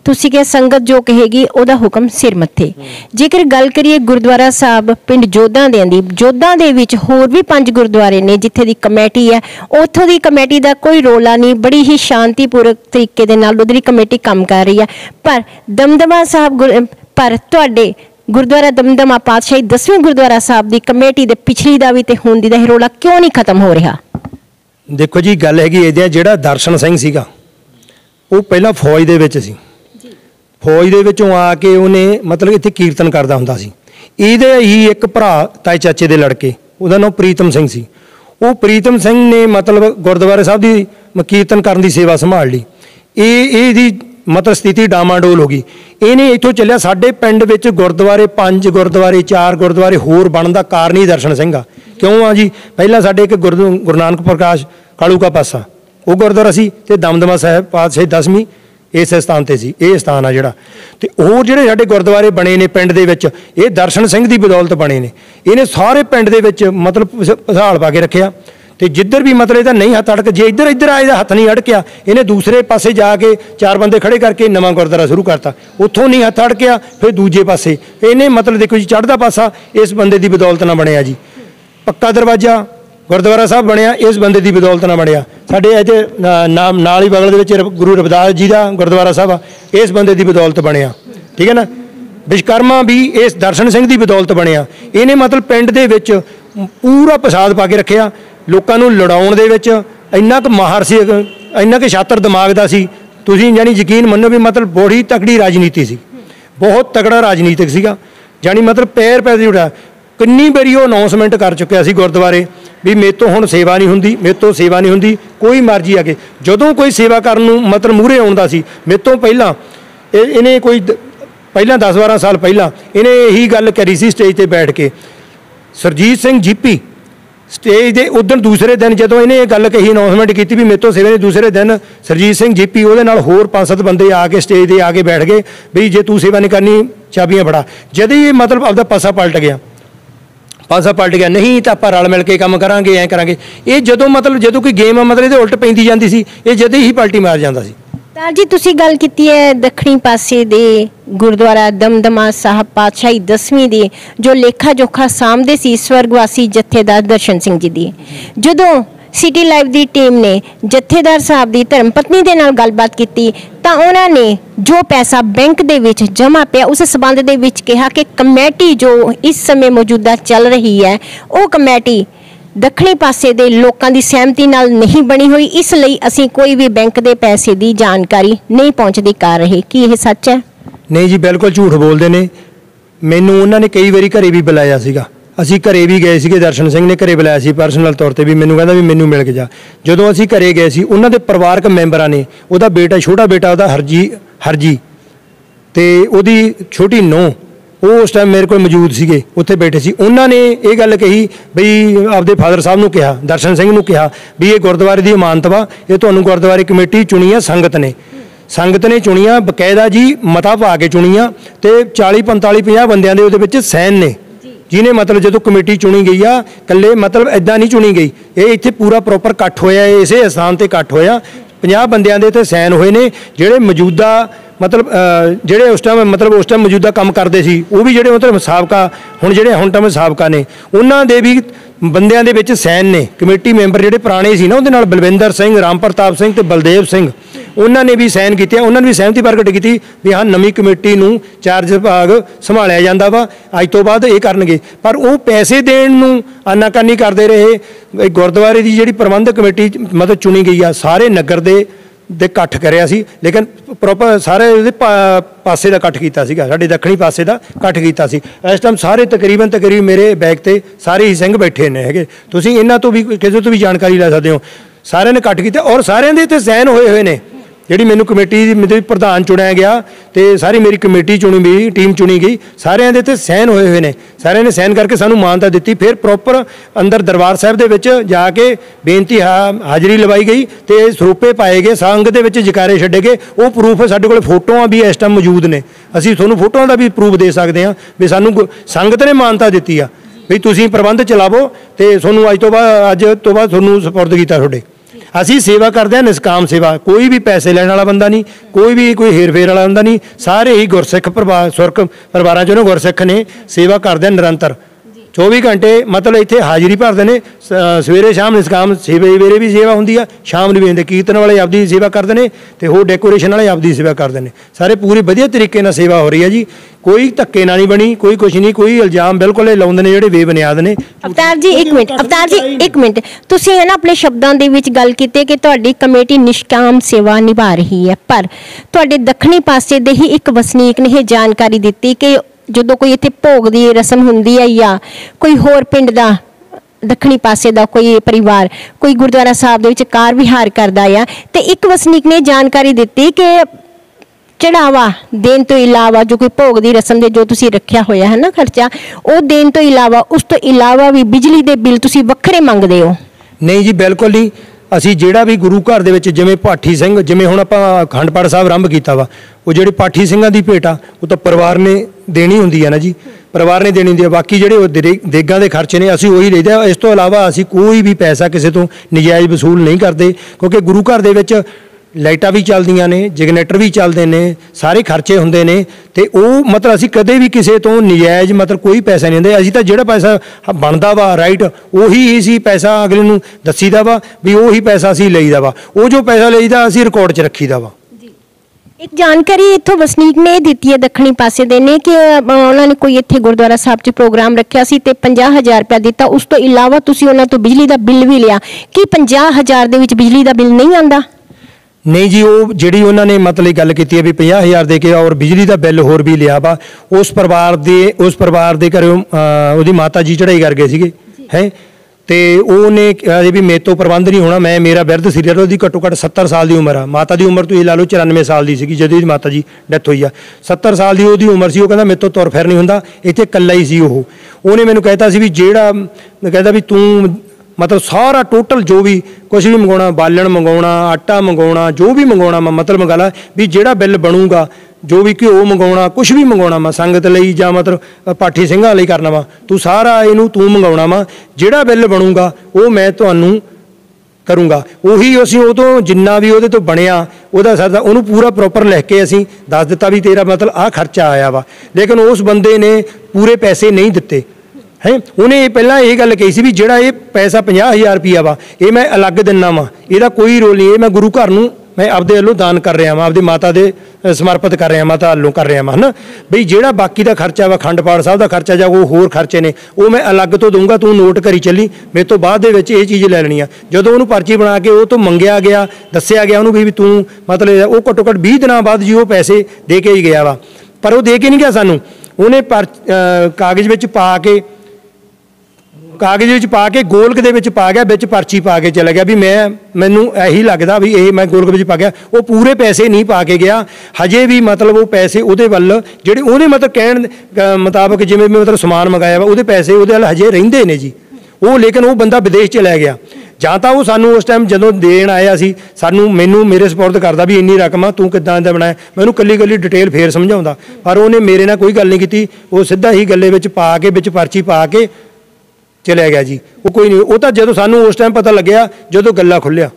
Speaker 2: ਤੁਸੀਂ ਕਿਹਾ ਸੰਗਤ ਜੋ ਕਹੇਗੀ ਉਹਦਾ ਹੁਕਮ ਸਿਰ ਮੱਥੇ। ਜੇਕਰ ਗੱਲ ਕਰੀਏ ਗੁਰਦੁਆਰਾ ਸਾਹਿਬ ਪਿੰਡ ਜੋਧਾਂ ਦੇ ਦੀ ਜੋਧਾਂ ਦੇ ਵਿੱਚ ਹੋਰ ਵੀ ਪੰਜ ਗੁਰਦੁਆਰੇ ਨੇ ਜਿੱਥੇ ਦੀ ਕਮੇਟੀ ਹੈ ਉੱਥੋਂ ਦੀ ਕਮੇਟੀ ਦਾ ਕੋਈ ਰੋਲਾ ਨਹੀਂ ਬੜੀ ਹੀ ਸ਼ਾਂਤੀਪੂਰਕ ਤਰੀਕੇ ਦੇ ਨਾਲ ਉਹਦੀ ਕਮੇਟੀ ਕੰਮ ਕਰ ਰਹੀ ਹੈ। ਪਰ ਦਮਦਮਾ ਸਾਹਿਬ ਪਰ ਤੁਹਾਡੇ ਗੁਰਦੁਆਰਾ ਦਮਦਮਾ ਪਾਤਸ਼ਾਹੀ ਦਸਵੇਂ ਗੁਰਦੁਆਰਾ ਸਾਹਿਬ ਦੀ ਕਮੇਟੀ ਦੇ ਪਿਛਲੀ ਦਾ ਵੀ ਤੇ ਹੁਣ ਦੀ ਦਾ ਇਹ ਰੌਲਾ ਕਿਉਂ ਨਹੀਂ ਖਤਮ ਹੋ ਰਿਹਾ?
Speaker 3: ਦੇਖੋ ਜੀ ਗੱਲ ਹੈਗੀ ਇਹਦੇ ਜਿਹੜਾ ਦਰਸ਼ਨ ਸਿੰਘ ਸੀਗਾ ਉਹ ਪਹਿਲਾਂ ਫੌਜ ਦੇ ਵਿੱਚ ਸੀ। ਫੌਜ ਦੇ ਵਿੱਚੋਂ ਆ ਕੇ ਉਹਨੇ ਮਤਲਬ ਇੱਥੇ ਕੀਰਤਨ ਕਰਦਾ ਹੁੰਦਾ ਸੀ। ਇਹਦੇ ਹੀ ਇੱਕ ਭਰਾ ਤਾਏ ਚਾਚੇ ਦੇ ਲੜਕੇ ਉਹਦਾ ਨਾਮ ਪ੍ਰੀਤਮ ਸਿੰਘ ਸੀ। ਉਹ ਪ੍ਰੀਤਮ ਸਿੰਘ ਨੇ ਮਤਲਬ ਗੁਰਦੁਆਰੇ ਸਾਹਿਬ ਦੀ ਕੀਰਤਨ ਕਰਨ ਦੀ ਸੇਵਾ ਸੰਭਾਲ ਲਈ। ਇਹ ਇਹਦੀ ਮਤਲਬ ਸਥਿਤੀ ਡਾਮਾਡੋਲ ਹੋ ਗਈ ਇਹਨੇ ਇੱਥੋਂ ਚੱਲਿਆ ਸਾਡੇ ਪਿੰਡ ਵਿੱਚ ਗੁਰਦੁਆਰੇ ਪੰਜ ਗੁਰਦੁਆਰੇ ਚਾਰ ਗੁਰਦੁਆਰੇ ਹੋਰ ਬਣਨ ਦਾ ਕਾਰਨ ਹੀ ਦਰਸ਼ਨ ਸਿੰਘ ਆ ਕਿਉਂ ਆ ਜੀ ਪਹਿਲਾਂ ਸਾਡੇ ਇੱਕ ਗੁਰ ਗੁਰੂ ਨਾਨਕ ਪ੍ਰਕਾਸ਼ ਕਾਲੂ ਕਾ ਪਾਸਾ ਉਹ ਗੁਰਦੁਆਰਾ ਸੀ ਤੇ ਦਮਦਮਾ ਸਾਹਿਬ ਪਾਤਸ਼ਾਹੀ ਦਸਵੀਂ ਇਸ ਸਥਾਨ ਤੇ ਸੀ ਇਹ ਸਥਾਨ ਆ ਜਿਹੜਾ ਤੇ ਹੋਰ ਜਿਹੜੇ ਸਾਡੇ ਗੁਰਦੁਆਰੇ ਬਣੇ ਨੇ ਪਿੰਡ ਦੇ ਵਿੱਚ ਇਹ ਦਰਸ਼ਨ ਸਿੰਘ ਦੀ ਬਦੌਲਤ ਬਣੇ ਨੇ ਇਹਨੇ ਸਾਰੇ ਪਿੰਡ ਦੇ ਵਿੱਚ ਮਤਲਬ ਪਸ- ਪਸਾਲ ਪਾ ਕੇ ਰੱਖਿਆ ਤੇ ਜਿੱਧਰ ਵੀ ਮਤਲਬ ਇਹਦਾ ਨਹੀਂ ਹੱਥ ਅੜਕ, ਜੇ ਇੱਧਰ ਇੱਧਰ ਆਏ ਦਾ ਹੱਥ ਨਹੀਂ ਅੜਕਿਆ, ਇਹਨੇ ਦੂਸਰੇ ਪਾਸੇ ਜਾ ਕੇ ਚਾਰ ਬੰਦੇ ਖੜੇ ਕਰਕੇ ਨਵਾਂ ਗੁਰਦੁਆਰਾ ਸ਼ੁਰੂ ਕਰਤਾ। ਉੱਥੋਂ ਨਹੀਂ ਹੱਥ ਅੜਕਿਆ, ਫਿਰ ਦੂਜੇ ਪਾਸੇ। ਇਹਨੇ ਮਤਲਬ ਦੇਖੋ ਜੀ, ਚੜ੍ਹਦਾ ਪਾਸਾ ਇਸ ਬੰਦੇ ਦੀ ਬਦੌਲਤ ਨਾਲ ਬਣਿਆ ਜੀ। ਪੱਕਾ ਦਰਵਾਜ਼ਾ, ਗੁਰਦੁਆਰਾ ਸਾਹਿਬ ਬਣਿਆ, ਇਸ ਬੰਦੇ ਦੀ ਬਦੌਲਤ ਨਾਲ ਬਣਿਆ। ਸਾਡੇ ਇੱਥੇ ਨਾ- ਨਾਮ, ਨਾਲ ਹੀ ਬਗਲ ਦੇ ਵਿੱਚ ਰਬ- ਗੁਰੂ ਰਵਿਦਾਸ ਜੀ ਦਾ ਗੁਰਦੁਆਰਾ ਸਾਹਿਬ ਆ, ਇਸ ਬੰਦੇ ਦੀ ਬਦੌਲਤ ਬਣਿਆ। ਠੀਕ ਹੈ ਨਾ? ਵਿਸ਼ਕਰਮਾ ਵੀ ਇਸ ਦਰਸ਼ਨ ਸਿੰਘ ਦੀ ਬਦੌਲਤ ਬਣਿਆ। ਇਹਨੇ ਮਤਲਬ ਪਿੰਡ ਦੇ ਵਿੱਚ ਪੂਰਾ ਪ੍ਰਸਾਦ ਪਾ ਕੇ ਰੱਖਿਆ। ਲੋਕਾਂ ਨੂੰ ਲੜਾਉਣ ਦੇ ਵਿੱਚ ਇੰਨਾ ਕੁ ਮਾਹਰ ਸੀ, ਇੰਨਾ ਕੁ ਛਾਤਰ ਦਿਮਾਗ ਦਾ ਸੀ। ਤੁਸੀਂ ਜਾਨੀ ਯਕੀਨ ਮੰਨੋ ਵੀ ਮਤਲਬ ਬੜੀ ਤਕੜੀ ਰਾਜਨੀਤੀ ਸੀ। ਬਹੁਤ ਤਕੜਾ ਰਾਜਨੀਤਿਕ ਸੀਗਾ। ਜਾਨੀ ਮਤਲਬ ਪੈਰ ਪੈਰ ਜੁੜਾ ਕਿੰਨੀ ਵਾਰੀ ਉਹ ਅਨਾਉਂਸਮੈਂਟ ਕਰ ਚੁੱਕਿਆ ਸੀ ਗੁਰਦੁਆਰੇ ਵੀ ਮੇਰੇ ਤੋਂ ਹੁਣ ਸੇਵਾ ਨਹੀਂ ਹੁੰਦੀ, ਮੇਰੇ ਤੋਂ ਸੇਵਾ ਨਹੀਂ ਹੁੰਦੀ, ਕੋਈ ਮਰਜ਼ੀ ਆ ਕੇ। ਜਦੋਂ ਕੋਈ ਸੇਵਾ ਕਰਨ ਨੂੰ ਮਤਲਬ ਮੂਹਰੇ ਆਉਂਦਾ ਸੀ, ਮੇਰੇ ਤੋਂ ਪਹਿਲਾਂ, ਇਹ ਇਹਨੇ ਕੋਈ ਦ- ਪਹਿਲਾਂ 10-12 ਸਾਲ ਪਹਿਲਾਂ ਇਹਨੇ ਇਹੀ ਗੱਲ ਕਰੀ ਸੀ ਸਟੇਜ ਤੇ ਬੈਠ ਕੇ। ਸਰਜੀਤ ਸਿੰਘ ਜੀਪੀ ਸਟੇਜ ਦੇ ਉਦੋਂ ਦੂਸਰੇ ਦਿਨ ਜਦੋਂ ਇਹਨੇ ਇਹ ਗੱਲ ਕਹੀ ਅਨਾਉਂਸਮੈਂਟ ਕੀਤੀ ਵੀ ਮੇਰੇ ਤੋਂ ਸੇਵਾ ਦੇ ਦੂਸਰੇ ਦਿਨ ਸਰਜੀਤ ਸਿੰਘ ਜੀਪੀ ਉਹਦੇ ਨਾਲ ਹੋਰ ਪੰਜ ਸੱਤ ਬੰਦੇ ਆ ਕੇ ਸਟੇਜ ਤੇ ਆ ਕੇ ਬੈਠ ਗਏ ਵੀ ਜੇ ਤੂੰ ਸੇਵਾ ਨਹੀਂ ਕਰਨੀ, ਚਾਬੀਆਂ ਫੜਾ। ਜਦ ਹੀ ਇਹ ਮਤਲਬ ਆਪਦਾ ਪਾਸਾ ਪਲਟ ਗਿਆ। ਪਾਸਾ ਪਲਟ ਗਿਆ, ਨਹੀਂ ਤਾਂ ਆਪਾਂ ਰਲ ਮਿਲ ਕੇ ਕੰਮ ਕਰਾਂਗੇ, ਐਂ ਕਰਾਂਗੇ। ਇਹ ਜਦੋਂ ਮਤਲਬ ਜਦੋਂ ਕੋਈ ਗੇਮ ਮਤਲਬ ਇਹਦੇ ਉਲਟ ਪੈਂਦੀ ਜਾਂਦੀ ਸੀ, ਇਹ ਜਦੇ ਹੀ ਪਲਟੀ ਮਾਰ ਜਾਂਦਾ ਸੀ।
Speaker 2: ਤਾਂ ਜੀ, ਤੁਸੀਂ ਗੱਲ ਕੀਤੀ ਹੈ ਦੱਖਣੀ ਪਾਸੇ ਦੇ ਗੁਰਦੁਆਰਾ ਦਮਦਮਾ ਸਾਹਿਬ ਪਾਤਸ਼ਾਹੀ ਦਸਵੀਂ ਦੀ, ਜੋ ਲੇਖਾ ਜੋਖਾ ਸਾਹਮਣੇ ਸੀ ਸਵਰਗਵਾਸੀ ਜਥੇਦਾਰ ਦਰਸ਼ਨ ਸਿੰਘ ਜੀ ਦੀ। ਜਦੋਂ ਸਿਟੀ ਲਾਈਵ ਦੀ ਟੀਮ ਨੇ ਜਥੇਦਾਰ ਸਾਹਿਬ ਦੀ ਧਰਮ ਪਤਨੀ ਦੇ ਨਾਲ ਗੱਲਬਾਤ ਕੀਤੀ, ਤਾਂ ਉਹਨਾਂ ਨੇ ਜੋ ਪੈਸਾ ਬੈਂਕ ਦੇ ਵਿੱਚ ਜਮ੍ਹਾਂ ਪਿਆ, ਉਸ ਸਬੰਧ ਦੇ ਵਿੱਚ ਕਿਹਾ ਕਿ ਕਮੇਟੀ ਜੋ ਇਸ ਸਮੇਂ ਮੌਜੂਦਾ ਚੱਲ ਰਹੀ ਹੈ, ਉਹ ਕਮੇਟੀ ਦੱਖਣੀ ਪਾਸੇ ਦੇ ਲੋਕਾਂ ਦੀ ਸਹਿਮਤੀ ਨਾਲ ਨਹੀਂ ਬਣੀ ਹੋਈ, ਇਸ ਲਈ ਅਸੀਂ ਕੋਈ ਵੀ ਬੈਂਕ ਦੇ ਪੈਸੇ ਦੀ ਜਾਣਕਾਰੀ ਨਹੀਂ ਪਹੁੰਚਦੀ ਕਰ ਰਹੇ। ਕੀ ਇਹ ਸੱਚ ਹੈ?
Speaker 3: ਨਹੀਂ ਜੀ, ਬਿਲਕੁਲ ਝੂਠ ਬੋਲਦੇ ਨੇ। ਮੈਨੂੰ ਉਹਨਾਂ ਨੇ ਕਈ ਵਾਰੀ ਘਰੇ ਵੀ ਬੁਲਾਇਆ ਸੀਗਾ। ਅਸੀਂ ਘਰੇ ਵੀ ਗਏ ਸੀਗੇ, ਦਰਸ਼ਨ ਸਿੰਘ ਨੇ ਘਰੇ ਬੁਲਾਇਆ ਸੀ ਪਰਸਨਲ ਤੌਰ ਤੇ ਵੀ ਮੈਨੂੰ ਕਹਿੰਦਾ ਵੀ ਮੈਨੂੰ ਮਿਲ ਕੇ ਜਾ। ਜਦੋਂ ਅਸੀਂ ਘਰੇ ਗਏ ਸੀ, ਉਹਨਾਂ ਦੇ ਪਰਿਵਾਰਕ ਮੈਂਬਰਾਂ ਨੇ, ਉਹਦਾ ਬੇਟਾ, ਛੋਟਾ ਬੇਟਾ, ਉਹਦਾ ਹਰਜੀ ਹਰਜੀ ਤੇ ਉਹਦੀ ਛੋਟੀ ਨੂੰਹ ਉਹ ਉਸ ਟਾਈਮ ਮੇਰੇ ਕੋਲ ਮੌਜੂਦ ਸੀਗੇ ਉੱਥੇ ਬੈਠੇ ਸੀ। ਉਹਨਾਂ ਨੇ ਇਹ ਗੱਲ ਕਹੀ ਬਈ ਆਪਦੇ ਫਾਦਰ ਸਾਹਿਬ ਨੂੰ ਕਿਹਾ ਦਰਸ਼ਨ ਸਿੰਘ ਨੂੰ ਕਿਹਾ ਵੀ ਇਹ ਗੁਰਦੁਆਰੇ ਦੀ ਇਮਾਨਤ ਵਾ ਇਹ ਤੁਹਾਨੂੰ ਗੁਰਦੁਆਰੇ ਕਮੇਟੀ ਚੁਣੀ ਆ ਸੰਗਤ ਨੇ। ਸੰਗਤ ਨੇ ਚੁਣੀਆਂ ਬਕਾਇਦਾ ਜੀ ਮਤਾ ਪਾ ਕੇ ਚੁਣੀਆਂ ਤੇ 40 45 50 ਬੰਦਿਆਂ ਦੇ ਉਹਦੇ ਵਿੱਚ ਸੈਨ ਨੇ। ਜਿਹਨੇ ਮਤਲਬ ਜਦੋਂ ਕਮੇਟੀ ਚੁਣੀ ਗਈ ਆ ਕੱਲੇ ਮਤਲਬ ਐਦਾਂ ਨਹੀਂ ਚੁਣੀ ਗਈ। ਇਹ ਇੱਥੇ ਪੂਰਾ ਪ੍ਰੋਪਰ ਇਕੱਠ ਹੋਇਆ ਇਸੇ ਸਥਾਨ ਤੇ ਇਕੱਠ ਹੋਇਆ। 50 ਬੰਦਿਆਂ ਦੇ ਤੇ ਸਾਈਨ ਹੋਏ ਨੇ, ਜਿਹੜੇ ਮੌਜੂਦਾ ਮਤਲਬ ਜਿਹੜੇ ਉਸ ਟਾਈਮ ਮਤਲਬ ਉਸ ਟਾਈਮ ਮੌਜੂਦਾ ਕੰਮ ਕਰਦੇ ਸੀ, ਉਹ ਵੀ ਜਿਹੜੇ ਮਤਲਬ ਸਾਬਕਾ, ਹੁਣ ਜਿਹੜੇ ਹੁਣ ਟਾਈਮ ਸਾਬਕਾ ਨੇ, ਉਹਨਾਂ ਦੇ ਵੀ ਬੰਦਿਆਂ ਦੇ ਵਿੱਚ ਸੈਨ ਨੇ। ਕਮੇਟੀ ਮੈਂਬਰ ਜਿਹੜੇ ਪੁਰਾਣੇ ਸੀ ਨਾ, ਉਹਦੇ ਨਾਲ ਬਲਵਿੰਦਰ ਸਿੰਘ, ਰਾਮ ਪ੍ਰਤਾਪ ਸਿੰਘ ਤੇ ਬਲਦੇਵ ਸਿੰਘ। ਉਹਨਾਂ ਨੇ ਵੀ ਸਾਈਨ ਕੀਤੇ ਉਹਨਾਂ ਨੇ ਵੀ ਸਹਿਮਤੀ ਪ੍ਰਗਟ ਕੀਤੀ ਵੀ ਹਾਂ, ਨਵੀਂ ਕਮੇਟੀ ਨੂੰ ਚਾਰਜ ਵਿਭਾਗ ਸੰਭਾਲਿਆ ਜਾਂਦਾ ਵਾ, ਅੱਜ ਤੋਂ ਬਾਅਦ ਇਹ ਕਰਨਗੇ। ਪਰ ਉਹ ਪੈਸੇ ਦੇਣ ਨੂੰ ਆਨਾਕਾਨੀ ਕਰਦੇ ਰਹੇ ਗੁਰਦੁਆਰੇ ਦੀ ਜਿਹੜੀ ਪ੍ਰਬੰਧਕ ਕਮੇਟੀ ਮਤਲਬ ਚੁਣੀ ਗਈ ਆ, ਸਾਰੇ ਨਗਰ ਦੇ ਦੇ ਇਕੱਠ ਕਰਿਆ ਸੀ, ਲੇਕਿਨ ਪ੍ਰੋਪਰ ਸਾਰੇ ਉਹਦੇ ਪਾ- ਪਾਸੇ ਦਾ ਇਕੱਠ ਕੀਤਾ ਸੀਗਾ, ਸਾਡੇ ਦੱਖਣੀ ਪਾਸੇ ਦਾ ਇਕੱਠ ਕੀਤਾ ਸੀ। ਇਸ ਟਾਈਮ ਸਾਰੇ ਤਕਰੀਬਨ ਤਕਰੀਬ ਮੇਰੇ ਬੈਗ ਤੇ ਸਾਰੇ ਹੀ ਸਿੰਘ ਬੈਠੇ ਨੇ ਹੈਗੇ। ਤੁਸੀਂ ਇਹਨਾਂ ਤੋਂ ਵੀ, ਕਿਸੇ ਤੋਂ ਵੀ ਜਾਣਕਾਰੀ ਲੈ ਸਕਦੇ ਹੋ। ਸਾਰਿਆਂ ਨੇ ਇਕੱਠ ਕੀਤਾ ਔਰ ਸਾਰਿਆਂ ਦੇ ਤੇ ਸਾਈਨ ਹੋਏ ਹੋਏ ਨੇ। ਜਿਹੜੀ ਮੈਨੂੰ ਕਮੇਟੀ ਦੀ ਮੇਰੇ ਪ੍ਰਧਾਨ ਚੁਣਿਆ ਗਿਆ ਤੇ ਸਾਰੀ ਮੇਰੀ ਕਮੇਟੀ ਚੁਣੀ ਗਈ ਟੀਮ ਚੁਣੀ ਗਈ, ਸਾਰਿਆਂ ਦੇ ਤੇ ਸਾਈਨ ਹੋਏ ਹੋਏ ਨੇ। ਸਾਰਿਆਂ ਨੇ ਸਾਈਨ ਕਰਕੇ ਸਾਨੂੰ ਮਾਨਤਾ ਦਿੱਤੀ। ਫਿਰ ਪ੍ਰੋਪਰ ਅੰਦਰ ਦਰਬਾਰ ਸਾਹਿਬ ਦੇ ਵਿੱਚ ਜਾ ਕੇ ਬੇਨਤੀ ਹਾ- ਹਾਜ਼ਰੀ ਲਵਾਈ ਗਈ ਤੇ ਸਰੂਪੇ ਪਾਏ ਗਏ, ਸੰਗ ਦੇ ਵਿੱਚ ਜਕਾਰੇ ਛੱਡੇ ਗਏ। ਉਹ ਪ੍ਰੂਫ ਸਾਡੇ ਕੋਲ ਫੋਟੋਆਂ ਵੀ ਇਸ ਟਾਈਮ ਮੌਜੂਦ ਨੇ। ਅਸੀਂ ਤੁਹਾਨੂੰ ਫੋਟੋਆਂ ਦਾ ਵੀ ਪ੍ਰੂਫ ਦੇ ਸਕਦੇ ਹਾਂ ਵੀ ਸਾਨੂੰ ਗੁ- ਸੰਗਤ ਨੇ ਮਾਨਤਾ ਦਿੱਤੀ ਆ। ਵੀ ਤੁਸੀਂ ਪ੍ਰਬੰਧ ਚਲਾਵੋ ਤੇ ਤੁਹਾਨੂੰ ਅੱਜ ਤੋਂ ਬਾਅਦ, ਅੱਜ ਤੋਂ ਬਾਅਦ ਤੁਹਾਨੂੰ ਸਪੁਰਦ ਕੀਤਾ ਤੁਹਾਡੇ। ਅਸੀਂ ਸੇਵਾ ਕਰਦੇ ਹਾਂ, ਨਿਸਕਾਮ ਸੇਵਾ। ਕੋਈ ਵੀ ਪੈਸੇ ਲੈਣ ਵਾਲਾ ਬੰਦਾ ਨਹੀਂ, ਕੋਈ ਵੀ ਕੋਈ ਹੇਰ ਫੇਰ ਵਾਲਾ ਬੰਦਾ ਨਹੀਂ। ਸਾਰੇ ਹੀ ਗੁਰਸਿੱਖ ਪਰਿਵਾਰ ਸੁਰਖ ਪਰਿਵਾਰਾਂ ਚੋਂ ਗੁਰਸਿੱਖ ਨੇ ਸੇਵਾ ਕਰਦੇ ਨਿਰੰਤਰ। 24 ਘੰਟੇ ਮਤਲਬ ਇੱਥੇ ਹਾਜ਼ਰੀ ਭਰਦੇ ਨੇ ਸਵੇਰੇ ਸ਼ਾਮ ਨਿਸਕਾਮ ਸੇਵੇ ਵੇਰੇ ਵੀ ਸੇਵਾ ਹੁੰਦੀ ਆ, ਸ਼ਾਮ ਨੂੰ ਵੀ ਹੁੰਦੇ ਕੀਰਤਨ ਵਾਲੇ ਆਪਦੀ ਸੇਵਾ ਕਰਦੇ ਨੇ ਤੇ ਹੋਰ ਡੈਕੋਰੇਸ਼ਨ ਵਾਲੇ ਆਪਦੀ ਸੇਵਾ ਕਰਦੇ ਨੇ। ਸਾਰੇ ਪੂਰੀ ਵਧੀਆ ਤਰੀਕੇ ਨਾਲ ਸੇਵਾ ਹੋ ਰਹੀ ਹੈ ਜੀ। ਕੋਈ ਧੱਕੇ ਨਾਲ ਨਹੀਂ ਬਣੀ, ਕੋਈ ਕੁਛ ਨਹੀਂ, ਕੋਈ ਇਲਜ਼ਾਮ ਬਿਲਕੁਲ ਇਹ ਲਾਉਂਦੇ ਨੇ ਜਿਹੜੇ ਬੇਬੁਨਿਆਦ ਨੇ।
Speaker 2: ਅਵਤਾਰ ਜੀ, ਇੱਕ ਮਿੰਟ, ਅਵਤਾਰ ਜੀ, ਇੱਕ ਮਿੰਟ। ਤੁਸੀਂ ਹੈ ਨਾ ਆਪਣੇ ਸ਼ਬਦਾਂ ਦੇ ਵਿੱਚ ਗੱਲ ਕੀਤੀ ਕਿ ਤੁਹਾਡੀ ਕਮੇਟੀ ਨਿਸ਼ਕਾਮ ਸੇਵਾ ਨਿਭਾ ਰਹੀ ਹੈ, ਪਰ ਤੁਹਾਡੇ ਦੱਖਣੀ ਪਾਸੇ ਦੇ ਹੀ ਇੱਕ ਵਸਨੀਕ ਨੇ ਇਹ ਜਾਣਕਾਰੀ ਦਿੱਤੀ ਕਿ ਜਦੋਂ ਕੋਈ ਇੱਥੇ ਭੋਗ ਦੀ ਰਸਮ ਹੁੰਦੀ ਹੈ ਜਾਂ ਕੋਈ ਹੋਰ ਪਿੰਡ ਦਾ, ਦੱਖਣੀ ਪਾਸੇ ਦਾ ਕੋਈ ਪਰਿਵਾਰ, ਕੋਈ ਗੁਰਦੁਆਰਾ ਸਾਹਿਬ ਦੇ ਵਿੱਚ ਕਾਰ ਵਿਹਾਰ ਕਰਦਾ ਆ, ਤੇ ਇੱਕ ਵਸਨੀਕ ਨੇ ਜਾਣਕਾਰੀ ਦਿੱਤੀ ਕਿ ਚੜਾਵਾ ਦੇਣ ਤੋਂ ਇਲਾਵਾ ਜੋ ਕੋਈ ਭੋਗ ਦੀ ਰਸਮ ਦੇ ਜੋ ਤੁਸੀਂ ਰੱਖਿਆ ਹੋਇਆ ਹੈ ਨਾ ਖਰਚਾ, ਉਹ ਦੇਣ ਤੋਂ ਇਲਾਵਾ ਉਸ ਤੋਂ ਇਲਾਵਾ ਵੀ ਬਿਜਲੀ ਦੇ ਬਿੱਲ ਤੁਸੀਂ ਵੱਖਰੇ ਮੰਗਦੇ ਹੋ?
Speaker 3: ਨਹੀਂ ਜੀ, ਬਿਲਕੁਲ ਨਹੀਂ। ਅਸੀਂ ਜਿਹੜਾ ਵੀ ਗੁਰੂ ਘਰ ਦੇ ਵਿੱਚ ਜਿਵੇਂ ਪਾਠੀ ਸਿੰਘ, ਜਿਵੇਂ ਹੁਣ ਆਪਾਂ ਅਖੰਡ ਪਾਠ ਸਾਹਿਬ ਆਰੰਭ ਕੀਤਾ ਵਾ, ਉਹ ਜਿਹੜੇ ਪਾਠੀ ਸਿੰਘਾਂ ਦੀ ਭੇਟ ਆ, ਉਹ ਤਾਂ ਪਰਿਵਾਰ ਨੇ ਦੇਣੀ ਹੁੰਦੀ ਹੈ ਨਾ ਜੀ। ਪਰਿਵਾਰ ਨੇ ਦੇਣੀ ਹੁੰਦੀ ਹੈ ਬਾਕੀ ਜਿਹੜੇ ਉਹ ਦੇ- ਦੇਗਾਂ ਦੇ ਖਰਚੇ ਨੇ, ਅਸੀਂ ਉਹੀ ਲਈਦੇ ਇਸ ਤੋਂ ਇਲਾਵਾ ਅਸੀਂ ਕੋਈ ਵੀ ਪੈਸਾ ਕਿਸੇ ਤੋਂ ਨਜਾਇਜ਼ ਵਸੂਲ ਨਹੀਂ ਕਰਦੇ, ਕਿਉਂਕਿ ਗੁਰੂ ਘਰ ਦੇ ਵਿੱਚ ਲਾਈਟਾਂ ਵੀ ਚੱਲਦੀਆਂ ਨੇ, ਜਨਰੇਟਰ ਵੀ ਚੱਲਦੇ ਨੇ, ਸਾਰੇ ਖਰਚੇ ਹੁੰਦੇ ਨੇ ਤੇ ਉਹ ਮਤਲਬ ਅਸੀਂ ਕਦੇ ਵੀ ਕਿਸੇ ਤੋਂ ਨਜਾਇਜ਼ ਮਤਲਬ ਕੋਈ ਪੈਸਾ ਨਹੀਂ ਦਿੰਦੇ। ਅਸੀਂ ਤਾਂ ਜਿਹੜਾ ਪੈਸਾ ਬਣਦਾ ਵਾ ਰਾਈਟ ਉਹੀ ਹੀ ਸੀ ਪੈਸਾ ਅਗਲੇ ਨੂੰ ਦੱਸੀਦਾ ਵਾ ਵੀ ਉਹੀ ਪੈਸਾ ਅਸੀਂ ਲਈਦਾ ਵਾ। ਉਹ ਜੋ ਪੈਸਾ ਲਈਦਾ, ਅਸੀਂ ਰਿਕਾਰਡ 'ਚ ਰੱਖੀਦਾ ਵਾ।
Speaker 2: ਇੱਕ ਜਾਣਕਾਰੀ ਇੱਥੋਂ ਵਸਨੀਕ ਨੇ ਦਿੱਤੀ ਹੈ, ਦੱਖਣੀ ਪਾਸੇ ਦੇ ਨੇ ਕਿ ਉਹਨਾਂ ਨੇ ਕੋਈ ਇੱਥੇ ਗੁਰਦੁਆਰਾ ਸਾਹਿਬ 'ਚ ਪ੍ਰੋਗਰਾਮ ਰੱਖਿਆ ਸੀ ਤੇ 50000 ਰੁਪਏ ਦਿੱਤਾ। ਉਸ ਤੋਂ ਇਲਾਵਾ ਤੁਸੀਂ ਉਹਨਾਂ ਤੋਂ ਬਿਜਲੀ ਦਾ ਬਿੱਲ ਵੀ ਲਿਆ। ਕੀ 50000 ਦੇ ਵਿੱਚ ਬਿਜਲੀ ਦਾ ਬਿੱਲ ਨਹੀਂ ਆਂਦਾ
Speaker 3: ਨਹੀਂ ਜੀ ਉਹ ਜਿਹੜੀ ਉਹਨਾਂ ਨੇ ਮਤਲਬ ਗੱਲ ਕੀਤੀ ਹੈ ਵੀ 50000 ਦੇ ਕੇ ਔਰ ਬਿਜਲੀ ਦਾ ਬਿੱਲ ਹੋਰ ਵੀ ਲਿਆ ਵਾ ਉਸ ਪਰਿਵਾਰ ਦੇ ਉਸ ਪਰਿਵਾਰ ਦੇ ਘਰੇ ਉਹਦੀ ਮਾਤਾ ਜੀ ਚੜਾਈ ਕਰ ਗਏ ਸੀਗੇ ਹੈ? ਤੇ ਉਹਨੇ ਕਿਹਾ ਜੀ ਵੀ ਮੇਰੇ ਤੋਂ ਪ੍ਰਬੰਧ ਨਹੀਂ ਹੋਣਾ ਮੈਂ ਮੇਰਾ ਬਿਰਧ ਸੀਰੀਅਲ ਉਹਦੀ ਘੱਟੋ ਘੱਟ 70 ਸਾਲ ਦੀ ਉਮਰ ਆ। ਮਾਤਾ ਦੀ ਉਮਰ ਤੁਸੀਂ ਲਾ ਲਓ 94 ਸਾਲ ਦੀ ਸੀਗੀ ਜਦੋਂ ਇਹਦੀ ਮਾਤਾ ਜੀ ਡੈਥ ਹੋਈ ਆ। 70 ਸਾਲ ਦੀ ਉਹਦੀ ਉਮਰ ਸੀ ਉਹ ਕਹਿੰਦਾ ਮੇਰੇ ਤੋਂ ਤੁਰ ਫਿਰ ਨਹੀਂ ਹੁੰਦਾ ਇੱਥੇ ਇਕੱਲਾ ਹੀ ਸੀ ਉਹ। ਉਹਨੇ ਮੈਨੂੰ ਕਹਿਤਾ ਸੀ ਵੀ ਜਿਹੜਾ ਕਹਿੰਦਾ ਵੀ ਤੂੰ ਮਤਲਬ ਸਾਰਾ ਟੋਟਲ ਜੋ ਵੀ ਕੁਝ ਵੀ ਮੰਗਾਉਣਾ, ਬਾਲਣ ਮੰਗਾਉਣਾ, ਆਟਾ ਮੰਗਾਉਣਾ, ਜੋ ਵੀ ਮੰਗਾਉਣਾ, ਮੈਂ ਮਤਲਬ ਮੰਗਾ ਲਾ ਵੀ ਜਿਹੜਾ ਬਿੱਲ ਬਣੂਗਾ, ਜੋ ਵੀ ਘਿਓ ਮੰਗਾਉਣਾ ਕੁਝ ਵੀ ਮੰਗਾਉਣਾ ਮੈਂ ਸੰਗਤ ਲਈ ਜਾਂ ਮਤਲਬ ਪਾਠੀ ਸਿੰਘਾਂ ਲਈ ਕਰਨਾ ਵਾ। ਤੂੰ ਸਾਰਾ ਇਹਨੂੰ ਤੂੰ ਮੰਗਾਉਣਾ ਵਾ, ਜਿਹੜਾ ਬਿੱਲ ਬਣੂਗਾ, ਉਹ ਮੈਂ ਤੁਹਾਨੂੰ ਕਰੂੰਗਾ। ਉਹੀ ਅਸੀਂ ਉਹ ਤੋਂ ਜਿੰਨਾ ਵੀ ਉਹਦੇ ਤੋਂ ਬਣਿਆ, ਉਹਦਾ ਸਾਡਾ, ਉਹਨੂੰ ਪੂਰਾ ਪ੍ਰੋਪਰ ਲਿਖ ਕੇ ਅਸੀਂ ਦੱਸ ਦਿੱਤਾ ਵੀ ਤੇਰਾ ਮਤਲਬ ਆਹ ਖਰਚਾ ਆਇਆ ਵਾ। ਲੇਕਿਨ ਉਸ ਬੰਦੇ ਨੇ ਪੂਰੇ ਪੈਸੇ ਨਹੀਂ ਦਿੱਤੇ। ਹੈ? ਉਹਨੇ ਇਹ ਪਹਿਲਾਂ ਇਹ ਗੱਲ ਕਹੀ ਸੀ ਵੀ ਜਿਹੜਾ ਇਹ ਪੈਸਾ 50000 ਰੁਪਿਆ ਵਾ, ਇਹ ਮੈਂ ਅਲੱਗ ਦਿੰਨਾ ਵਾ। ਇਹਦਾ ਕੋਈ ਰੋਲ ਨਹੀਂ, ਇਹ ਮੈਂ ਗੁਰੂ ਘਰ ਨੂੰ ਮੈਂ ਆਪਦੇ ਵੱਲੋਂ ਦਾਨ ਕਰ ਰਿਹਾ ਵਾਂ, ਆਪਦੀ ਮਾਤਾ ਦੇ ਸਮਰਪਿਤ ਕਰ ਰਿਹਾ ਮਾਤਾ ਵੱਲੋਂ ਕਰ ਰਿਹਾ ਵਾਂ, ਹਨਾ? ਬਈ ਜਿਹੜਾ ਬਾਕੀ ਦਾ ਖਰਚਾ ਵਾ ਖੰਡ ਪਾਠ ਸਾਹਿਬ ਦਾ ਖਰਚਾ ਜਾਂ ਉਹ ਹੋਰ ਖਰਚੇ ਨੇ, ਉਹ ਮੈਂ ਅਲੱਗ ਤੋਂ ਦਊਂਗਾ, ਤੂੰ ਨੋਟ ਕਰੀ ਚੱਲੀ, ਮੇਰੇ ਤੋਂ ਬਾਅਦ ਦੇ ਵਿੱਚ ਇਹ ਚੀਜ਼ ਲੈ ਲੈਣੀ ਆ। ਜਦੋਂ ਉਹਨੂੰ ਪਰਚੀ ਬਣਾ ਕੇ ਉਹ ਤੋਂ ਮੰਗਿਆ ਗਿਆ, ਦੱਸਿਆ ਗਿਆ ਉਹਨੂੰ ਵੀ ਵੀ ਤੂੰ ਮਤਲਬ ਉਹ ਘੱਟੋ ਘੱਟ 20 ਦਿਨਾਂ ਬਾਅਦ ਜੀ ਉਹ ਪੈਸੇ ਦੇ ਕੇ ਹੀ ਗਿਆ ਵਾ। ਪਰ ਉਹ ਦੇ ਕੇ ਨਹੀਂ ਗਿਆ ਸਾਨੂੰ। ਉਹਨੇ ਪਰ ਕਾਗਜ਼ ਵਿੱਚ ਪਾ ਕੇ ਕਾਗਜ਼ ਵਿੱਚ ਪਾ ਕੇ, ਗੋਲਕ ਦੇ ਵਿੱਚ ਪਾ ਗਿਆ, ਵਿੱਚ ਪਰਚੀ ਪਾ ਕੇ ਚਲਾ ਗਿਆ ਵੀ ਮੈਂ, ਮੈਨੂੰ ਇਹੀ ਲੱਗਦਾ ਵੀ ਇਹ ਮੈਂ ਗੋਲਕ ਵਿੱਚ ਪਾ ਗਿਆ। ਉਹ ਪੂਰੇ ਪੈਸੇ ਨਹੀਂ ਪਾ ਕੇ ਗਿਆ। ਹਜੇ ਵੀ ਮਤਲਬ ਉਹ ਪੈਸੇ ਉਹਦੇ ਵੱਲ, ਜਿਹੜੇ ਉਹਨੇ ਮਤਲਬ ਕਹਿਣ ਮੁਤਾਬਕ ਜਿਵੇਂ ਮੈਂ ਮਤਲਬ ਸਮਾਨ ਮੰਗਾਇਆ ਵਾ, ਉਹਦੇ ਪੈਸੇ ਉਹਦੇ ਵੱਲ ਹਜੇ ਰਹਿੰਦੇ ਨੇ ਜੀ। ਉਹ ਲੇਕਿਨ ਉਹ ਬੰਦਾ ਵਿਦੇਸ਼ ਚਲਾ ਗਿਆ। ਜਾਂ ਤਾਂ ਉਹ ਸਾਨੂੰ ਉਸ ਟਾਈਮ ਜਦੋਂ ਦੇਣ ਆਇਆ ਸੀ, ਸਾਨੂੰ ਮੈਨੂੰ ਮੇਰੇ ਸਪੋਰਟ ਕਰਦਾ ਵੀ ਇੰਨੀ ਰਕਮ ਆ, ਤੂੰ ਕਿੱਦਾਂ ਦਾ ਬਣਾਇਆ? ਮੈਨੂੰ ਕੱਲੀ ਕੱਲੀ ਡਿਟੇਲ ਫੇਰ ਸਮਝਾਉਂਦਾ। ਪਰ ਉਹਨੇ ਮੇਰੇ ਨਾਲ ਕੋਈ ਗੱਲ ਨਹੀਂ ਕੀਤੀ। ਉਹ ਸਿੱਧਾ ਹੀ ਗੱਲੇ ਵਿੱਚ ਪਾ ਕੇ, ਵਿੱਚ ਪਰਚੀ ਪਾ ਕੇ ਚਲਿਆ ਗਿਆ ਜੀ। ਉਹ ਕੋਈ ਨਹੀਂ, ਉਹ ਤਾਂ ਜਦੋਂ ਸਾਨੂੰ ਉਸ ਟਾਈਮ ਪਤਾ ਲੱਗਿਆ, ਜਦੋਂ ਗੱਲਾ ਖੁੱਲਿਆ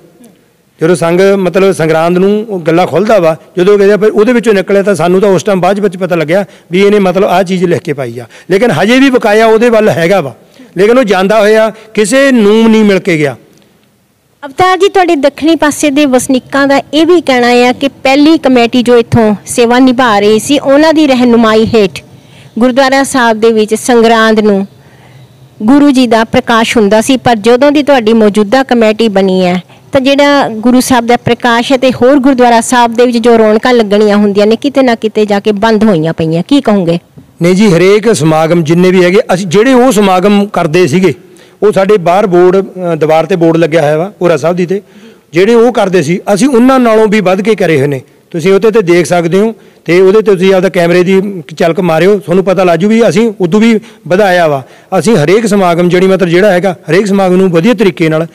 Speaker 3: ਜਦੋਂ ਸੰਗ, ਮਤਲਬ ਸੰਗਰਾਂਦ ਨੂੰ ਉਹ ਗੱਲਾ ਖੁੱਲਦਾ ਵਾ, ਜਦੋਂ ਕਹਿੰਦੇ ਫਿਰ ਉਹਦੇ ਵਿੱਚੋਂ ਨਿਕਲਿਆ ਤਾਂ ਸਾਨੂੰ ਤਾਂ ਉਸ ਟਾਈਮ ਬਾਅਦ ਵਿੱਚ ਪਤਾ ਲੱਗਿਆ ਵੀ ਇਹਨੇ ਮਤਲਬ ਆਹ ਚੀਜ਼ ਲਿਖ ਕੇ ਪਾਈ ਆ। ਲੇਕਿਨ ਹਜੇ ਵੀ ਬਕਾਇਆ ਉਹਦੇ ਵੱਲ ਹੈਗਾ ਵਾ। ਲੇਕਿਨ ਉਹ ਜਾਂਦਾ ਹੋਇਆ, ਕਿਸੇ ਨੂੰ ਨਹੀਂ ਮਿਲ ਕੇ ਗਿਆ।
Speaker 2: ਅਵਤਾਰ ਜੀ, ਤੁਹਾਡੇ ਦੱਖਣੀ ਪਾਸੇ ਦੇ ਵਸਨੀਕਾਂ ਦਾ ਇਹ ਵੀ ਕਹਿਣਾ ਹੈ ਕਿ ਪਹਿਲੀ ਕਮੇਟੀ ਜੋ ਇੱਥੋਂ ਸੇਵਾ ਨਿਭਾ ਰਹੀ ਸੀ, ਉਹਨਾਂ ਦੀ ਰਹਿਨੁਮਾਈ ਹੇਠ ਗੁਰਦੁਆਰਾ ਸਾਹਿਬ ਦੇ ਵਿੱਚ ਸੰਗਰਾਂਦ ਨੂੰ ਗੁਰੂ ਜੀ ਦਾ ਪ੍ਰਕਾਸ਼ ਹੁੰਦਾ ਸੀ ਪਰ ਜਦੋਂ ਦੀ ਤੁਹਾਡੀ ਮੌਜੂਦਾ ਕਮੇਟੀ ਬਣੀ ਹੈ ਤਾਂ ਜਿਹੜਾ ਗੁਰੂ ਸਾਹਿਬ ਦਾ ਪ੍ਰਕਾਸ਼ ਹੈ ਤੇ ਹੋਰ ਗੁਰਦੁਆਰਾ ਸਾਹਿਬ ਦੇ ਵਿੱਚ ਜੋ ਰੌਣਕਾਂ ਲੱਗਣੀਆਂ ਹੁੰਦੀਆਂ ਨੇ ਕਿਤੇ ਨਾ ਕਿਤੇ ਜਾ ਕੇ ਬੰਦ ਹੋਈਆਂ ਪਈਆਂ ਕੀ ਕਹੋਗੇ?
Speaker 3: ਨਹੀਂ ਜੀ ਹਰੇਕ ਸਮਾਗਮ ਜਿੰਨੇ ਵੀ ਹੈਗੇ ਅਸੀਂ ਜਿਹੜੇ ਉਹ ਸਮਾਗਮ ਕਰਦੇ ਸੀਗੇ ਉਹ ਸਾਡੇ ਬਾਹਰ ਬੋਰਡ ਅ, ਦੀਵਾਰ ਤੇ ਬੋਰਡ ਲੱਗਿਆ ਹੋਇਆ ਵਾ ਪੂਰਾ ਸਾਹਿਬ ਦੀ ਤੇ ਜਿਹੜੇ ਉਹ ਕਰਦੇ ਸੀ ਅਸੀਂ ਉਹਨਾਂ ਨਾਲੋਂ ਵੀ ਵੱਧ ਕੇ ਕਰੇ ਹੋਏ ਨੇ। ਤੁਸੀਂ ਉਹਦੇ ਤੇ ਦੇਖ ਸਕਦੇ ਹੋ ਤੇ ਉਹਦੇ ਤੇ ਤੁਸੀਂ ਆਪਦਾ ਕੈਮਰੇ ਦੀ ਝਲਕ ਮਾਰਿਓ। ਤੁਹਾਨੂੰ ਪਤਾ ਲੱਜੂ ਵੀ ਅਸੀਂ ਉਦੋਂ ਵੀ ਵਧਾਇਆ ਵਾ। ਅਸੀਂ ਹਰੇਕ ਸਮਾਗਮ ਜਿਹੜੀ ਮਤਲਬ ਜਿਹੜਾ ਹੈਗਾ, ਹਰੇਕ ਸਮਾਗਮ ਨੂੰ ਵਧੀਆ ਤਰੀਕੇ ਨਾਲ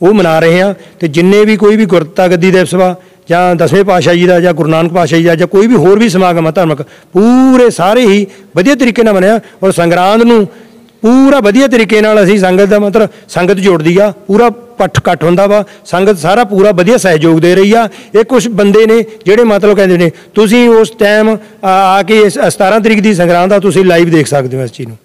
Speaker 3: ਉਹ ਮਨਾ ਰਹੇ ਹਾਂ ਤੇ ਜਿੰਨੇ ਵੀ ਕੋਈ ਵੀ ਗੁਰਤਾ ਗੱਦੀ ਦਿਵਸ ਵਾ ਜਾਂ ਦਸਵੇਂ ਪਾਤਸ਼ਾਹ ਜੀ ਦਾ ਜਾਂ ਗੁਰੂ ਨਾਨਕ ਪਾਤਸ਼ਾਹ ਜੀ ਦਾ ਜਾਂ ਕੋਈ ਵੀ ਹੋਰ ਵੀ ਸਮਾਗਮ ਆ ਧਾਰਮਿਕ, ਪੂਰੇ ਸਾਰੇ ਹੀ ਵਧੀਆ ਤਰੀਕੇ ਨਾਲ ਮਨਾਇਆ ਔਰ ਸੰਗਰਾਂਦ ਨੂੰ ਪੂਰਾ ਵਧੀਆ ਤਰੀਕੇ ਨਾਲ ਅਸੀਂ ਸੰਗਤ ਦਾ ਮਤਲਬ ਸੰਗਤ ਜੋੜਦੀ ਆ, ਪੂਰਾ ਪੱਠ ਘੱਟ ਹੁੰਦਾ ਵਾ, ਸੰਗਤ ਸਾਰਾ ਪੂਰਾ ਵਧੀਆ ਸਹਿਯੋਗ ਦੇ ਰਹੀ ਆ। ਇਹ ਕੁਝ ਬੰਦੇ ਨੇ ਜਿਹੜੇ ਮਤਲਬ ਕਹਿੰਦੇ ਨੇ, ਤੁਸੀਂ ਉਸ ਟਾਈਮ ਆ ਕੇ ਇਸ 17 ਤਰੀਕ ਦੀ ਸੰਗਰਾਂਦ ਦਾ ਤੁਸੀਂ ਲਾਈਵ ਦੇਖ ਸਕਦੇ ਹੋ ਇਸ ਚੀਜ਼ ਨੂੰ।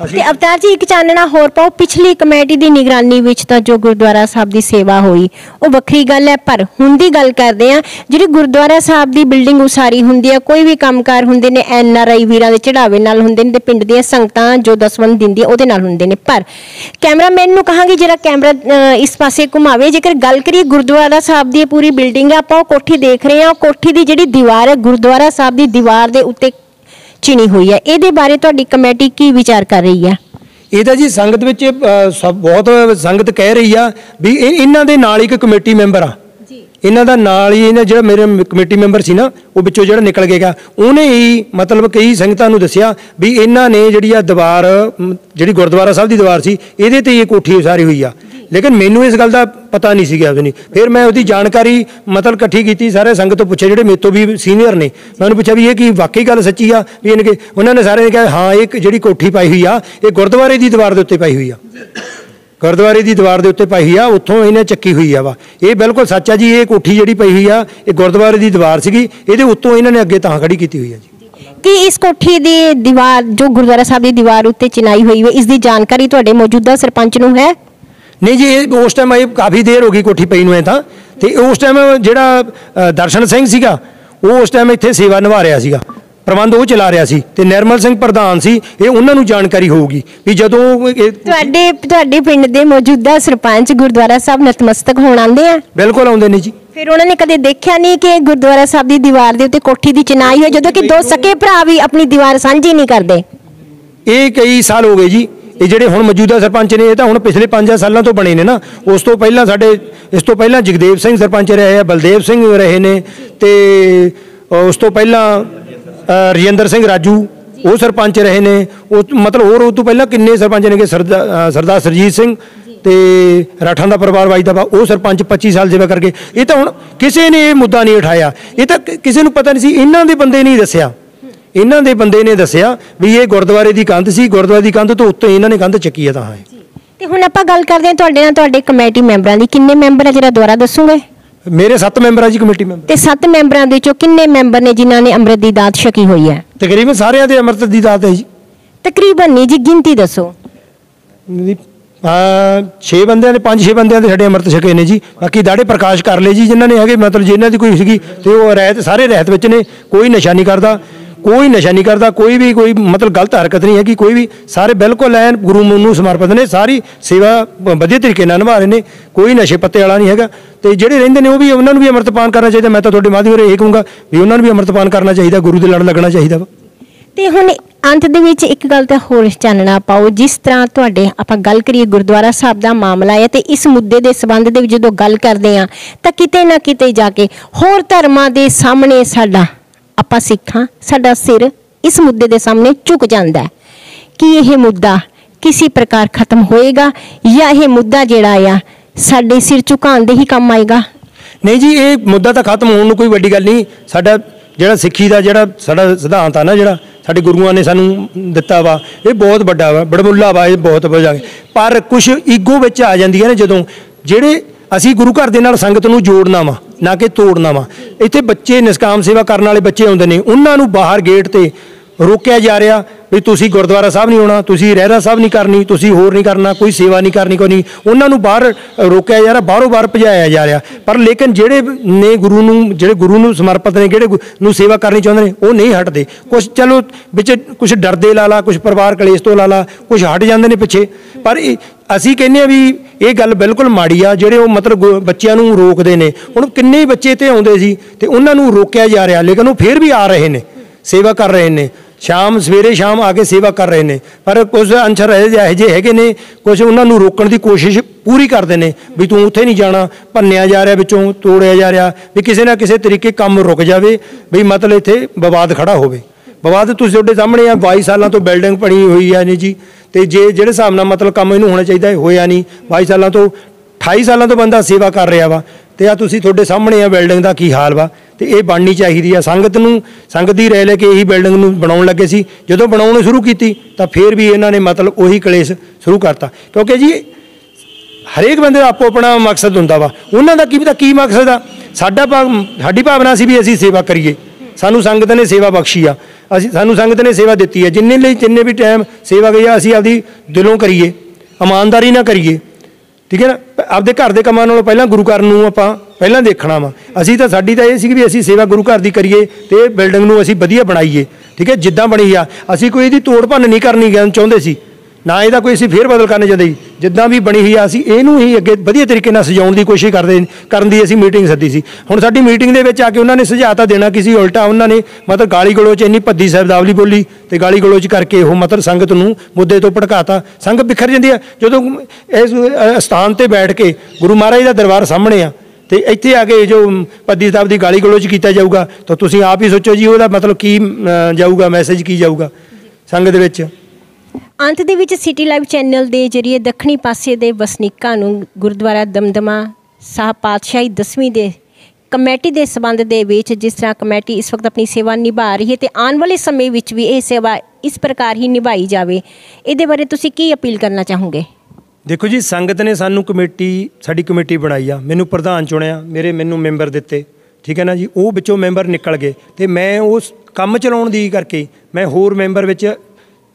Speaker 2: ਤੇ ਅਵਤਾਰ ਜੀ, ਇੱਕ ਚਾਨਣਾ ਹੋਰ ਪਾਓ, ਪਿਛਲੀ ਕਮੇਟੀ ਦੀ ਨਿਗਰਾਨੀ ਵਿੱਚ ਤਾਂ ਜੋ ਗੁਰਦੁਆਰਾ ਸਾਹਿਬ ਦੀ ਸੇਵਾ ਹੋਈ, ਉਹ ਵੱਖਰੀ ਗੱਲ ਹੈ, ਪਰ ਹੁਣ ਦੀ ਗੱਲ ਕਰਦੇ ਆ ਜਿਹੜੀ ਗੁਰਦੁਆਰਾ ਸਾਹਿਬ ਦੀ ਬਿਲਡਿੰਗ ਉਸਾਰੀ ਹੁੰਦੀ ਹੈ, ਕੋਈ ਵੀ ਕੰਮਕਾਰ ਹੁੰਦੇ ਨੇ, ਐਨ ਆਰ ਆਈ ਵੀਰਾਂ ਦੇ ਚੜਾਵੇ ਨਾਲ ਹੁੰਦੇ ਨੇ, ਤੇ ਪਿੰਡ ਦੀਆਂ ਸੰਗਤਾਂ ਜੋ ਦਸਵੰਦ ਦਿੰਦੀ ਉਹਦੇ ਨਾਲ ਹੁੰਦੇ ਨੇ, ਪਰ ਕੈਮਰਾਮੈਨ ਨੂੰ ਕਹਾਂਗੇ, ਜਿਹੜਾ ਕੈਮਰਾ ਇਸ ਪਾਸੇ ਘੁਮਾਵੇ, ਜੇਕਰ ਗੱਲ ਕਰੀਏ ਗੁਰਦੁਆਰਾ ਸਾਹਿਬ ਦੀ ਪੂਰੀ ਬਿਲਡਿੰਗ ਹੈ, ਆਪਾਂ ਉਹ ਕੋਠੀ ਦੇਖ ਰਹੇ ਹਾਂ ਕੋਠੀ ਦੀ ਜਿਹੜੀ ਦੀਵਾਰ ਹੈ, ਗੁਰਦੁਆਰਾ ਸਾਹਿਬ ਦੀ ਦੀਵਾਰ ਦੇ ਉੱਤੇ ਚਿਣੀ ਹੋਈ ਹੈ। ਇਹਦੇ ਬਾਰੇ ਤੁਹਾਡੀ ਕਮੇਟੀ ਕੀ ਵਿਚਾਰ ਕਰ ਰਹੀ ਹੈ?
Speaker 3: ਇਹ ਤਾਂ ਜੀ ਸੰਗਤ ਵਿੱਚ ਸਭ ਬਹੁਤ ਸੰਗਤ ਕਹਿ ਰਹੀ ਆ ਵੀ ਇਹ ਇਹਨਾਂ ਦੇ ਨਾਲ ਇੱਕ ਕਮੇਟੀ ਮੈਂਬਰ ਆ।
Speaker 2: ਜੀ।
Speaker 3: ਇਹਨਾਂ ਦਾ ਨਾਲ ਹੀ ਇਹਨਾਂ ਜਿਹੜਾ ਮੇਰੇ ਕਮੇਟੀ ਮੈਂਬਰ ਸੀ ਨਾ ਉਹ ਵਿੱਚੋਂ ਜਿਹੜਾ ਨਿਕਲ ਗਿਆ ਉਹਨੇ ਹੀ ਮਤਲਬ ਕਈ ਸੰਗਤਾਂ ਨੂੰ ਦੱਸਿਆ ਵੀ ਇਹਨਾਂ ਨੇ ਜਿਹੜੀ ਆ ਦੀਵਾਰ ਜਿਹੜੀ ਗੁਰਦੁਆਰਾ ਸਾਹਿਬ ਦੀ ਦੀਵਾਰ ਸੀ ਇਹਦੇ ਤੇ ਇਹ ਕੋਠੀ ਉਸਾਰੀ ਹੋਈ ਆ। ਲੇਕਿਨ ਮੈਨੂੰ ਇਸ ਗੱਲ ਦਾ ਪਤਾ ਨਹੀਂ ਸੀਗਾ ਉਹਦੀ ਫਿਰ ਮੈਂ ਉਹਦੀ ਜਾਣਕਾਰੀ ਮਤਲਬ ਇਕੱਠੀ ਕੀਤੀ, ਸਾਰੇ ਸੰਗਤ ਤੋਂ ਪੁੱਛਿਆ, ਜਿਹੜੇ ਮੇਰੇ ਤੋਂ ਵੀ ਸੀਨੀਅਰ ਨੇ। ਮੈਂ ਉਹਨੂੰ ਪੁੱਛਿਆ ਵੀ ਇਹ ਕੀ ਵਾਕਈ ਗੱਲ ਸੱਚੀ ਆ? ਵੀ ਇਹਨਾਂ ਕੇ ਉਹਨਾਂ ਨੇ ਸਾਰੇ ਨੇ ਕਿਹਾ, ਹਾਂ ਇੱਕ ਜਿਹੜੀ ਕੋਠੀ ਪਾਈ ਹੋਈ ਆ, ਇਹ ਗੁਰਦੁਆਰੇ ਦੀ ਦੀਵਾਰ ਦੇ ਉੱਤੇ ਪਾਈ ਹੋਈ ਆ। ਗੁਰਦੁਆਰੇ ਦੀ ਦੀਵਾਰ ਦੇ ਉੱਤੇ ਪਾਈ ਹੋਈ ਆ, ਉੱਥੋਂ ਇਹਨੇ ਚੱਕੀ ਹੋਈ ਆ ਵਾ। ਇਹ ਬਿਲਕੁਲ ਸੱਚ ਆ ਜੀ, ਇਹ ਕੋਠੀ ਜਿਹੜੀ ਪਈ ਹੋਈ ਆ, ਇਹ ਗੁਰਦੁਆਰੇ ਦੀ ਦੀਵਾਰ ਸੀਗੀ, ਇਹਦੇ ਉੱਤੋਂ ਇਹਨਾਂ ਨੇ ਅੱਗੇ ਤਾਂ ਖੜੀ ਕੀਤੀ ਹੋਈ ਆ ਜੀ।
Speaker 2: ਕਿ ਇਸ ਕੋਠੀ ਦੀ ਦੀਵਾਰ, ਜੋ ਗੁਰਦੁਆਰਾ ਸਾਹਿਬ ਦੀ ਦੀਵਾਰ ਉੱਤੇ ਚਿਣਾਈ ਹੋਈ ਹੈ ਇਸ ਦੀ ਜਾਣਕਾਰੀ ਤੁਹਾਡੇ ਮੌਜੂਦਾ ਸਰਪੰਚ ਨੂੰ ਹੈ?
Speaker 3: ਨਹੀਂ ਜੀ ਇਹ ਉਸ ਟਾਈਮ ਇਹ ਕਾਫੀ ਦੇਰ ਹੋ ਗਈ ਕੋਠੀ ਪਈ ਨੂੰ ਐ ਤਾਂ। ਤੇ ਉਸ ਟਾਈਮ ਜਿਹੜਾ ਦਰਸ਼ਨ ਸਿੰਘ ਸੀਗਾ ਉਹ ਉਸ ਟਾਈਮ ਇੱਥੇ ਸੇਵਾ ਨਿਭਾ ਰਿਹਾ ਸੀਗਾ। ਪ੍ਰਬੰਧ ਉਹ ਚਲਾ ਰਿਹਾ ਸੀ ਤੇ ਨਿਰਮਲ ਸਿੰਘ ਪ੍ਰਧਾਨ ਸੀ ਇਹ ਉਹਨਾਂ ਨੂੰ ਜਾਣਕਾਰੀ ਹੋਊਗੀ ਵੀ ਜਦੋਂ
Speaker 2: ਤੁਹਾਡੇ ਤੁਹਾਡੇ ਪਿੰਡ ਦੇ ਮੌਜੂਦਾ ਸਰਪੰਚ ਗੁਰਦੁਆਰਾ ਸਾਹਿਬ ਨਤਮਸਤਕ ਹੋਣ ਆਉਂਦੇ ਆ?
Speaker 3: ਬਿਲਕੁਲ ਆਉਂਦੇ ਨੇ ਜੀ।
Speaker 2: ਫਿਰ ਉਹਨਾਂ ਨੇ ਕਦੇ ਦੇਖਿਆ ਨਹੀਂ ਕਿ ਗੁਰਦੁਆਰਾ ਸਾਹਿਬ ਦੀ ਦੀਵਾਰ ਦੇ ਉੱਤੇ ਕੋਠੀ ਦੀ ਚਿਣਾਈ ਹੋਈ ਜਦੋਂ ਕਿ ਦੋ ਸਕੇ ਭਰਾ ਵੀ ਆਪਣੀ ਦੀਵਾਰ ਸਾਂਝੀ ਨਹੀਂ ਕਰਦੇ?
Speaker 3: ਇਹ ਕਈ ਸਾਲ ਹੋ ਗਏ ਜੀ। ਇਹ ਜਿਹੜੇ ਹੁਣ ਮੌਜੂਦਾ ਸਰਪੰਚ ਨੇ, ਇਹ ਤਾਂ ਹੁਣ ਪਿਛਲੇ 5 ਸਾਲਾਂ ਤੋਂ ਬਣੇ ਨੇ ਨਾ। ਉਸ ਤੋਂ ਪਹਿਲਾਂ ਸਾਡੇ, ਇਸ ਤੋਂ ਪਹਿਲਾਂ ਜਗਦੇਵ ਸਿੰਘ ਸਰਪੰਚ ਰਹੇ ਆ, ਬਲਦੇਵ ਸਿੰਘ ਰਹੇ ਨੇ ਤੇ ਉਸ ਤੋਂ ਪਹਿਲਾਂ ਰਜਿੰਦਰ ਸਿੰਘ ਰਾਜੂ, ਉਹ ਸਰਪੰਚ ਰਹੇ ਨੇ। ਉਹ, ਮਤਲਬ ਹੋਰ ਉਹ ਤੋਂ ਪਹਿਲਾਂ ਕਿੰਨੇ ਸਰਪੰਚ ਨੇਗੇ ਸਰਦਾ- ਸਰਦਾਰ ਸਰਜੀਤ ਸਿੰਘ ਤੇ ਰਾਠਾਂ ਦਾ ਪਰਿਵਾਰ ਵਾਜਦਾ ਵਾ, ਉਹ ਸਰਪੰਚ 25 ਸਾਲ ਜਿਵੇਂ ਕਰਕੇ। ਇਹ ਤਾਂ ਹੁਣ ਕਿਸੇ ਨੇ ਇਹ ਮੁੱਦਾ ਨਹੀਂ ਉਠਾਇਆ। ਇਹ ਤਾਂ ਕਿਸੇ ਨੂੰ ਪਤਾ ਨਹੀਂ ਸੀ, ਇਹਨਾਂ ਦੇ ਬੰਦੇ ਨਹੀਂ ਦੱਸਿਆ। ਇਹਨਾਂ ਦੇ ਬੰਦੇ ਨੇ ਦੱਸਿਆ ਵੀ ਇਹ ਗੁਰਦੁਆਰੇ ਦੀ ਕੰਧ ਸੀ ਗੁਰਦੁਆਰੇ ਦੀ ਕੰਧ ਤੋਂ ਉੱਤੇ ਇਹਨਾਂ ਨੇ ਕੰਧ ਚੱਕੀ ਆ ਤਾਂ ਹਾਂ।
Speaker 2: ਤੇ ਹੁਣ ਆਪਾਂ ਗੱਲ ਕਰਦੇ ਹਾਂ ਤੁਹਾਡੇ ਨਾਲ ਤੁਹਾਡੇ ਕਮੇਟੀ ਮੈਂਬਰਾਂ ਦੀ। ਕਿੰਨੇ ਮੈਂਬਰ ਆ ਜਿਹੜਾ ਦੁਆਰਾ ਦੱਸੋਗੇ?
Speaker 3: ਮੇਰੇ 7 ਮੈਂਬਰ ਆ ਜੀ ਕਮੇਟੀ ਮੈਂਬਰ।
Speaker 2: ਤੇ 7 ਮੈਂਬਰਾਂ ਦੇ ਵਿੱਚੋਂ ਕਿੰਨੇ ਮੈਂਬਰ ਨੇ ਜਿਨ੍ਹਾਂ ਨੇ ਅੰਮ੍ਰਿਤ ਦੀ ਦਾਤ ਛਕੀ ਹੋਈ ਹੈ?
Speaker 3: ਤਕਰੀਬਨ ਸਾਰਿਆਂ ਦੇ ਅੰਮ੍ਰਿਤ ਦੀ ਦਾਤ ਹੈ ਜੀ।
Speaker 2: ਤਕਰੀਬਨ ਨਹੀਂ ਜੀ ਗਿਣਤੀ ਦੱਸੋ।
Speaker 3: ਆ 6 ਬੰਦਿਆਂ ਦੇ 5-6 ਬੰਦਿਆਂ ਦੇ ਸਾਡੇ ਅੰਮ੍ਰਿਤ ਛਕੇ ਨੇ ਜੀ। ਬਾਕੀ ਦਾੜੇ ਪ੍ਰਕਾਸ਼ ਕਰ ਲਏ ਜੀ ਜਿਨ੍ਹਾਂ ਨੇ ਹੈਗੇ ਮਤਲਬ ਜਿਨ੍ਹਾਂ ਦੀ ਕੋਈ ਸੀਗੀ ਤੇ ਉਹ ਰਹਿਤ ਸਾਰੇ ਰਹਿਤ ਵਿੱਚ ਨੇ ਕੋਈ ਨਸ਼ਾ ਨਹੀਂ ਕਰਦਾ। ਕੋਈ ਨਸ਼ਾ ਨਹੀਂ ਕਰਦਾ, ਕੋਈ ਵੀ ਕੋਈ ਮਤਲਬ ਗਲਤ ਹਰਕਤ ਨਹੀਂ ਹੈਗੀ, ਕੋਈ ਵੀ ਸਾਰੇ ਬਿਲਕੁਲ ਐਨ ਗੁਰੂ ਨੂੰ ਸਮਰਪਿਤ ਨੇ, ਸਾਰੀ ਸੇਵਾ ਵਧੀਆ ਤਰੀਕੇ ਨਾਲ ਨਿਭਾ ਰਹੇ ਨੇ, ਕੋਈ ਨਸ਼ੇ ਪੱਤੇ ਵਾਲਾ ਨਹੀਂ ਹੈਗਾ। ਤੇ ਜਿਹੜੇ ਰਹਿੰਦੇ ਨੇ ਉਹ ਵੀ ਉਹਨਾਂ ਨੂੰ ਵੀ ਅੰਮ੍ਰਿਤਪਾਨ ਕਰਨਾ ਚਾਹੀਦਾ, ਮੈਂ ਤਾਂ ਤੁਹਾਡੇ ਮਾਧਿਅਮ ਰਾਹੀਂ ਇਹ ਕਹੂੰਗਾ ਵੀ ਉਹਨਾਂ ਨੂੰ ਵੀ ਅੰਮ੍ਰਿਤਪਾਨ ਕਰਨਾ ਚਾਹੀਦਾ, ਗੁਰੂ ਦੇ ਲੜ ਲੱਗਣਾ ਚਾਹੀਦਾ ਵਾ।
Speaker 2: ਤੇ ਹੁਣ ਅੰਤ ਦੇ ਵਿੱਚ ਇੱਕ ਗੱਲ ਤਾਂ ਹੋਰ ਚਾਨਣਾ ਪਾਓ, ਜਿਸ ਤਰ੍ਹਾਂ ਤੁਹਾਡੇ ਆਪਾਂ ਗੱਲ ਕਰੀਏ ਗੁਰਦੁਆਰਾ ਸਾਹਿਬ ਦਾ ਮਾਮਲਾ ਹੈ ਤੇ ਇਸ ਮੁੱਦੇ ਦੇ ਸਬੰਧ ਦੇ ਵਿੱਚ ਜਦੋਂ ਗੱਲ ਕਰਦੇ ਆ ਤਾਂ ਕਿਤੇ ਨਾ ਕਿਤੇ ਜਾ ਕੇ ਹੋਰ ਧਰਮਾਂ ਦੇ ਸਾਹਮਣੇ ਸਾਡਾ ਆਪਾਂ ਸਿੱਖਾਂ, ਸਾਡਾ ਸਿਰ ਇਸ ਮੁੱਦੇ ਦੇ ਸਾਹਮਣੇ ਝੁਕ ਜਾਂਦਾ ਹੈ ਕਿ ਇਹ ਮੁੱਦਾ ਕਿਸੇ ਪ੍ਰਕਾਰ ਖਤਮ ਹੋਏਗਾ ਜਾਂ ਇਹ ਮੁੱਦਾ ਜਿਹੜਾ ਆ, ਸਾਡੇ ਸਿਰ ਝੁਕਾਉਣ ਦੇ ਹੀ ਕੰਮ ਆਏਗਾ?
Speaker 3: ਨਹੀਂ ਜੀ, ਇਹ ਮੁੱਦਾ ਤਾਂ ਖਤਮ ਹੋਣ ਨੂੰ ਕੋਈ ਵੱਡੀ ਗੱਲ ਨਹੀਂ। ਸਾਡਾ ਜਿਹੜਾ ਸਿੱਖੀ ਦਾ ਜਿਹੜਾ ਸਾਡਾ ਸਿਧਾਂਤ ਆ ਨਾ ਜਿਹੜਾ, ਸਾਡੇ ਗੁਰੂਆਂ ਨੇ ਸਾਨੂੰ ਦਿੱਤਾ ਵਾ, ਇਹ ਬਹੁਤ ਵੱਡਾ ਵਾ, ਬੜਮੁੱਲਾ ਵਾ, ਇਹ ਬਹੁਤ ਵੱਡਾ ਪਰ ਕੁਝ ਈਗੋ ਵਿੱਚ ਆ ਜਾਂਦੀਆਂ ਨੇ ਜਦੋਂ, ਜਿਹੜੇ ਅਸੀਂ ਗੁਰੂ ਘਰ ਦੇ ਨਾਲ ਸੰਗਤ ਨੂੰ ਜੋੜਨਾ ਵਾ ਨਾ ਕਿ ਤੋੜਨਾ ਵਾ। ਇੱਥੇ ਬੱਚੇ ਨਿਸਕਾਮ ਸੇਵਾ ਕਰਨ ਵਾਲੇ ਬੱਚੇ ਆਉਂਦੇ ਨੇ। ਉਹਨਾਂ ਨੂੰ ਬਾਹਰ ਗੇਟ ਤੇ ਰੋਕਿਆ ਜਾ ਰਿਹਾ ਵੀ ਤੁਸੀਂ ਗੁਰਦੁਆਰਾ ਸਾਹਿਬ ਨਹੀਂ ਆਉਣਾ, ਤੁਸੀਂ ਰਹਿਰਾ ਸਾਹਿਬ ਨਹੀਂ ਕਰਨੀ, ਤੁਸੀਂ ਹੋਰ ਨਹੀਂ ਕਰਨਾ, ਕੋਈ ਸੇਵਾ ਨਹੀਂ ਕਰਨੀ, ਕੋਈ ਨਹੀਂ। ਉਹਨਾਂ ਨੂੰ ਬਾਹਰ ਰੋਕਿਆ ਜਾ ਰਿਹਾ, ਬਾਹਰੋਂ ਬਾਹਰ ਭਜਾਇਆ ਜਾ ਰਿਹਾ। ਪਰ ਲੇਕਿਨ ਜਿਹੜੇ ਨੇ ਗੁਰੂ ਨੂੰ, ਜਿਹੜੇ ਗੁਰੂ ਨੂੰ ਸਮਰਪਿਤ ਨੇ, ਜਿਹੜੇ ਨੂੰ ਸੇਵਾ ਕਰਨੀ ਚਾਹੁੰਦੇ ਨੇ, ਉਹ ਨਹੀਂ ਹਟਦੇ। ਕੁਝ ਚਲੋ ਵਿੱਚ ਕੁਝ ਡਰਦੇ ਲਾ ਲਾ ਕੁਝ ਪਰਿਵਾਰ ਕਲੇਸ਼ ਤੋਂ ਲਾ ਲਾ ਕੁਝ ਹਟ ਜਾਂਦੇ ਨੇ ਪਿੱਛੇ। ਪਰ ਇਹ- ਅਸੀਂ ਕਹਿੰਦੇ ਆ ਵੀ ਇਹ ਗੱਲ ਬਿਲਕੁਲ ਮਾੜੀ ਆ, ਜਿਹੜੇ ਉਹ ਮਤਲਬ ਗੁ- ਬੱਚਿਆਂ ਨੂੰ ਰੋਕਦੇ ਨੇ। ਹੁਣ ਕਿੰਨੇ ਹੀ ਬੱਚੇ ਤੇ ਆਉਂਦੇ ਸੀ ਤੇ ਉਹਨਾਂ ਨੂੰ ਰੋਕਿਆ ਜਾ ਰਿਹਾ, ਲੇਕਿਨ ਉਹ ਫੇਰ ਵੀ ਆ ਰਹੇ ਨੇ, ਸੇਵਾ ਕਰ ਰਹੇ ਨੇ। ਸ਼ਾਮ, ਸਵੇਰੇ ਸ਼ਾਮ ਆ ਕੇ ਸੇਵਾ ਕਰ ਰਹੇ ਨੇ। ਪਰ ਕੁਝ ਅੰਸ਼ਰ ਇਹੋ ਜਿਹੇ ਹੈਗੇ ਨੇ, ਕੁਝ ਉਹਨਾਂ ਨੂੰ ਰੋਕਣ ਦੀ ਕੋਸ਼ਿਸ਼ ਪੂਰੀ ਕਰਦੇ ਨੇ, ਵੀ ਤੂੰ ਉੱਥੇ ਨਹੀਂ ਜਾਣਾ, ਭੰਨਿਆ ਜਾ ਰਿਹਾ ਵਿੱਚੋਂ, ਤੋੜਿਆ ਜਾ ਰਿਹਾ, ਵੀ ਕਿਸੇ ਨਾ ਕਿਸੇ ਤਰੀਕੇ ਕੰਮ ਰੁਕ ਜਾਵੇ, ਵੀ ਮਤਲਬ ਇੱਥੇ ਵਿਵਾਦ ਖੜਾ ਹੋਵੇ। ਵਿਵਾਦ ਤੁਸੀਂ ਤੁਹਾਡੇ ਸਾਹਮਣੇ ਆ 22 ਸਾਲਾਂ ਤੋਂ ਬਿਲਡਿੰਗ ਬਣੀ ਹੋਈ ਆ ਨਹੀਂ ਜੀ। ਤੇ ਜੇ ਜਿਹੜੇ ਹਿਸਾਬ ਨਾਲ ਮਤਲਬ ਕੰਮ ਇਹਨੂੰ ਹੋਣਾ ਚਾਹੀਦਾ ਇਹ ਹੋਇਆ ਨਹੀਂ। 22 ਸਾਲਾਂ ਤੋਂ 28 ਸਾਲਾਂ ਤੋਂ ਬੰਦਾ ਸੇਵਾ ਕਰ ਰਿਹਾ ਵਾ ਤੇ ਆ ਤੁਸੀਂ ਤੁਹਾਡੇ ਸਾਹਮਣੇ ਆ ਬਿਲਡਿੰਗ ਦਾ ਕੀ ਹਾਲ ਵਾ ਤੇ ਇਹ ਬਣਨੀ ਚਾਹੀਦੀ ਆ। ਸੰਗਤ ਨੂੰ, ਸੰਗਤ ਦੀ ਰਹਿ ਲੈ ਕੇ ਇਹੀ ਬਿਲਡਿੰਗ ਨੂੰ ਬਣਾਉਣ ਲੱਗੇ ਸੀ। ਜਦੋਂ ਬਣਾਉਣੀ ਸ਼ੁਰੂ ਕੀਤੀ, ਤਾਂ ਫਿਰ ਵੀ ਇਹਨਾਂ ਨੇ ਮਤਲਬ ਉਹੀ ਕਲੇਸ਼ ਸ਼ੁਰੂ ਕਰਤਾ। ਕਿਉਂਕਿ ਜੀ, ਹਰੇਕ ਬੰਦੇ ਦਾ ਆਪੋ ਆਪਣਾ ਮਕਸਦ ਹੁੰਦਾ ਵਾ। ਉਹਨਾਂ ਦਾ ਕੀ ਪਤਾ ਕੀ ਮਕਸਦ ਆ? ਸਾਡਾ ਭਾਵ- ਸਾਡੀ ਭਾਵਨਾ ਸੀ ਵੀ ਅਸੀਂ ਸੇਵਾ ਕਰੀਏ। ਸਾਨੂੰ ਸੰਗਤ ਨੇ ਸੇਵਾ ਬਖਸ਼ੀ ਆ। ਅਸੀਂ ਸਾਨੂੰ ਸੰਗਤ ਨੇ ਸੇਵਾ ਦਿੱਤੀ ਹੈ ਜਿੰਨੇ ਲਈ ਜਿੰਨੇ ਵੀ ਟਾਈਮ ਸੇਵਾ ਗਈ ਆ, ਅਸੀਂ ਆਪਦੀ ਦਿਲੋਂ ਕਰੀਏ। ਇਮਾਨਦਾਰੀ ਨਾਲ ਕਰੀਏ। ਠੀਕ ਹੈ ਨਾ? ਆਪਦੇ ਘਰ ਦੇ ਕੰਮਾਂ ਨਾਲੋਂ ਪਹਿਲਾਂ ਗੁਰੂ ਘਰ ਨੂੰ ਆਪਾਂ ਪਹਿਲਾਂ ਦੇਖਣਾ ਵਾ। ਅਸੀਂ ਤਾਂ ਸਾਡੀ ਤਾਂ ਇਹ ਸੀ ਵੀ ਅਸੀਂ ਸੇਵਾ ਗੁਰੂ ਘਰ ਦੀ ਕਰੀਏ ਤੇ ਬਿਲਡਿੰਗ ਨੂੰ ਅਸੀਂ ਵਧੀਆ ਬਣਾਈਏ। ਠੀਕ ਹੈ? ਜਿੱਦਾਂ ਬਣੀ ਆ। ਅਸੀਂ ਕੋਈ ਇਹਦੀ ਤੋੜ ਭੰਨ ਨਹੀਂ ਕਰਨੀ ਗਾ- ਚਾਹੁੰਦੇ ਸੀ। ਨਾ ਇਹਦਾ ਕੋਈ ਅਸੀਂ ਫੇਰ ਬਦਲ ਕਰਨੇ ਚਾਹੁੰਦੇ ਜਿੱਦਾਂ ਵੀ ਬਣੀ ਹੋਈ ਆ, ਅਸੀਂ ਇਹਨੂੰ ਹੀ ਅੱਗੇ ਵਧੀਆ ਤਰੀਕੇ ਨਾਲ ਸਜਾਉਣ ਦੀ ਕੋਸ਼ਿਸ਼ ਕਰਦੇ ਕਰਨ ਦੀ ਅਸੀਂ ਮੀਟਿੰਗ ਸੱਦੀ ਸੀ। ਹੁਣ ਸਾਡੀ ਮੀਟਿੰਗ ਦੇ ਵਿੱਚ ਆ ਕੇ ਉਹਨਾਂ ਨੇ ਸੁਝਾਅ ਤਾਂ ਦੇਣਾ ਕਿਸੇ ਉਲਟਾ ਉਹਨਾਂ ਨੇ ਮਤਲਬ ਗਾਲੀ ਗਲੋਚ ਇੰਨੀ ਭੱਦੀ ਸ਼ਬਦਾਵਲੀ ਬੋਲੀ ਤੇ ਗਾਲੀ ਗਲੋਚ ਕਰਕੇ ਉਹ ਮਤਲਬ ਸੰਗਤ ਨੂੰ ਮੁੱਦੇ ਤੋਂ ਭੜਕਾਤਾ। ਸੰਗਤ ਬਿਖਰ ਜਾਂਦੀ ਆ। ਜਦੋਂ ਇਸ ਸਥਾਨ ਤੇ ਬੈਠ ਕੇ ਗੁਰੂ ਮਹਾਰਾਜ ਦਾ ਦਰਬਾਰ ਸਾਹਮਣੇ ਆ ਤੇ ਇੱਥੇ ਆ ਕੇ ਜੋ ਪੱਦੀ ਸਾਹਿਬ ਦੀ ਗਾਲੀ ਗਲੋਚ ਕੀਤਾ ਜਾਊਗਾ, ਤਾਂ ਤੁਸੀਂ ਆਪ ਹੀ ਸੋਚੋ ਜੀ ਉਹਦਾ ਮਤਲਬ ਕੀ ਜਾਊਗਾ ਮੈਸੇਜ ਕੀ ਜਾਊਗਾ ਸੰਗਤ ਦੇ ਵਿੱਚ।
Speaker 2: ਅੰਤ ਦੇ ਵਿੱਚ ਸਿਟੀ ਲਾਈਵ ਚੈਨਲ ਦੇ ਜਰੀਏ ਦੱਖਣੀ ਪਾਸੇ ਦੇ ਵਸਨੀਕਾਂ ਨੂੰ ਗੁਰਦੁਆਰਾ ਦਮਦਮਾ ਸਾਹਿਬ ਪਾਤਸ਼ਾਹੀ 10ਵੀਂ ਦੇ ਕਮੇਟੀ ਦੇ ਸਬੰਧ ਦੇ ਵਿੱਚ ਜਿਸ ਤਰ੍ਹਾਂ ਕਮੇਟੀ ਇਸ ਵਕਤ ਆਪਣੀ ਸੇਵਾ ਨਿਭਾ ਰਹੀ ਹੈ ਤੇ ਆਉਣ ਵਾਲੇ ਸਮੇਂ ਵਿੱਚ ਵੀ ਇਹ ਸੇਵਾ ਇਸ ਪ੍ਰਕਾਰ ਹੀ ਨਿਭਾਈ ਜਾਵੇ, ਇਹਦੇ ਬਾਰੇ ਤੁਸੀਂ ਕੀ ਅਪੀਲ ਕਰਨਾ ਚਾਹੋਗੇ?
Speaker 3: ਦੇਖੋ ਜੀ, ਸੰਗਤ ਨੇ ਸਾਨੂੰ ਕਮੇਟੀ, ਸਾਡੀ ਕਮੇਟੀ ਬਣਾਈ ਆ। ਮੈਨੂੰ ਪ੍ਰਧਾਨ ਚੁਣਿਆ, ਮੇਰੇ ਮੈਨੂੰ ਮੈਂਬਰ ਦਿੱਤੇ। ਠੀਕ ਹੈ ਨਾ ਜੀ? ਉਹ ਵਿੱਚੋਂ ਮੈਂਬਰ ਨਿਕਲ ਗਏ ਤੇ ਮੈਂ ਉਸ ਕੰਮ ਚਲਾਉਣ ਦੀ ਕਰਕੇ, ਮੈਂ ਹੋਰ ਮੈਂਬਰ ਵਿੱਚ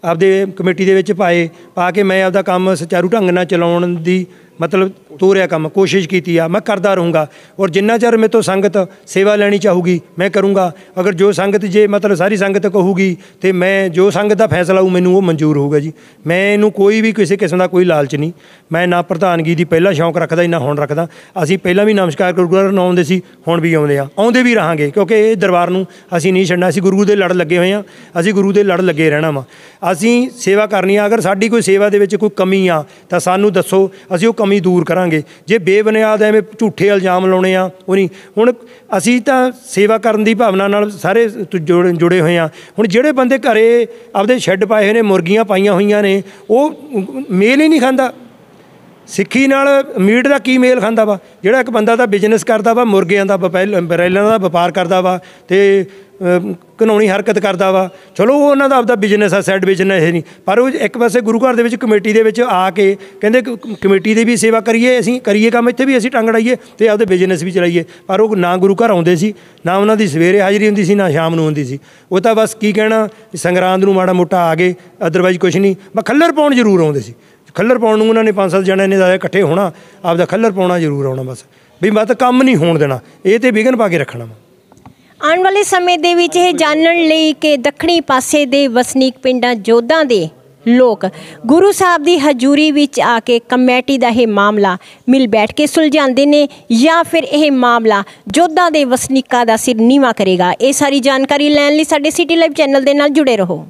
Speaker 3: ਆਪਦੇ ਕਮੇਟੀ ਦੇ ਵਿੱਚ ਪਾਏ, ਪਾ ਕੇ ਮੈਂ ਆਪਦਾ ਕੰਮ ਸੁਚਾਰੂ ਢੰਗ ਨਾਲ ਚਲਾਉਣ ਦੀ ਮਤਲਬ ਤੋਰਿਆ ਕੰਮ, ਕੋਸ਼ਿਸ਼ ਕੀਤੀ ਆ, ਮੈਂ ਕਰਦਾ ਰਹੂੰਗਾ। ਔਰ ਜਿੰਨਾ ਚਿਰ ਮੇਰੇ ਤੋਂ ਸੰਗਤ ਸੇਵਾ ਲੈਣੀ ਚਾਹੂਗੀ, ਮੈਂ ਕਰੂੰਗਾ। ਅਗਰ ਜੋ ਸੰਗਤ ਜੇ ਮਤਲਬ ਸਾਰੀ ਸੰਗਤ ਕਹੂਗੀ, ਤੇ ਮੈਂ ਜੋ ਸੰਗਤ ਦਾ ਫੈਸਲਾ ਹੋਊ, ਮੈਨੂੰ ਉਹ ਮਨਜ਼ੂਰ ਹੋਊਗਾ ਜੀ। ਮੈਂ ਇਹਨੂੰ ਕੋਈ ਵੀ ਕਿਸੇ ਕਿਸਮ ਦਾ ਕੋਈ ਲਾਲਚ ਨਹੀਂ। ਮੈਂ ਨਾ ਪ੍ਰਧਾਨਗੀ ਦੀ ਪਹਿਲਾ ਸ਼ੌਂਕ ਰੱਖਦਾ ਹੀ ਨਾ ਹੁਣ ਰੱਖਦਾ। ਅਸੀਂ ਪਹਿਲਾਂ ਵੀ ਨਮਸਕਾਰ ਗੁਰਦੁਆਰਾ ਨੂੰ ਆਉਂਦੇ ਸੀ, ਹੁਣ ਵੀ ਆਉਂਦੇ ਆ ਆਉਂਦੇ ਵੀ ਰਹਾਂਗੇ, ਕਿਉਂਕਿ ਇਹ ਦਰਬਾਰ ਨੂੰ ਅਸੀਂ ਨਹੀਂ ਛੱਡਣਾ। ਅਸੀਂ ਗੁਰੂ ਦੇ ਲੜ ਲੱਗੇ ਹੋਏ ਆ ਅਸੀਂ ਗੁਰੂ ਦੇ ਲੜ ਲੱਗੇ ਰਹਿਣਾ ਵਾ। ਅਸੀਂ ਸੇਵਾ ਕਰਨੀ ਆ। ਅਗਰ ਸਾਡੀ ਕੋਈ ਸੇਵਾ ਦੇ ਵਿੱਚ ਕੋਈ ਕਮੀ ਆ, ਤਾਂ ਸਾਨੂੰ ਦੱਸੋ। ਅਸੀਂ ਉਹ ਕਮੀ ਦੂਰ ਕਰਾਂ ਕਰਾਂਗੇ। ਜੇ ਬੇਬੁਨਿਆਦ ਐਵੇਂ ਝੂਠੇ ਇਲਜ਼ਾਮ ਲਾਉਣੇ ਆ, ਉਹ ਨਹੀਂ। ਹੁਣ ਅਸੀਂ ਤਾਂ ਸੇਵਾ ਕਰਨ ਦੀ ਭਾਵਨਾ ਨਾਲ ਸਾਰੇ ਤ- ਜੁੜੇ ਹੋਏ ਆ। ਹੁਣ ਜਿਹੜੇ ਬੰਦੇ ਘਰੇ ਆਪਦੇ ਸ਼ੈੱਡ ਪਾਏ ਹੋਏ ਨੇ, ਮੁਰਗੀਆਂ ਪਾਈਆਂ ਹੋਈਆਂ ਨੇ, ਉਹ ਮੇਲ ਹੀ ਨਹੀਂ ਖਾਂਦਾ। ਸਿੱਖੀ ਨਾਲ ਮੀਟ ਦਾ ਕੀ ਮੇਲ ਖਾਂਦਾ ਵਾ? ਜਿਹੜਾ ਇੱਕ ਬੰਦਾ ਦਾ ਬਿਜ਼ਨਸ ਕਰਦਾ ਵਾ, ਮੁਰਗਿਆਂ ਦਾ ਬਪੈਲ- ਬਰੈਲਾਂ ਦਾ ਵਪਾਰ ਕਰਦਾ ਵਾ ਤੇ ਕਾਨੂੰਨੀ ਹਰਕਤ ਕਰਦਾ ਵਾ। ਚਲੋ ਉਹ ਉਹਨਾਂ ਦਾ ਆਪਦਾ ਬਿਜ਼ਨਸ ਆ ਸਾਈਡ ਬਿਜ਼ਨਸ ਇਹ ਨਹੀਂ। ਪਰ ਉਹ ਇੱਕ ਪਾਸੇ ਗੁਰੂ ਘਰ ਦੇ ਵਿੱਚ ਕਮੇਟੀ ਦੇ ਵਿੱਚ ਆ ਕੇ ਕਹਿੰਦੇ ਕਮੇਟੀ ਦੀ ਵੀ ਸੇਵਾ ਕਰੀਏ, ਅਸੀਂ ਕਰੀਏ ਕੰਮ, ਇੱਥੇ ਵੀ ਅਸੀਂ ਟੰਗ ਅੜਾਈਏ ਤੇ ਆਪਦੇ ਬਿਜ਼ਨਸ ਵੀ ਚਲਾਈਏ। ਪਰ ਉਹ ਨਾ ਗੁਰੂ ਘਰ ਆਉਂਦੇ ਸੀ, ਨਾ ਉਹਨਾਂ ਦੀ ਸਵੇਰੇ ਹਾਜ਼ਰੀ ਹੁੰਦੀ ਸੀ, ਨਾ ਸ਼ਾਮ ਨੂੰ ਹੁੰਦੀ ਸੀ। ਉਹ ਤਾਂ ਬਸ ਕੀ ਕਹਿਣਾ, ਸੰਗਰਾਂਦ ਨੂੰ ਮਾੜਾ ਮੋਟਾ ਆ ਗਏ ਅਦਰਵਾਈਜ਼ ਕੁਝ ਨਹੀਂ। ਮੈਂ ਖੱਲਰ ਪਾਉਣ ਜ਼ਰੂਰ ਆਉਂਦੇ ਸੀ। ਖੱਲਰ ਪਾਉਣ ਨੂੰ ਉਹਨਾਂ ਨੇ ਪੰਜ ਸੱਤ ਜਣੇ ਨੇ ਜ਼ਿਆਦਾ ਇਕੱਠੇ ਹੋਣਾ, ਆਪਦਾ ਖੱਲਰ ਪਾਉਣਾ ਜ਼ਰੂਰ ਆਉਣਾ ਬਸ। ਵੀ ਮੈਂ ਤਾਂ ਕੰਮ ਨਹੀਂ ਹੋਣ ਦੇਣਾ, ਇਹ ਤੇ ਵਿਘਨ ਪਾ ਕੇ ਰੱਖਣਾ ਵਾ।
Speaker 2: ਆਉਣ ਵਾਲੇ ਸਮੇਂ ਦੇ ਵਿੱਚ ਇਹ ਜਾਣਨ ਲਈ ਕਿ ਦੱਖਣੀ ਪਾਸੇ ਦੇ ਵਸਨੀਕ ਪਿੰਡਾਂ ਜੋਧਾਂ ਦੇ ਲੋਕ ਗੁਰੂ ਸਾਹਿਬ ਦੀ ਹਜ਼ੂਰੀ ਵਿੱਚ ਆ ਕੇ ਕਮੇਟੀ ਦਾ ਇਹ ਮਾਮਲਾ ਮਿਲ ਬੈਠ ਕੇ ਸੁਲਝਾਉਂਦੇ ਨੇ ਜਾਂ ਫਿਰ ਇਹ ਮਾਮਲਾ ਜੋਧਾਂ ਦੇ ਵਸਨੀਕਾਂ ਦਾ ਸਿਰ ਨੀਵਾ ਕਰੇਗਾ। ਇਹ ਸਾਰੀ ਜਾਣਕਾਰੀ ਲੈਣ ਲਈ ਸਾਡੇ ਸਿਟੀ ਲਾਈਵ ਚੈਨਲ ਦੇ ਨਾਲ ਜੁੜੇ ਰਹੋ।